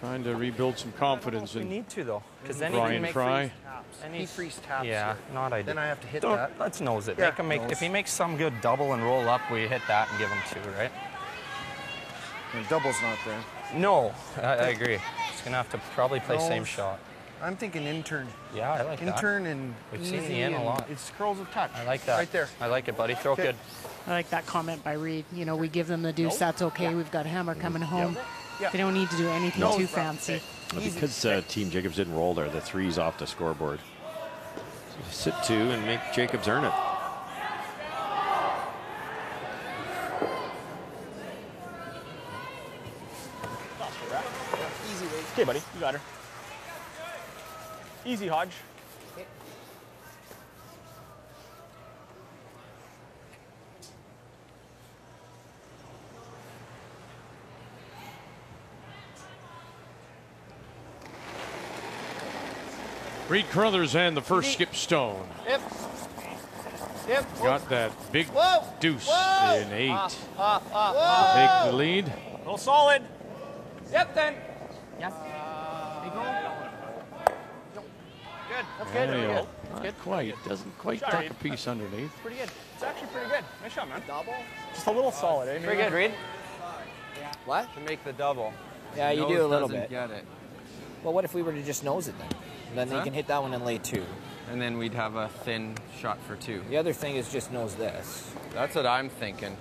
Trying to rebuild some confidence We in need to though, because then Brian he can make Fry. freeze taps. He freeze taps Yeah, here. not ideal. Then I have to hit Don't- that. Let's nose it. Yeah, make him make. nose. If he makes some good double and roll up, we hit that and give him two, right? The double's not there. No, I, I agree. He's gonna have to probably play same shot. I'm thinking inturn. Yeah, I like that. inturn and We've seen the easy in a lot. It's curls of touch. I like that. Right there. I like it, buddy. Throw Okay. good. I like that comment by Reid. You know, we give them the deuce. That's okay. We've got hammer coming home. Yeah. They don't need to do anything No, too it's fancy. Well, because uh, Team Jacobs didn't roll there, the three's off the scoreboard. So sit two and make Jacobs earn it. Okay, buddy, you got her. Easy, Hodge. Reid Carruthers and the first skip stone. Yep. Yep. Got that big Whoa. deuce Whoa. in eight. Ah, Up, up, up. Take the ah. lead. Go solid. Yep. Then. Yes. Good. That's There good. That's good. Not good. quite. Doesn't quite Shot, tuck a piece underneath. Pretty good. It's actually pretty good. Nice shot, man. Double. Just a little solid, eh? Pretty good, Reid. What? To make the double. Yeah, you Nose do a little bit. Get it. Well, what if we were to just nose it then? Then Huh? you can hit that one and lay two. And then we'd have a thin shot for two. The other thing is just nose this. That's what I'm thinking.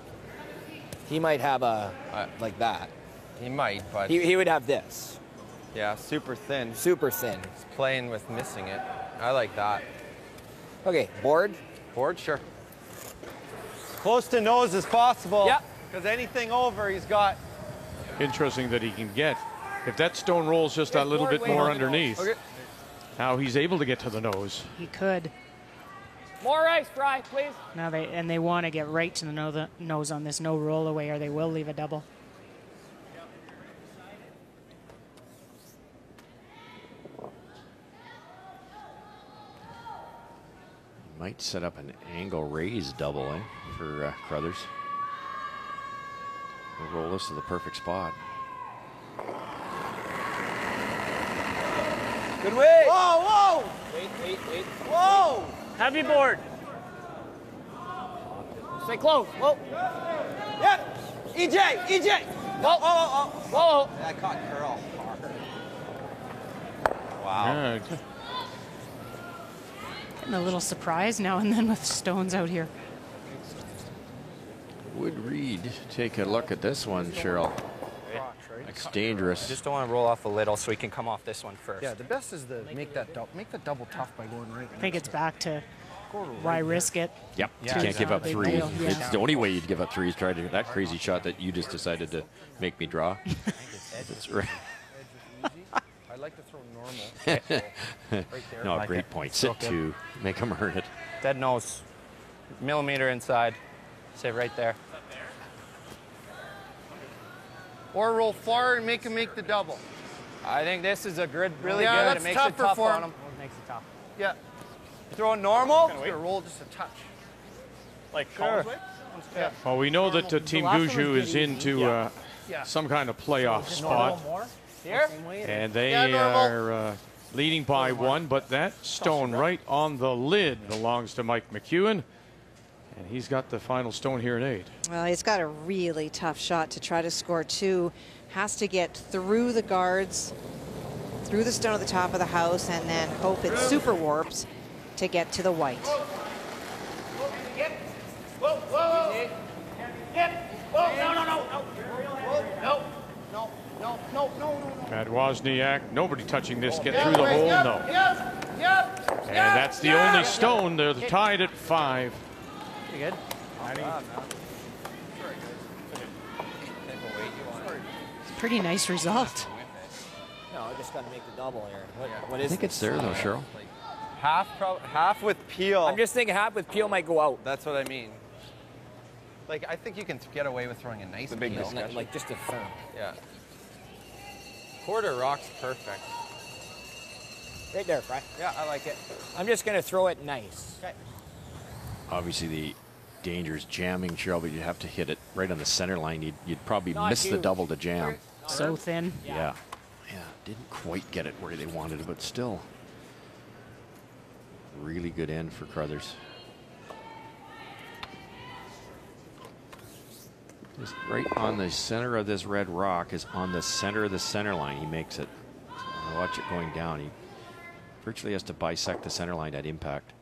He might have a Uh, like that. He might, but He, he would have this. Yeah, super thin. Super thin. He's playing with missing it. I like that. Okay, board. Board, sure. Close to nose as possible. Yeah. Because anything over, he's got. Interesting that he can get. If that stone rolls just a little bit more underneath, Okay. how he's able to get to the nose. He could. More ice, Fry, please. Now they and they want to get right to the no- nose on this no roll away, or they will leave a double. Might set up an angle raise double eh, for uh, Crothers. We'll roll this to the perfect spot. Good way. Whoa, whoa! Wait, wait, wait. Whoa! Heavy board. Stay close. Whoa. Yep! EJ! EJ! Whoa. Oh, oh, Whoa. oh. That caught curl hard. Wow. Yeah, Getting a little surprise now and then with stones out here. Would Reid take a look at this one, Cheryl? It's dangerous. I Just don't want to roll off a little so he can come off this one first. Yeah, the best is to make that dou- make that double tough by going right. I think it's back to why risk it. Yep, you can't give up three. deal, yeah. It's the only way you'd give up three is try to that crazy shot that you just decided to make me draw. That's right. I like to throw normal. right no, Like great it. point. Sit good. two, make him earn it. Dead nose. Millimeter inside. Say right there. Or roll far and make him make the double. I think this is a good, really Yeah, good. that's It makes tougher it tough for on him. him. Makes it tough. Yeah. Throw a normal. Just gonna roll just a touch. Like Sure. Yeah. Well, we know that uh, Team last Gushue is into easy. uh, Yeah. some kind of playoff spot. Here. And they Yeah, are uh, leading by one, but that stone right on the lid belongs to Mike McEwen. And he's got the final stone here in eight. Well, he's got a really tough shot to try to score two. Has to get through the guards, through the stone at the top of the house, and then hope it super warps to get to the white. Whoa, whoa. Yep. Whoa, no, no, no, no. No, no, no, no, no, no. Matt Wozniak, nobody touching this. Get Yep, through the wait, hole? yep, No. Yep, yep. And that's the yep. only stone. They're tied at five. Pretty good. Pretty nice result. No, I just got to make the double here. What, what I think this? it's there though, Cheryl. Half, prob- half with peel. I'm just thinking half with peel might go out. That's what I mean. Like I think you can get away with throwing a nice The big peel. discussion. Like just a firm. Yeah. Quarter rocks perfect. Right there, Fry. Yeah, I like it. I'm just going to throw it nice. Okay. Obviously, the danger is jamming, Cheryl, but you'd have to hit it right on the center line. You'd, you'd probably Not miss the double to jam. So thin. Yeah. Yeah, didn't quite get it where they wanted it, but still. Really good end for Carruthers. Just right on the center of this red rock is on the center of the center line. He makes it. So watch it going down. He virtually has to bisect the center line at impact.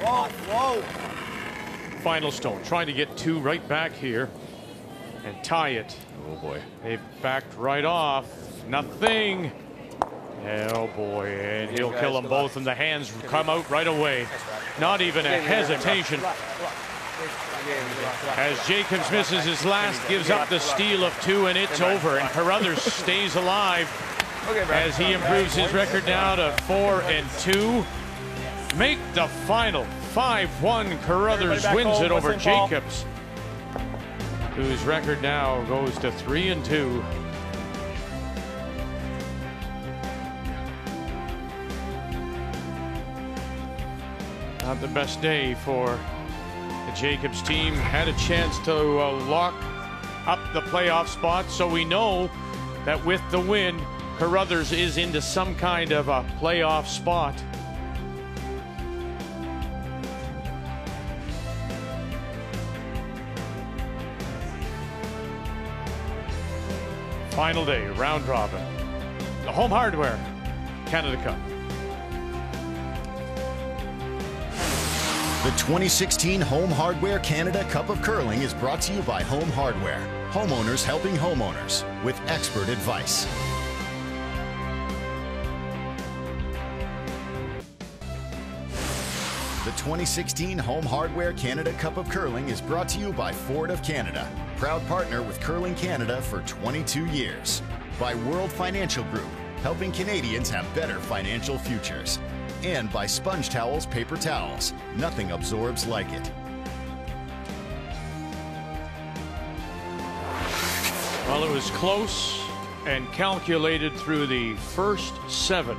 Whoa, whoa. Final stone. Trying to get two right back here and tie it. Oh boy. They've backed right off. Nothing. Oh boy, and he'll kill them both, and the hands come out right away. Not even a hesitation. As Jacobs misses his last, gives up the steal of two, and it's over. And Carruthers stays alive as he improves his record now to four and two. Make the final 5-1. Carruthers wins it over. Jacobs, whose record now goes to three and two. Not the best day for the Jacobs team. Had a chance to uh, lock up the playoff spot, so we know that with the win, Carruthers is into some kind of a playoff spot. Final day, round robin. The home hardware, Canada Cup. The 2016 Home Hardware Canada Cup of Curling is brought to you by Home Hardware, homeowners helping homeowners with expert advice. The 2016 Home Hardware Canada Cup of Curling is brought to you by Ford of Canada, proud partner with Curling Canada for 22 years. By World Financial Group, helping Canadians have better financial futures. And by Sponge Towels Paper Towels, nothing absorbs like it. Well, it was close and calculated through the first seven.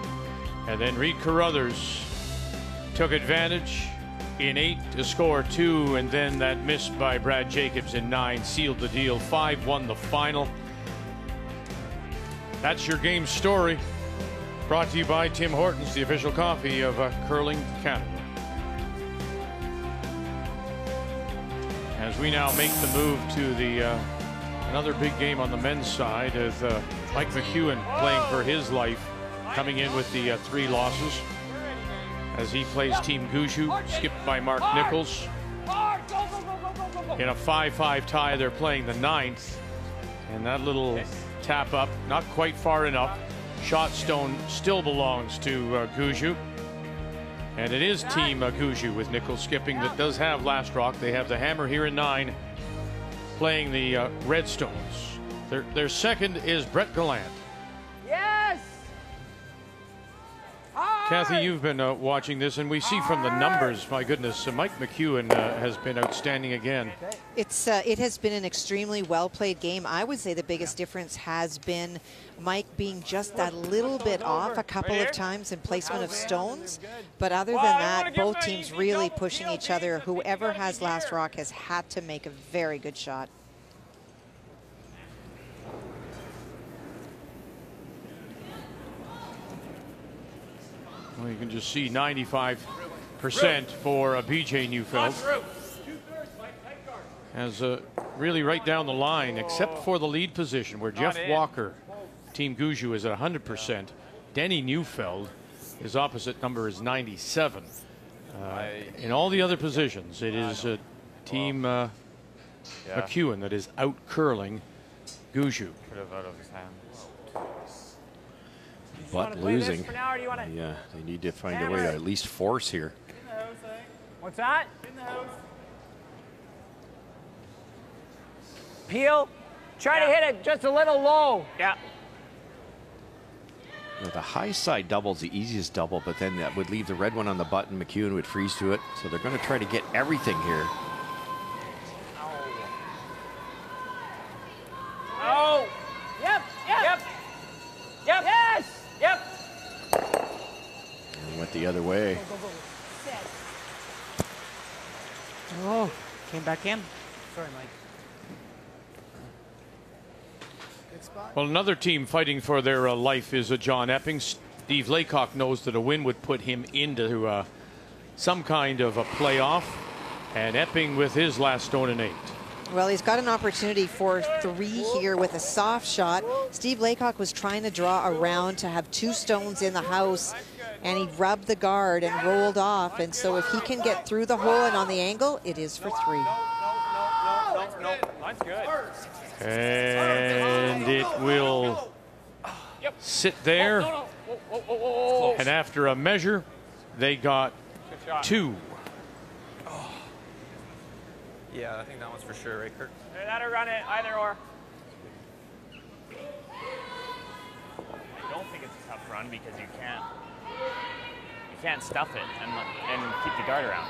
And then Reid Carruthers took advantage in eight to score two, and then that miss by Brad Jacobs in nine sealed the deal. Five won the final. That's your game story. Brought to you by Tim Hortons, the official coffee of uh, Curling Canada. As we now make the move to the uh, Another big game on the men's side with uh, Mike McEwen playing for his life, coming in with the uh, three losses as he plays Team Gushue, skipped by Mark Nichols. In a 5-5 tie, they're playing the ninth. And that little tap up, not quite far enough. Shot stone still belongs to uh, Gushue. And it is Team uh, Gushue with Nichols skipping that does have last rock. They have the hammer here in nine, playing the uh, Redstones. Their, their second is Brett Gallant. Cathy, you've been uh, watching this, and we see from the numbers, my goodness, uh, Mike McEwen uh, has been outstanding again. It's uh, it has been an extremely well played game. I would say the biggest difference has been Mike being just that little bit off a couple of times in placement of stones, but other than that, both teams really pushing each other. Whoever has last rock has had to make a very good shot. Well, you can just see 95% for uh, BJ Neufeld. As uh, really right down the line, except for the lead position where Jeff. Walker, Team Gushue, is at 100%. Denni Neufeld, his opposite number is 97. Uh, in all the other positions, it is uh, Team uh, McEwen that is out curling Gushue. Could have out of his hand. But losing. Yeah, they need to find a way to at least force here. Eh? What's that? Peel. Try to hit it just a little low. Yeah. You know, the high side double's the easiest double, but then that would leave the red one on the button. McEwen would freeze to it. So they're going to try to get everything here. Oh. Yep. Yep. Yep. Yep. Yes. Yep. And went the other way. Oh, came back in. Sorry, Mike. Well, another team fighting for their uh, life is uh, John Epping. Steve Laycock knows that a win would put him into uh, some kind of a playoff. And Epping with his last stone and eight. Well, he's got an opportunity for three here with a soft shot. Steve Laycock was trying to draw around to have two stones in the house, and he rubbed the guard and rolled off. And so if he can get through the hole and on the angle, it is for three. That's good. And it will sit there. And after a measure, they got two. Yeah, I think that one's for sure, right, Kurt? That or run it, either or. I don't think it's a tough run because you can't you can't stuff it and and keep the guard around.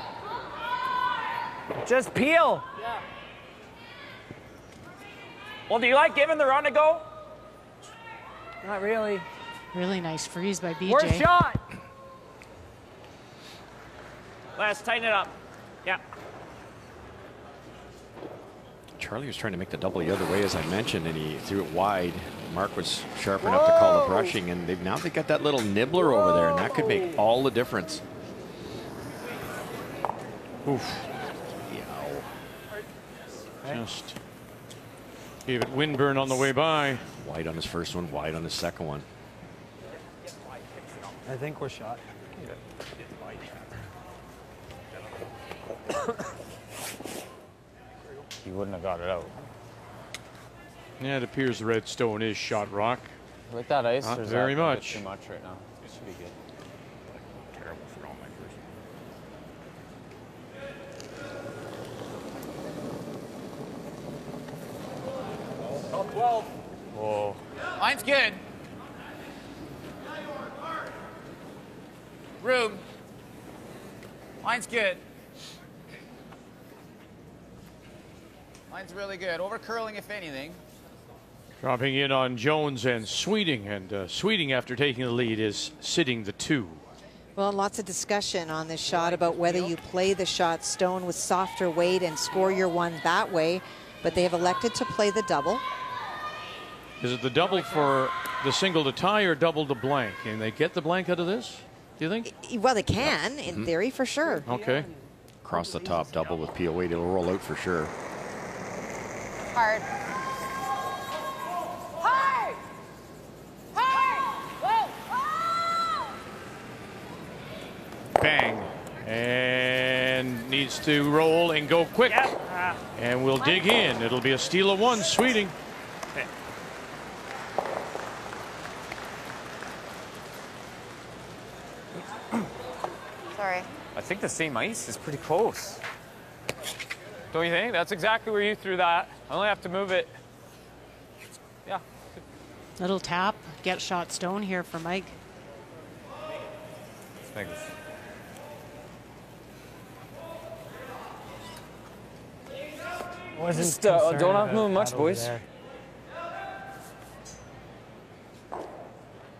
Just peel. Yeah. Well, do you like giving the run a go? Not really. Really nice freeze by BJ. Worst shot. Let's tighten it up. Yeah. Charlie was trying to make the double the other way, as I mentioned, and he threw it wide. Mark was sharp enough to call the brushing, and they've now they got that little nibbler over there, and that could make all the difference. Oof. Just gave it windburn on the way by. Wide on his first one, wide on his second one. I think we're shot. He wouldn't have got it out. Yeah, it appears the redstone is shot rock. Like that ice? Not very that much. Too much right now. It should be good. Terrible throw, my. Top 12. Whoa. Mine's good. Room. Mine's good. Mine's really good. Over curling, if anything. Dropping in on Jones and Sweeting, and uh, Sweeting, after taking the lead, is sitting the two. Well, lots of discussion on this shot about whether you play the shot stone with softer weight and score your one that way, but they have elected to play the double. Is it the double for the single to tie or double to blank? Can they get the blank out of this? Do you think? Well, they can, in Mhm. theory, for sure. Okay. Across the top double with POA, it'll roll out for sure hard. Hard! Hard! Whoa! Bang. And needs to roll and go quick. Yep. And we'll dig in. It'll be a steal of one, Sweeting. Sorry. I think the same ice is pretty close. Don't you think? That's exactly where you threw that. I only have to move it. Yeah. Little tap, get shot stone here for Mike. Let's make this. Wasn't Just, uh, don't have to move much, boys. there.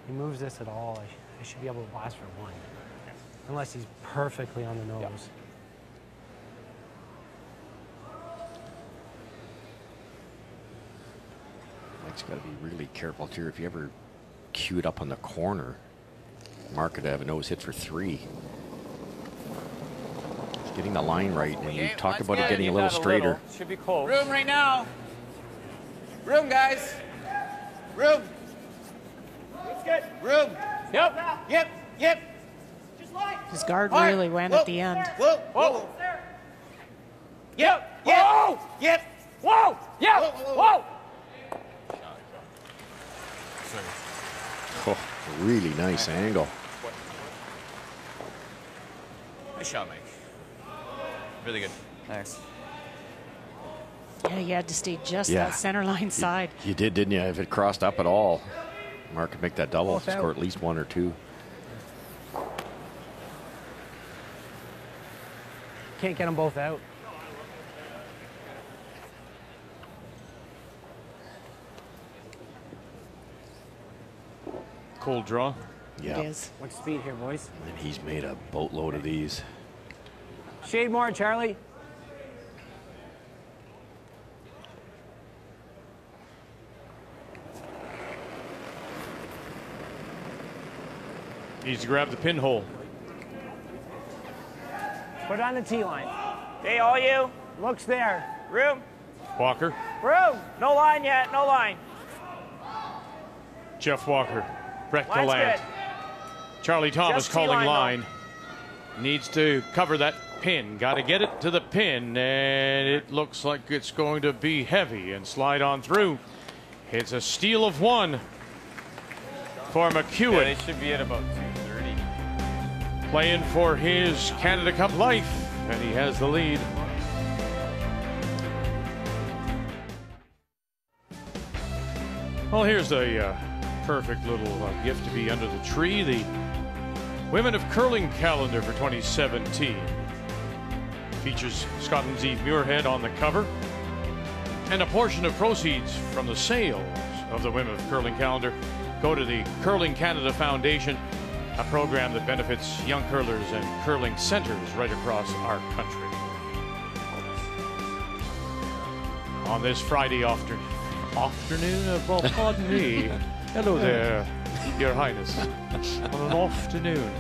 He moves this at all, I, I should be able to blast for one. Unless he's perfectly on the nose. Mike's got to be really careful too. If you ever queue it up on the corner, Mark could have a nose hit for three. Just getting the line right, and you talk about it getting a little straighter. Should be close. Room right now. Room, guys. Room. Looks good. Room. Yep. Yep. Yep. His guard Hard. really went Whoa. at the end. Whoa. Whoa. Yep. Yep. Whoa. Yep. Whoa. Yep. Whoa. Oh, really nice angle. Nice shot, Mike. Really good. Thanks. Yeah, you had to stay just Yeah. that center line side. You did, didn't you? If it crossed up at all, Mark could make that double, Both out. score at least one or two. Can't get them both out. Cold draw. Yeah. It is. What's speed here, boys? And he's made a boatload of these. Shade more, Charlie. Needs to grab the pinhole. Put it on the T line. Hey, all you. Looks there. Room. Walker. Room. No line yet. No line. Jeff Walker. Brett Gallant. Charlie Thomas Just calling T-line, line. Needs to cover that pin. Got to get it to the pin, and it looks like it's going to be heavy and slide on through. It's a steal of one for Yeah, McEwen, they should be at about 230. playing for his Canada Cup life, and he has the lead. Well, here's a uh, perfect little uh, gift to be under the tree. The Women of Curling calendar for 2017 features Scotland's Eve Muirhead on the cover, and a portion of proceeds from the sales of the Women of Curling calendar go to the Curling Canada Foundation, a program that benefits young curlers and curling centers right across our country. On this Friday after- afternoon, uh, well, pardon me. Hello there, Your Highness. On an afternoon.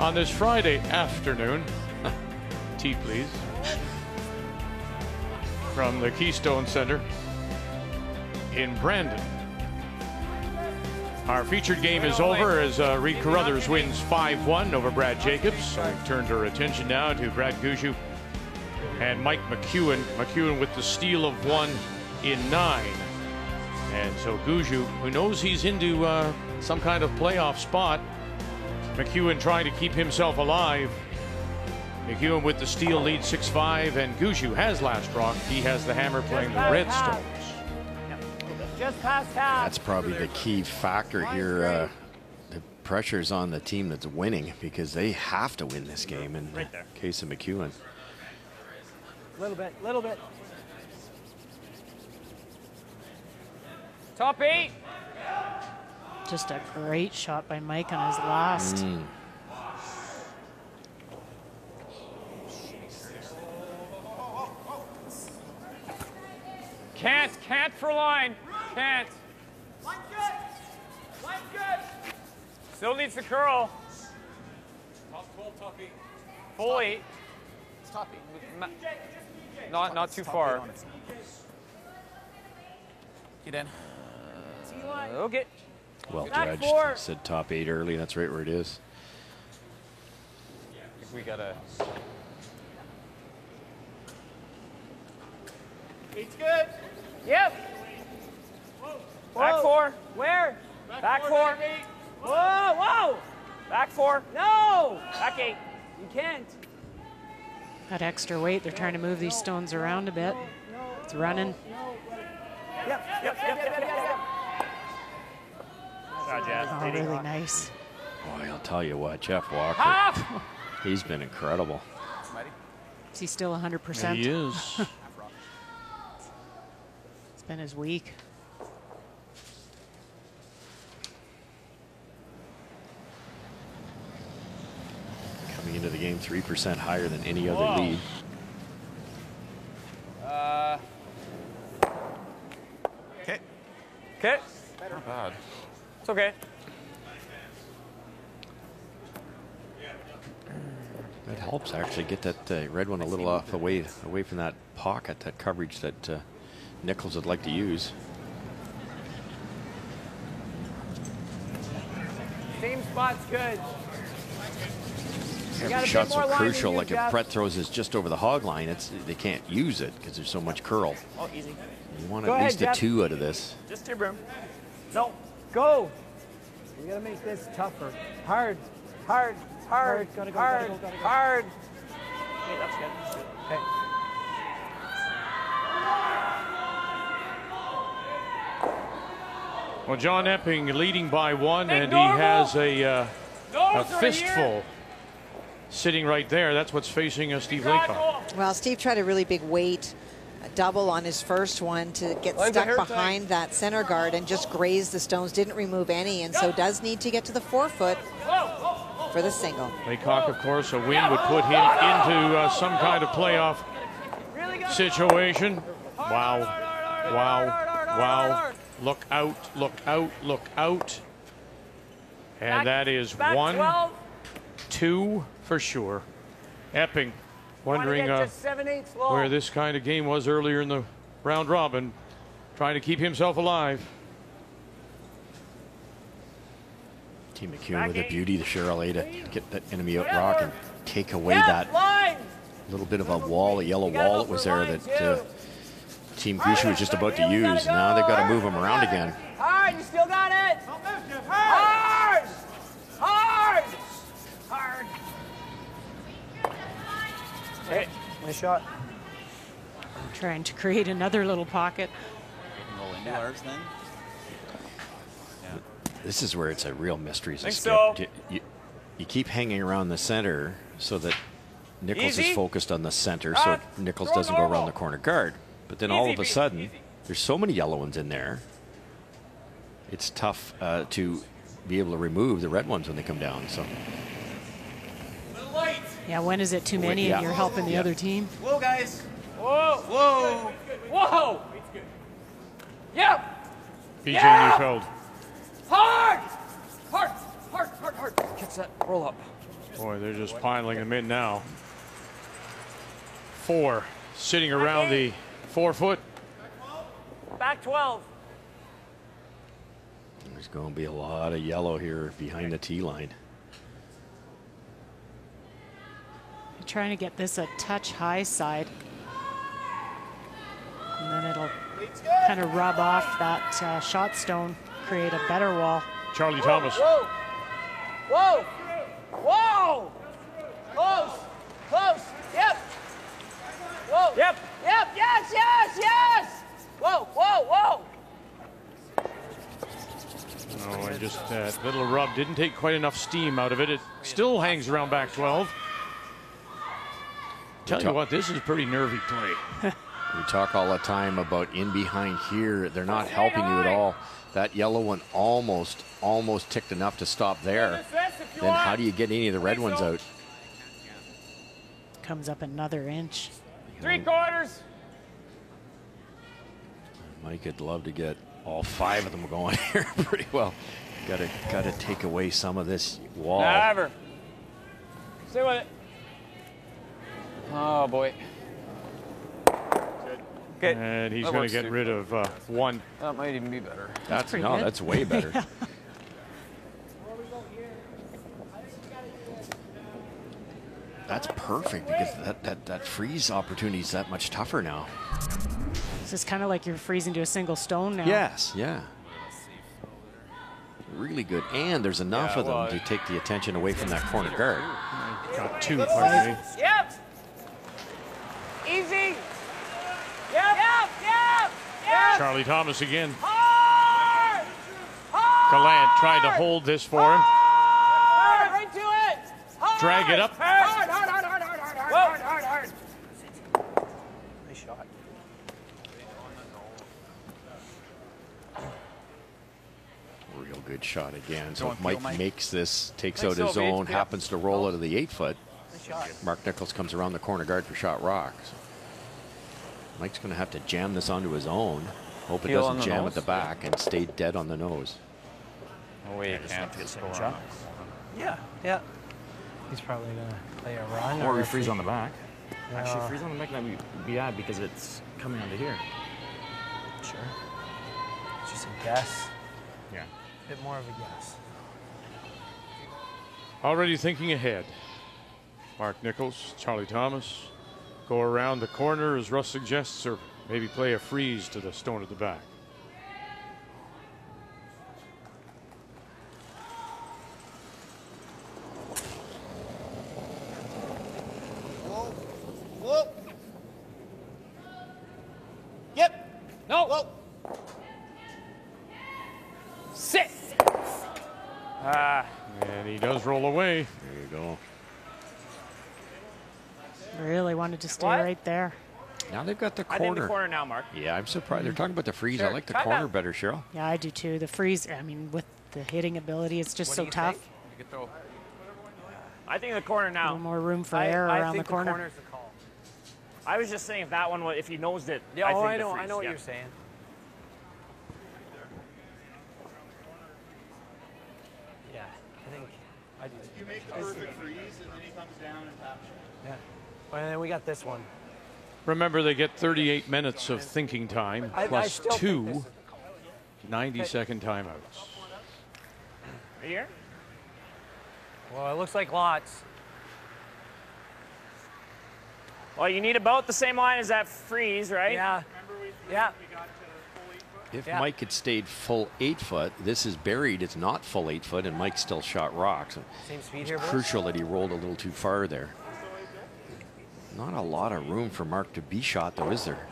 On this Friday afternoon, tea please, from the Keystone Center in Brandon. Our featured game is over as uh, Reid Carruthers wins 5-1 over Brad Jacobs. So we've turned our attention now to Brad Gushue and Mike McEwen. McEwen with the steal of one in nine. And so Gushue, who knows he's into uh, some kind of playoff spot, McEwen trying to keep himself alive. McEwen with the steal lead 6-5, and Gushue has last rock. He has the hammer playing the Redstones. Just past half. That's probably the key factor here. Uh, the is on the team that's winning because they have to win this game in the case of McEwen. Little bit, little bit. Top eight. Just a great shot by Mike on his last. Mm. Can't. Can't for line. Can't. Still needs to curl. Top 12, top 8. Full eight. It's top 8. Ma- Not not too far. Get in. Okay. Well Back judged. four. Said top eight early. That's right where it is. we gotta. It's good. Yep. Back Whoa. four. Where? Back, four. Whoa, whoa. Back four. No. Back eight. You can't. That extra weight, they're trying to move these stones around a bit. It's running. Yep, yep, Yep, yep, yep, yep, yep, yep. Shot, Jazz. Oh, really nice. Boy, I'll tell you what, Jeff Walker, Half. he's been incredible. Is he still 100%? He is. it's been his week. Coming into the game 3% higher than any other Whoa. lead. Uh. Okay. Okay. Not bad. It's okay. That helps actually get that uh, red one a little off away away from that pocket, that coverage that uh, Nichols would like to use. Same spot's good. You got a Every shot's so more line than crucial. Like if. Brett throws this just over the hog line, it's they can't use it because there's so much curl. Oh, easy. You want Go at ahead, least Jeff. a two out of this. Just your broom. No. Go. We gotta make this tougher. Hard. Hard. Hard. Gotta go. Hard. Gotta go. Gotta go. Hard. Okay, that's good. Okay. Well, John Epping leading by one, Hey, and he has a, uh, a fistful sitting right there. That's what's facing uh, Steve Laycock. Well, Steve tried a really big weight a double on his first one to get Like stuck hair behind that center guard and just grazed the stones, didn't remove any, and so does need to get to the forefoot for the single. Laycock, of course, a win would put him into uh, some kind of playoff situation. Wow. Wow. Wow. Look out. Look out. Look out. And that is one, 12. two for sure. Epping wondering uh, seven where this kind of game was earlier in the round robin, trying to keep himself alive. Team McEwen with the beauty, the Cheryl A to get that enemy out rock and take away Yeah, that line. little bit of a wall, a yellow wall that was there that uh, Team Gushue was just about to use. Now they've got to move him around again. Hard. You still got it. Hey, nice shot. Trying to create another little pocket. Roll into ours then. This is where it's a real mystery. as Think so. You, you, you keep hanging around the center so that Nichols Easy. is focused on the center, Ah, so Nichols doesn't go around the corner guard. But then all of a sudden, there's so many yellow ones in there. It's tough uh, to be able to remove the red ones when they come down. So Yeah, when is it too many yeah. and you're helping the Yeah. other team? Whoa, guys. Whoa. Whoa. Whoa. Yep. BJ Yeah. Neufeld. Hard. Hard. Hard. Hard. Hard. Catch that. Roll up. Boy, they're just piling them in now. Four sitting around the four foot. Back 12. there's going to be a lot of yellow here behind the T line. Trying to get this a touch high side. And then it'll kind of rub off that uh, shot stone, create a better wall. Charlie Thomas. Whoa. Whoa. Whoa. Close. Close. Yep. Whoa. Yep. Yep. Yes. Yes. Yes. Whoa. Whoa. Whoa. Oh, and just that little rub didn't take quite enough steam out of it. It still hangs around back 12. Tell you what, this is a pretty nervy play. We talk all the time about in behind here. They're not helping you at all. That yellow one almost, almost ticked enough to stop there. Then how do you get any of the red ones out? Comes up another inch. Three quarters. Mike would love to get all five of them going here pretty well. Got to, got to take away some of this wall. Never. Stay with it. Oh boy. Okay. And he's going to get too. rid of uh, one. That might even be better. That's, pretty no, good. that's way better. That's perfect because that, that, that freeze opportunity is that much tougher now. This is kind of like you're freezing to a single stone now. Yes, yeah. Really good. And there's enough Yeah, of them well, to take the attention away from that corner guard. Got two, pardon me. Yep. Easy. Yep. Yep. Yep. Yep. Charlie Thomas again. Hard. Hard. Gallant trying to hold this for him. Hard. Right to it. Hard. Drag it up. Hard. Hard. Hard. Hard. Hard. Hard. Hard. Hard. Hard. Nice shot. Real good shot again. So if Mike, feel, Mike? makes this, takes Nice out his still, own, happens to roll out of the eight foot. Nice shot. Mark Nichols comes around the corner guard for shot rock. So Mike's going to have to jam this onto his own. Hope it doesn't jam nose? at the back and stay dead on the nose. No way you can't get score on. Yeah, yeah. He's probably gonna play a run. Or we freeze he- on the back. Actually, freeze on the back, that would be bad because it's coming onto here. Sure. It's just a guess. Yeah. A bit more of a guess. Already thinking ahead. Mark Nichols, Charlie Thomas. Go around the corner as Russ suggests, or maybe play a freeze to the stone at the back. Whoa. Whoa. Yep. No. Whoa. Sit. Ah. And he does roll away. There you go. Really wanted to stay What? right there. Now they've got the corner. I think the corner. corner now, Mark. Yeah, I'm surprised. They're talking about the freeze. I like the Try corner that. better, Cheryl. Yeah, I do too. The freeze, I mean, with the hitting ability, it's just so tough. I think the corner A now. little more room for I, error I around think the corner. corner's the call. I was just saying if that one, was, if he nosed it. Yeah, I oh, think I the know, I know what yeah. you're saying. Yeah, I think I do. You make the perfect freeze, and then he comes down and taps you. Yeah. Well, and then we got this one. Remember, they get 38 minutes of thinking time I- I plus still two 90 second timeouts. Here? Well, it looks like lots. Well, you need about the same line as that freeze, right? Yeah. Yeah. If Yeah. Mike had stayed full eight foot, this is buried. It's not full eight foot, and Mike still shot rocks. Same speed It's here, boys? crucial that he rolled a little too far there. Not a lot of room for Mark to be shot, though, is there?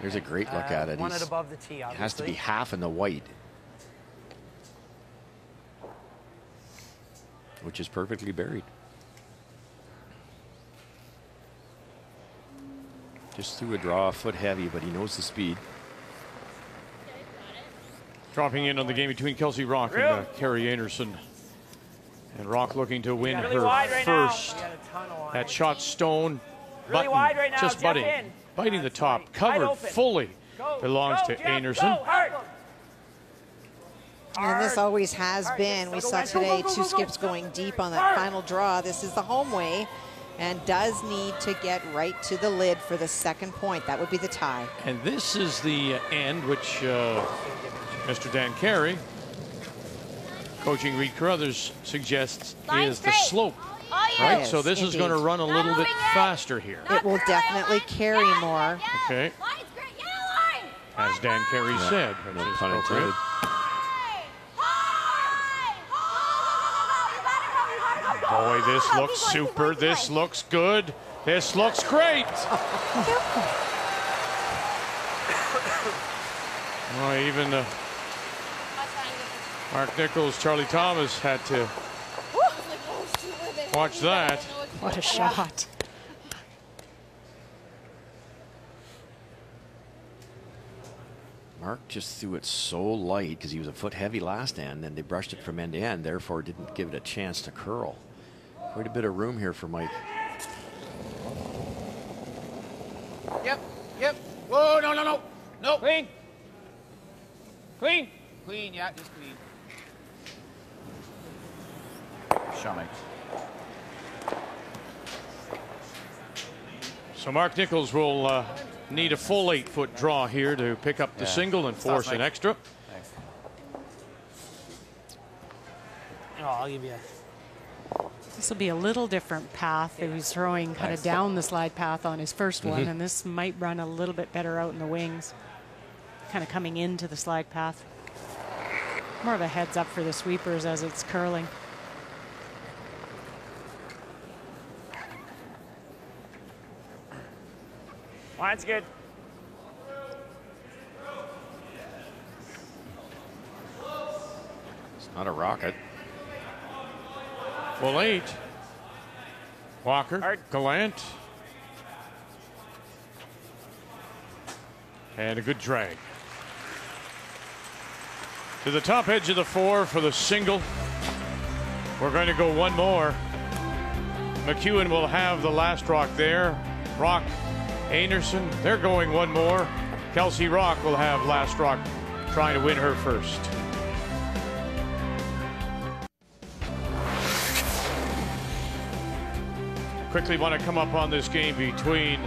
There's a great look Uh, at it. Want He's- it above the tee, it obviously. has to be half in the white, which is perfectly buried. Just threw a draw, a foot heavy, but he knows the speed. Dropping in on the game between Kelsey Rocque and uh, Kerri Einarson. And Rocque looking to win Really her right first. That shot stone. Really button, wide right now, Just jump butting. in. Biting the top. Covered fully. Go, Belongs go, to Jeff, Einarson. Go. And this always has been. We saw go, go, today go, go, two go. skips going deep on that final draw. This is the home way and does need to get right to the lid for the second point. That would be the tie. And this is the end which uh, Mr. Dan Carey, coaching Reid Carruthers, suggests is the slope. Right? Yes, so this is going to run a little bit faster here. It will definitely carry more. Okay. As Dan Carey said. which is pun appropriate. intended. Boy, this looks super. This looks good. This looks great. Oh, even uh, Mark Nichols, Charlie Thomas had to watch that. What a shot. Mark just threw it so light because he was a foot heavy last end, and they brushed it from end to end, therefore didn't give it a chance to curl. Quite a bit of room here for Mike. Yep. Yep. Whoa, no, no, no. No. Clean. Clean. Clean, yeah, just clean. Shot So Mark Nichols will uh, need a full eight-foot draw here to pick up the Yeah. single and Stop, force an extra. Thanks. Oh, I'll give you a This will be a little different path. He was throwing kind of down the slide path on his 1st one, Mhm. and this might run a little bit better out in the wings, kind of coming into the slide path. More of a heads up for the sweepers as it's curling. Line's good. It's not a rocket. Well, eight. Walker, Gallant. And a good drag. To the top edge of the four for the single. We're going to go one more. McEwen will have the last rock there. Rocque, Einarson, they're going one more. Kelsey Rocque will have last rock trying to win her first. Quickly want to come up on this game between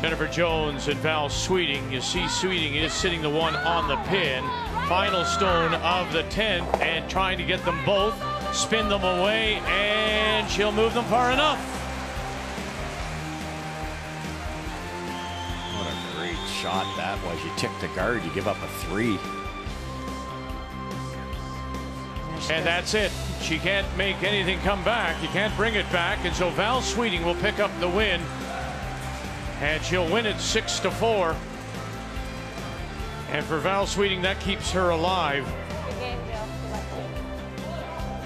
Jennifer Jones and Val Sweeting. You see Sweeting is sitting the one on the pin. Final stone of the 10th and trying to get them both. Spin them away and she'll move them far enough. Shot that was. You tick the guard, you give up a three. And that's it. She can't make anything come back. You can't bring it back. And so Val Sweeting will pick up the win. And she'll win it six to four. And for Val Sweeting, that keeps her alive.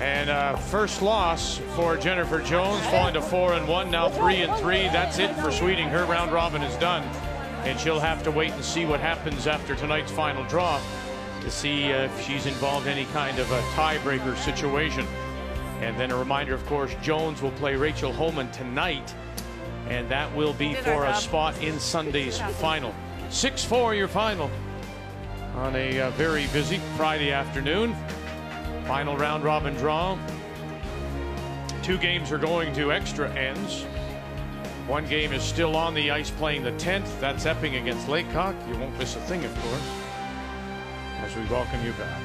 And uh, first loss for Jennifer Jones, falling to four and one, now three and three. That's it for Sweeting. Her round robin is done. And she'll have to wait and see what happens after tonight's final draw to see if she's involved in any kind of a tiebreaker situation. And then a reminder, of course, Jones will play Rachel Homan tonight, and that will be for a spot in Sunday's final. 6 4 your final on a uh, very busy Friday afternoon. Final round robin draw. Two games are going to extra ends. One game is still on the ice playing the 10th. That's Epping against Laycock. You won't miss a thing, of course as we welcome you back.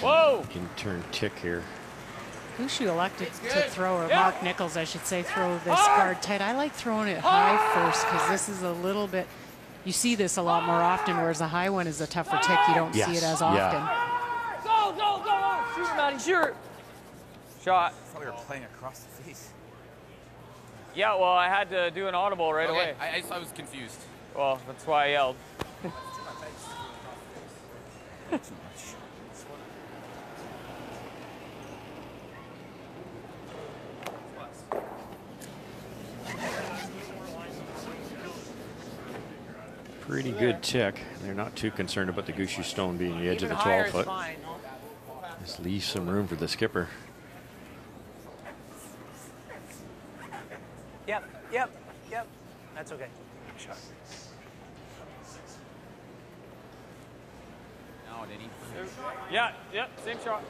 Whoa! Can turn tick here. Who's you elected to throw, or Mark Nichols, I should say, throw this oh. guard tight. I like throwing it high oh. first because this is a little bit, you see this a lot more often, whereas the high one is a tougher tick. You don't see it as yeah. often. Go, go, go! Shoot, Maddie, shoot! Shot. I thought we were playing across the face. Yeah, well, I had to do an audible right Okay, away. I, I, I was confused. Well, that's why I yelled. Pretty good tick. They're not too concerned about the Gushue Stone being the edge of the 12 foot. fine. Just leave some room for the skipper. Yep, yep, yep. That's okay. Shot. No, did he? Yeah, yep, same shot.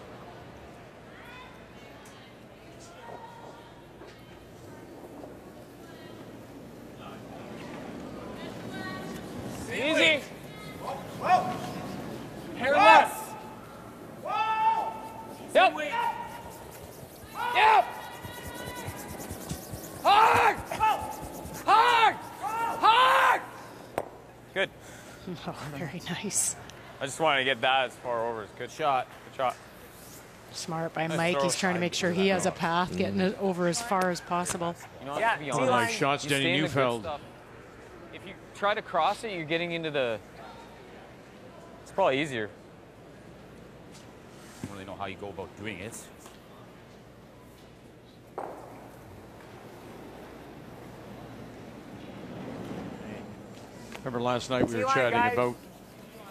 Easy. Hair left. Yep. Yep. Hard. Hard. Hard. Good. Oh, very nice. I just wanted to get that as far over as good shot. Good shot. Smart by Nice Mike. He's trying to make sure he has a path, getting it over as far as possible. You know, Yeah, to be see honest, line. Nice shots, you Denni stay in Neufeld. Stuff. If you try to cross it, you're getting into the. It's probably easier. I don't really know how you go about doing it. Remember last night we were chatting guys. about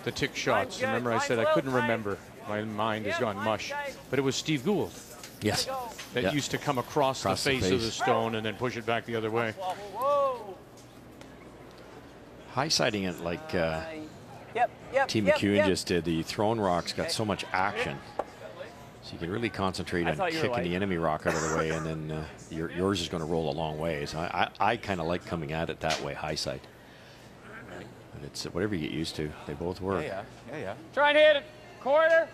the tick shots. good. Remember I said I couldn't tight. remember. My mind has gone mush. guys. But it was Steve Gould Yes. that Yeah. used to come across, Across the the face of the stone and then push it back the other way. Whoa. High siding it like uh, Yep, yep. Team yep, McEwen just did. The thrown rocks got so much action. So you can really concentrate I on thought you were kicking the enemy rock out of the way, and then uh, your, yours is going to roll a long way. So I, I, I kind of like coming at it that way, high side. But it's whatever you get used to. They both work. Yeah, yeah, yeah, yeah. Try and hit it. Quarter.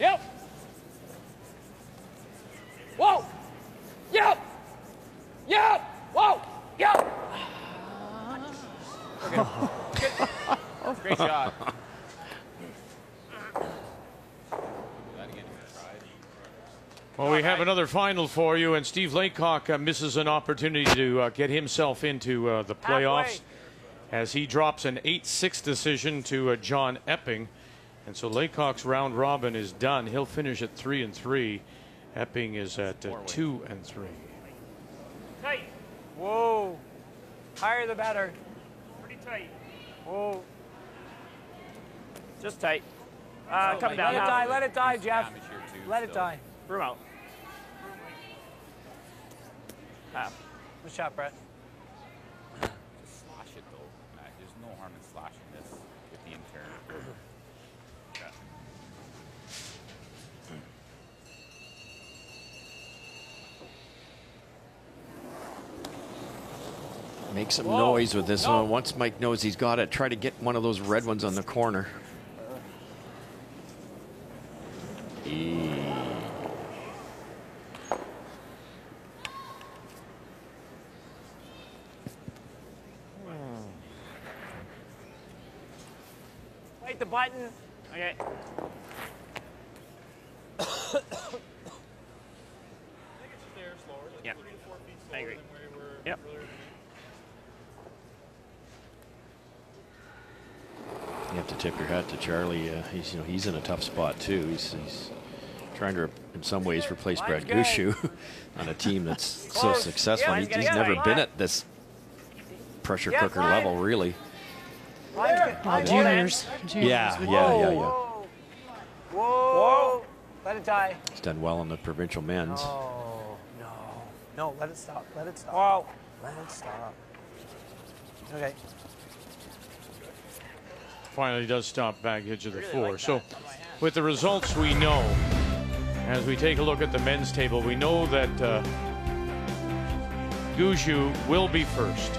Yep. Whoa. Yep. Yep. Whoa. Yep. Great shot. Well, we have another final for you, and Steve Laycock uh, misses an opportunity to uh, get himself into uh, the playoffs as he drops an 8-6 decision to uh, John Epping. And so Laycock's round robin is done. He'll finish at 3 and 3. Epping is at uh, 2 and 3. Tight. Whoa. Higher the better. Pretty tight. Whoa. Just tight. Uh, come down. Let it die. Let it die, Jeff. Let it die. Room out. Half. Good shot, Brett. Just slash it though. Matt. There's no harm in slashing this with the interior. Make some Whoa. noise with this No. one. Once Mike knows he's got it, try to get one of those red ones on the corner. E. Wait the button. Okay. Yeah. I agree. Yep. You have to tip your hat to Charlie. Uh, he's you know he's in a tough spot too. He's, he's trying to, in some ways, replace Brad Mine's. Gushue on a team that's so successful. Yeah, He's, he's he's gonna get never been at this pressure Yeah, cooker level, really. Well, juniors. juniors Yeah, yeah, yeah, yeah. Whoa. Whoa. Let it die. He's done well in the provincial men's. Oh, no. No, let it stop. Let it stop. Whoa. Let it stop. Okay. Finally does stop Baggage of the four. So with the results we know, as we take a look at the men's table, we know that uh, will be first.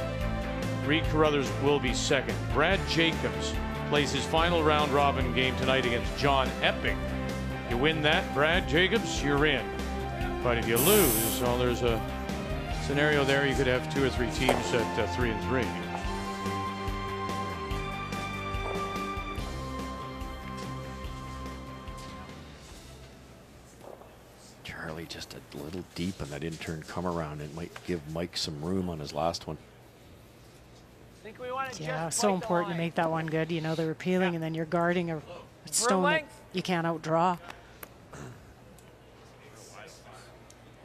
Reid Carruthers will be second. Brad Jacobs plays his final round robin game tonight against John Epping. You win that, Brad Jacobs, you're in. But if you lose, well, there's a scenario there you could have two or three teams at uh, three and three. Deep on that inturn come around. It might give Mike some room on his last one. Think we want to Yeah, just so important to make that one good. You know, they're appealing, and then you're guarding a stone that you can't outdraw.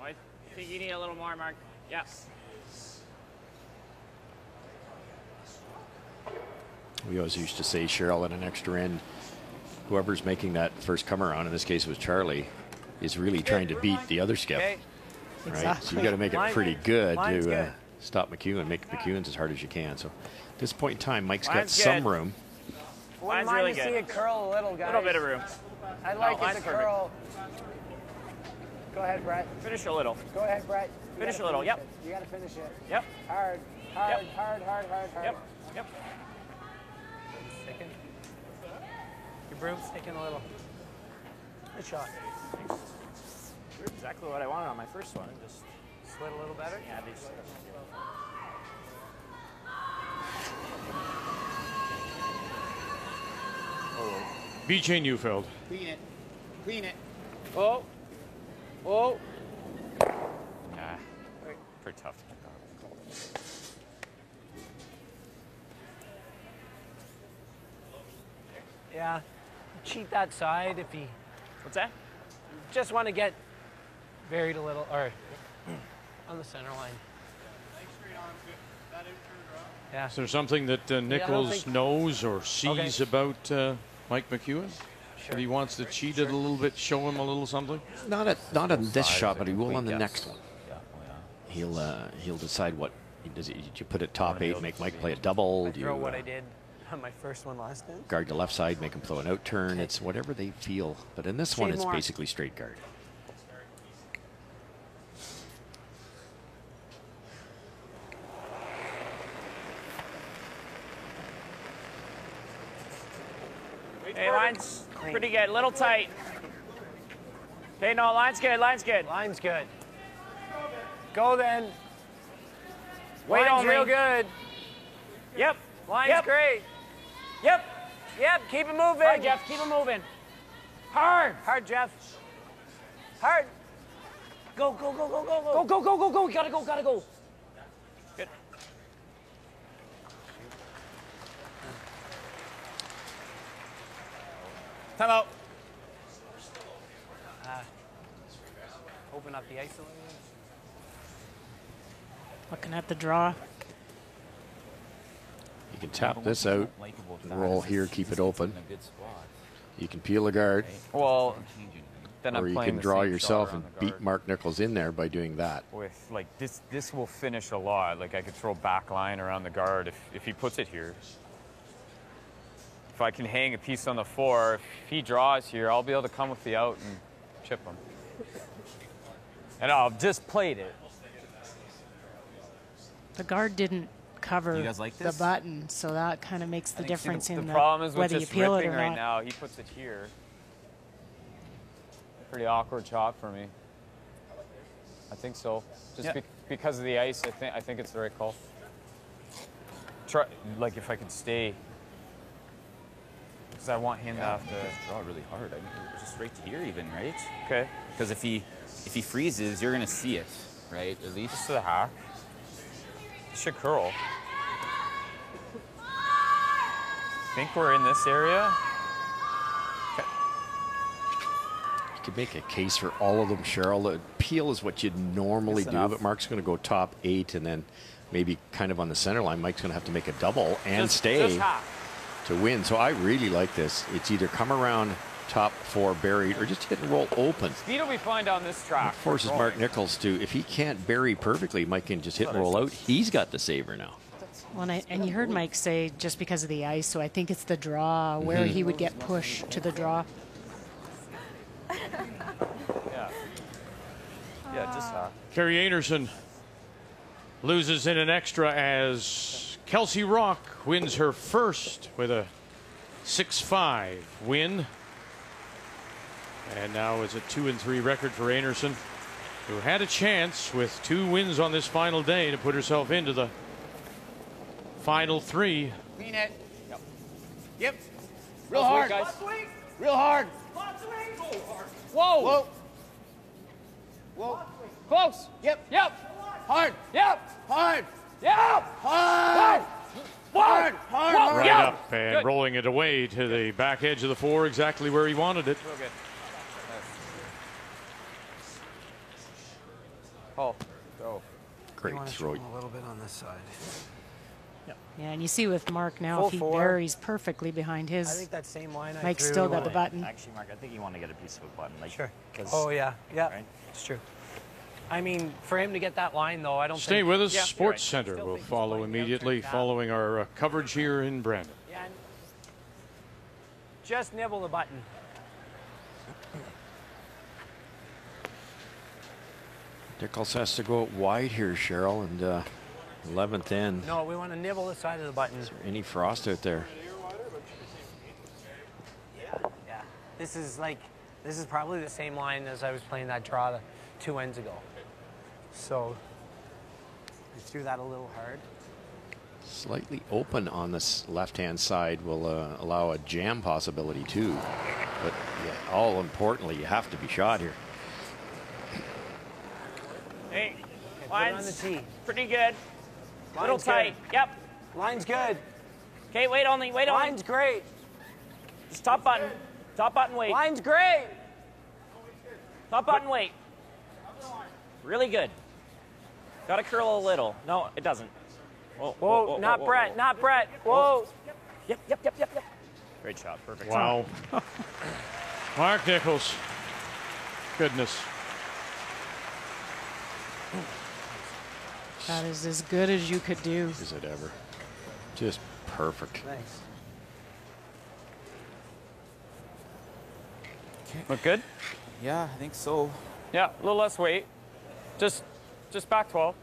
I think you need a little more, Mark. Yeah. We always used to say, Cheryl, at an extra end, whoever's making that first come around, in this case it was Charlie, is really trying to beat the other skip. Okay. Right? So Exactly. you got to make it Mine- pretty good mine's to uh, stop McEwen, and make McEwen's as hard as you can. So at this point in time, Mike's got Mine's some good. room. Wouldn't Mine's mind really to see good. it curl a little, guys. A little bit of room. I'd like No, it to perfect. curl. Go ahead, Brett. Finish a little. Go ahead, Brett. You Finish a little, finish yep. it. You got to finish it. Yep. Hard, hard, Yep. hard, hard, hard, hard. Yep. Yep. Sticking. Your broom's sticking a little. Good shot. Exactly what I wanted on my first one. Just slid a little better. Yeah, these. BJ oh, Neufeld. Clean it. Clean it. Oh. Oh. Yeah. Pretty tough. Yeah. Cheat that side if he. What's that? Just want to get buried a little, or on the center line. Yeah. Is there something that uh, Nichols think- knows or sees Okay. about uh, Mike McEwen? That he wants to cheat it a little bit, show him a little something? Not at not on this shot, but he will on the yes. next one. Yeah, oh he'll uh, he'll decide what does. He, did you put it top eight, make Mike play a double? I Do you throw what uh, I did on my first one last time. guard the left side, make him throw an out turn? It's whatever they feel. But in this one, it's more. basically straight guard. Hey, line's pretty good. Little tight. Hey, no, line's good. Line's good. Line's good. Go then. Wait Line's on real good. Yep. Line's Yep. great. Yep. Yep. Keep it moving. Hard, Jeff. Keep it moving. Hard. Hard, Jeff. Hard. Go, go, go, go, go, go. Go, go, go, go, go. Gotta go, gotta go. Time out. Uh, open up the ice a little. Looking at the draw. You can tap this out, roll here, keep it open. You can peel a guard, Well, then or I'm you playing can the draw same yourself shot and around the beat. Mark Nichols in there by doing that. With like this, this will finish a lot. Like I could throw back line around the guard if, if he puts it here. If I can hang a piece on the four, if he draws here, I'll be able to come with the out and chip him. And I'll just played it. The guard didn't cover You guys like the button, so that kind of makes the think, see, difference the, in the the, problem is whether you peel it or right not. now. He puts it here. Pretty awkward shot for me. I think so. Just Yeah. be- because of the ice, I think I think it's the right call. Try like if I could stay. Because I want him to have to draw really hard. I mean, just straight to here, even right? Okay. Because if he if he freezes, you're gonna see it, right? At least. Just to the hack. Should curl. Think we're in this area. You could make a case for all of them, Cheryl. The peel is what you'd normally do, enough. but Mark's going to go top eight, and then maybe kind of on the center line, Mike's going to have to make a double and Just- stay just hack. To win. So I really like this. It's either come around top four buried or just hit and roll open. Speed will be fine down this track. Forces Mark Nichols to, if he can't bury perfectly, Mike can just hit and roll out. He's got the saver now. Well, and, I, and you heard Mike say just because of the ice, so I think it's the draw where Mhm. he would get pushed to the draw. Yeah. Yeah, just hack. Kerri Einarson loses in an extra as Kelsey Rocque wins her first with a 6 5 win. And now is a 2 and 3 record for Einarson, who had a chance with two wins on this final day to put herself into the final three. Clean it. Yep. Yep. Real Last hard. guys. Real hard. Whoa. Whoa. Whoa. Close. Yep. Yep. Hard. Yep. Hard. Yep. Hard. Hard. Hard. Hard. Hard. Right Yep. up and rolling it away to the back edge of the four, exactly where he wanted it. Real good. Oh, go. Great throw. a little bit on this side. Yeah, and you see with Mark now, Full if he four. buries perfectly behind his, I think that same line I Mike's still got the button. Actually, Mark, I think you want to get a piece of a button. Like, Sure. 'cause- Oh yeah, yeah, Right? it's true. I mean, for him to get that line though, I don't. Think Stay think, with us. Yeah, SportsCentre will follow immediately following our uh, coverage here in Brandon. Yeah, and just nibble the button. Nichols has to go out wide here, Cheryl, and uh, 11th end. No, we want to nibble the side of the button. Is there Any frost out there? Yeah. yeah. This is like, this is probably the same line as I was playing that draw two ends ago. So, I threw that a little hard. Slightly open on this left-hand side will uh, allow a jam possibility too. But yeah, all importantly, you have to be shot here. Hey, put it on line's the tee. pretty good. Little Line's tight. good. Yep. Line's good. Okay, wait only. Wait only. Line's great. Just top button. Top button. Wait. Line's great. Top button. Wait. Really good. Got to curl a little. No, it doesn't. Whoa, Whoa, not whoa, Brett, whoa. not Brett. Whoa. Yep, yep, yep, yep, yep. Great shot. Perfect. Wow. Mark Nichols. Goodness. That is as good as you could do. Is it ever? Just perfect. Thanks. Look good? Yeah, I think so. Yeah, a little less weight. Just, just back 12.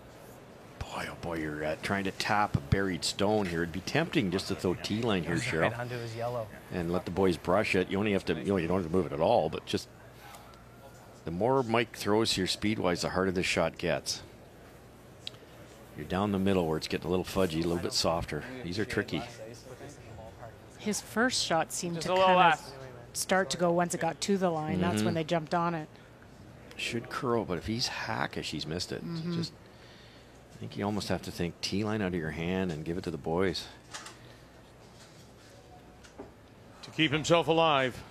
Boy, oh boy, you're uh, trying to tap a buried stone here. It'd be tempting just to throw T line here, Cheryl, Right onto his yellow. and let the boys brush it. You only have to, you know, you don't have to move it at all, but just the more Mike throws here speed wise, the harder this shot gets. You're down the middle where it's getting a little fudgy, a little bit softer. These are tricky. His first shot seemed Just to kind of less. start to go once it got to the line. That's when Mhm. they jumped on it. Should curl, but if he's hackish, he's missed it. Mhm. Just, I think you almost have to think T line out of your hand and give it to the boys. To keep himself alive.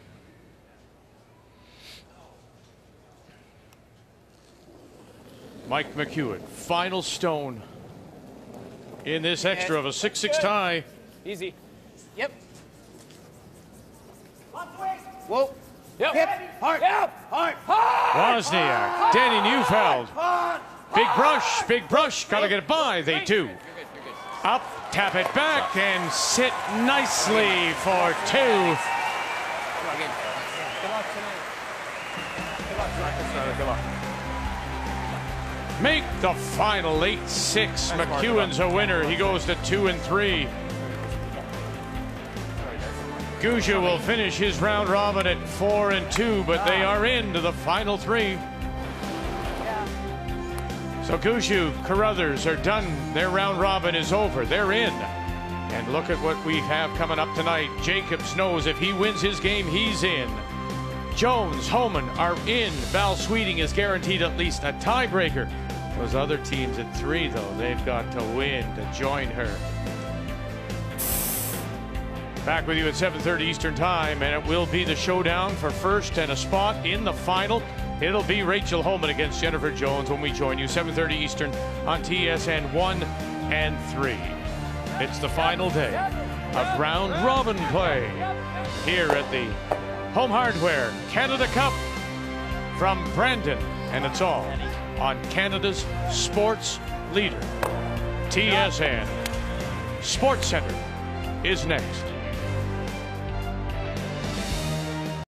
Mike McEwen, final stone in this extra of a 6 6 tie. Easy. Yep. Whoa. Yep. Hip. Hard. Yep. Hard. Hard. Wozniak, Denni Neufeld. Big brush, big brush. Got to get it by. They do. Up, tap it back, and sit nicely for two. Make the final 8 6. McEwen's a winner. He goes to 2 and 3. Gushue will finish his round robin at 4 and 2, but they ah. are into the final three. So Gushue, Carruthers are done. Their round robin is over. They're in. And look at what we have coming up tonight. Jacobs knows if he wins his game, he's in. Jones, Homan are in. Val Sweeting is guaranteed at least a tiebreaker. Those other teams at three, though, they've got to win to join her. Back with you at 7:30 Eastern Time, and it will be the showdown for first and a spot in the final. It'll be Rachel Homan against Jennifer Jones when we join you 7:30 Eastern on TSN 1 and 3. It's the final day of round robin play here at the Home Hardware Canada Cup from Brandon, and it's all on Canada's sports leader, TSN. SportsCentre is next.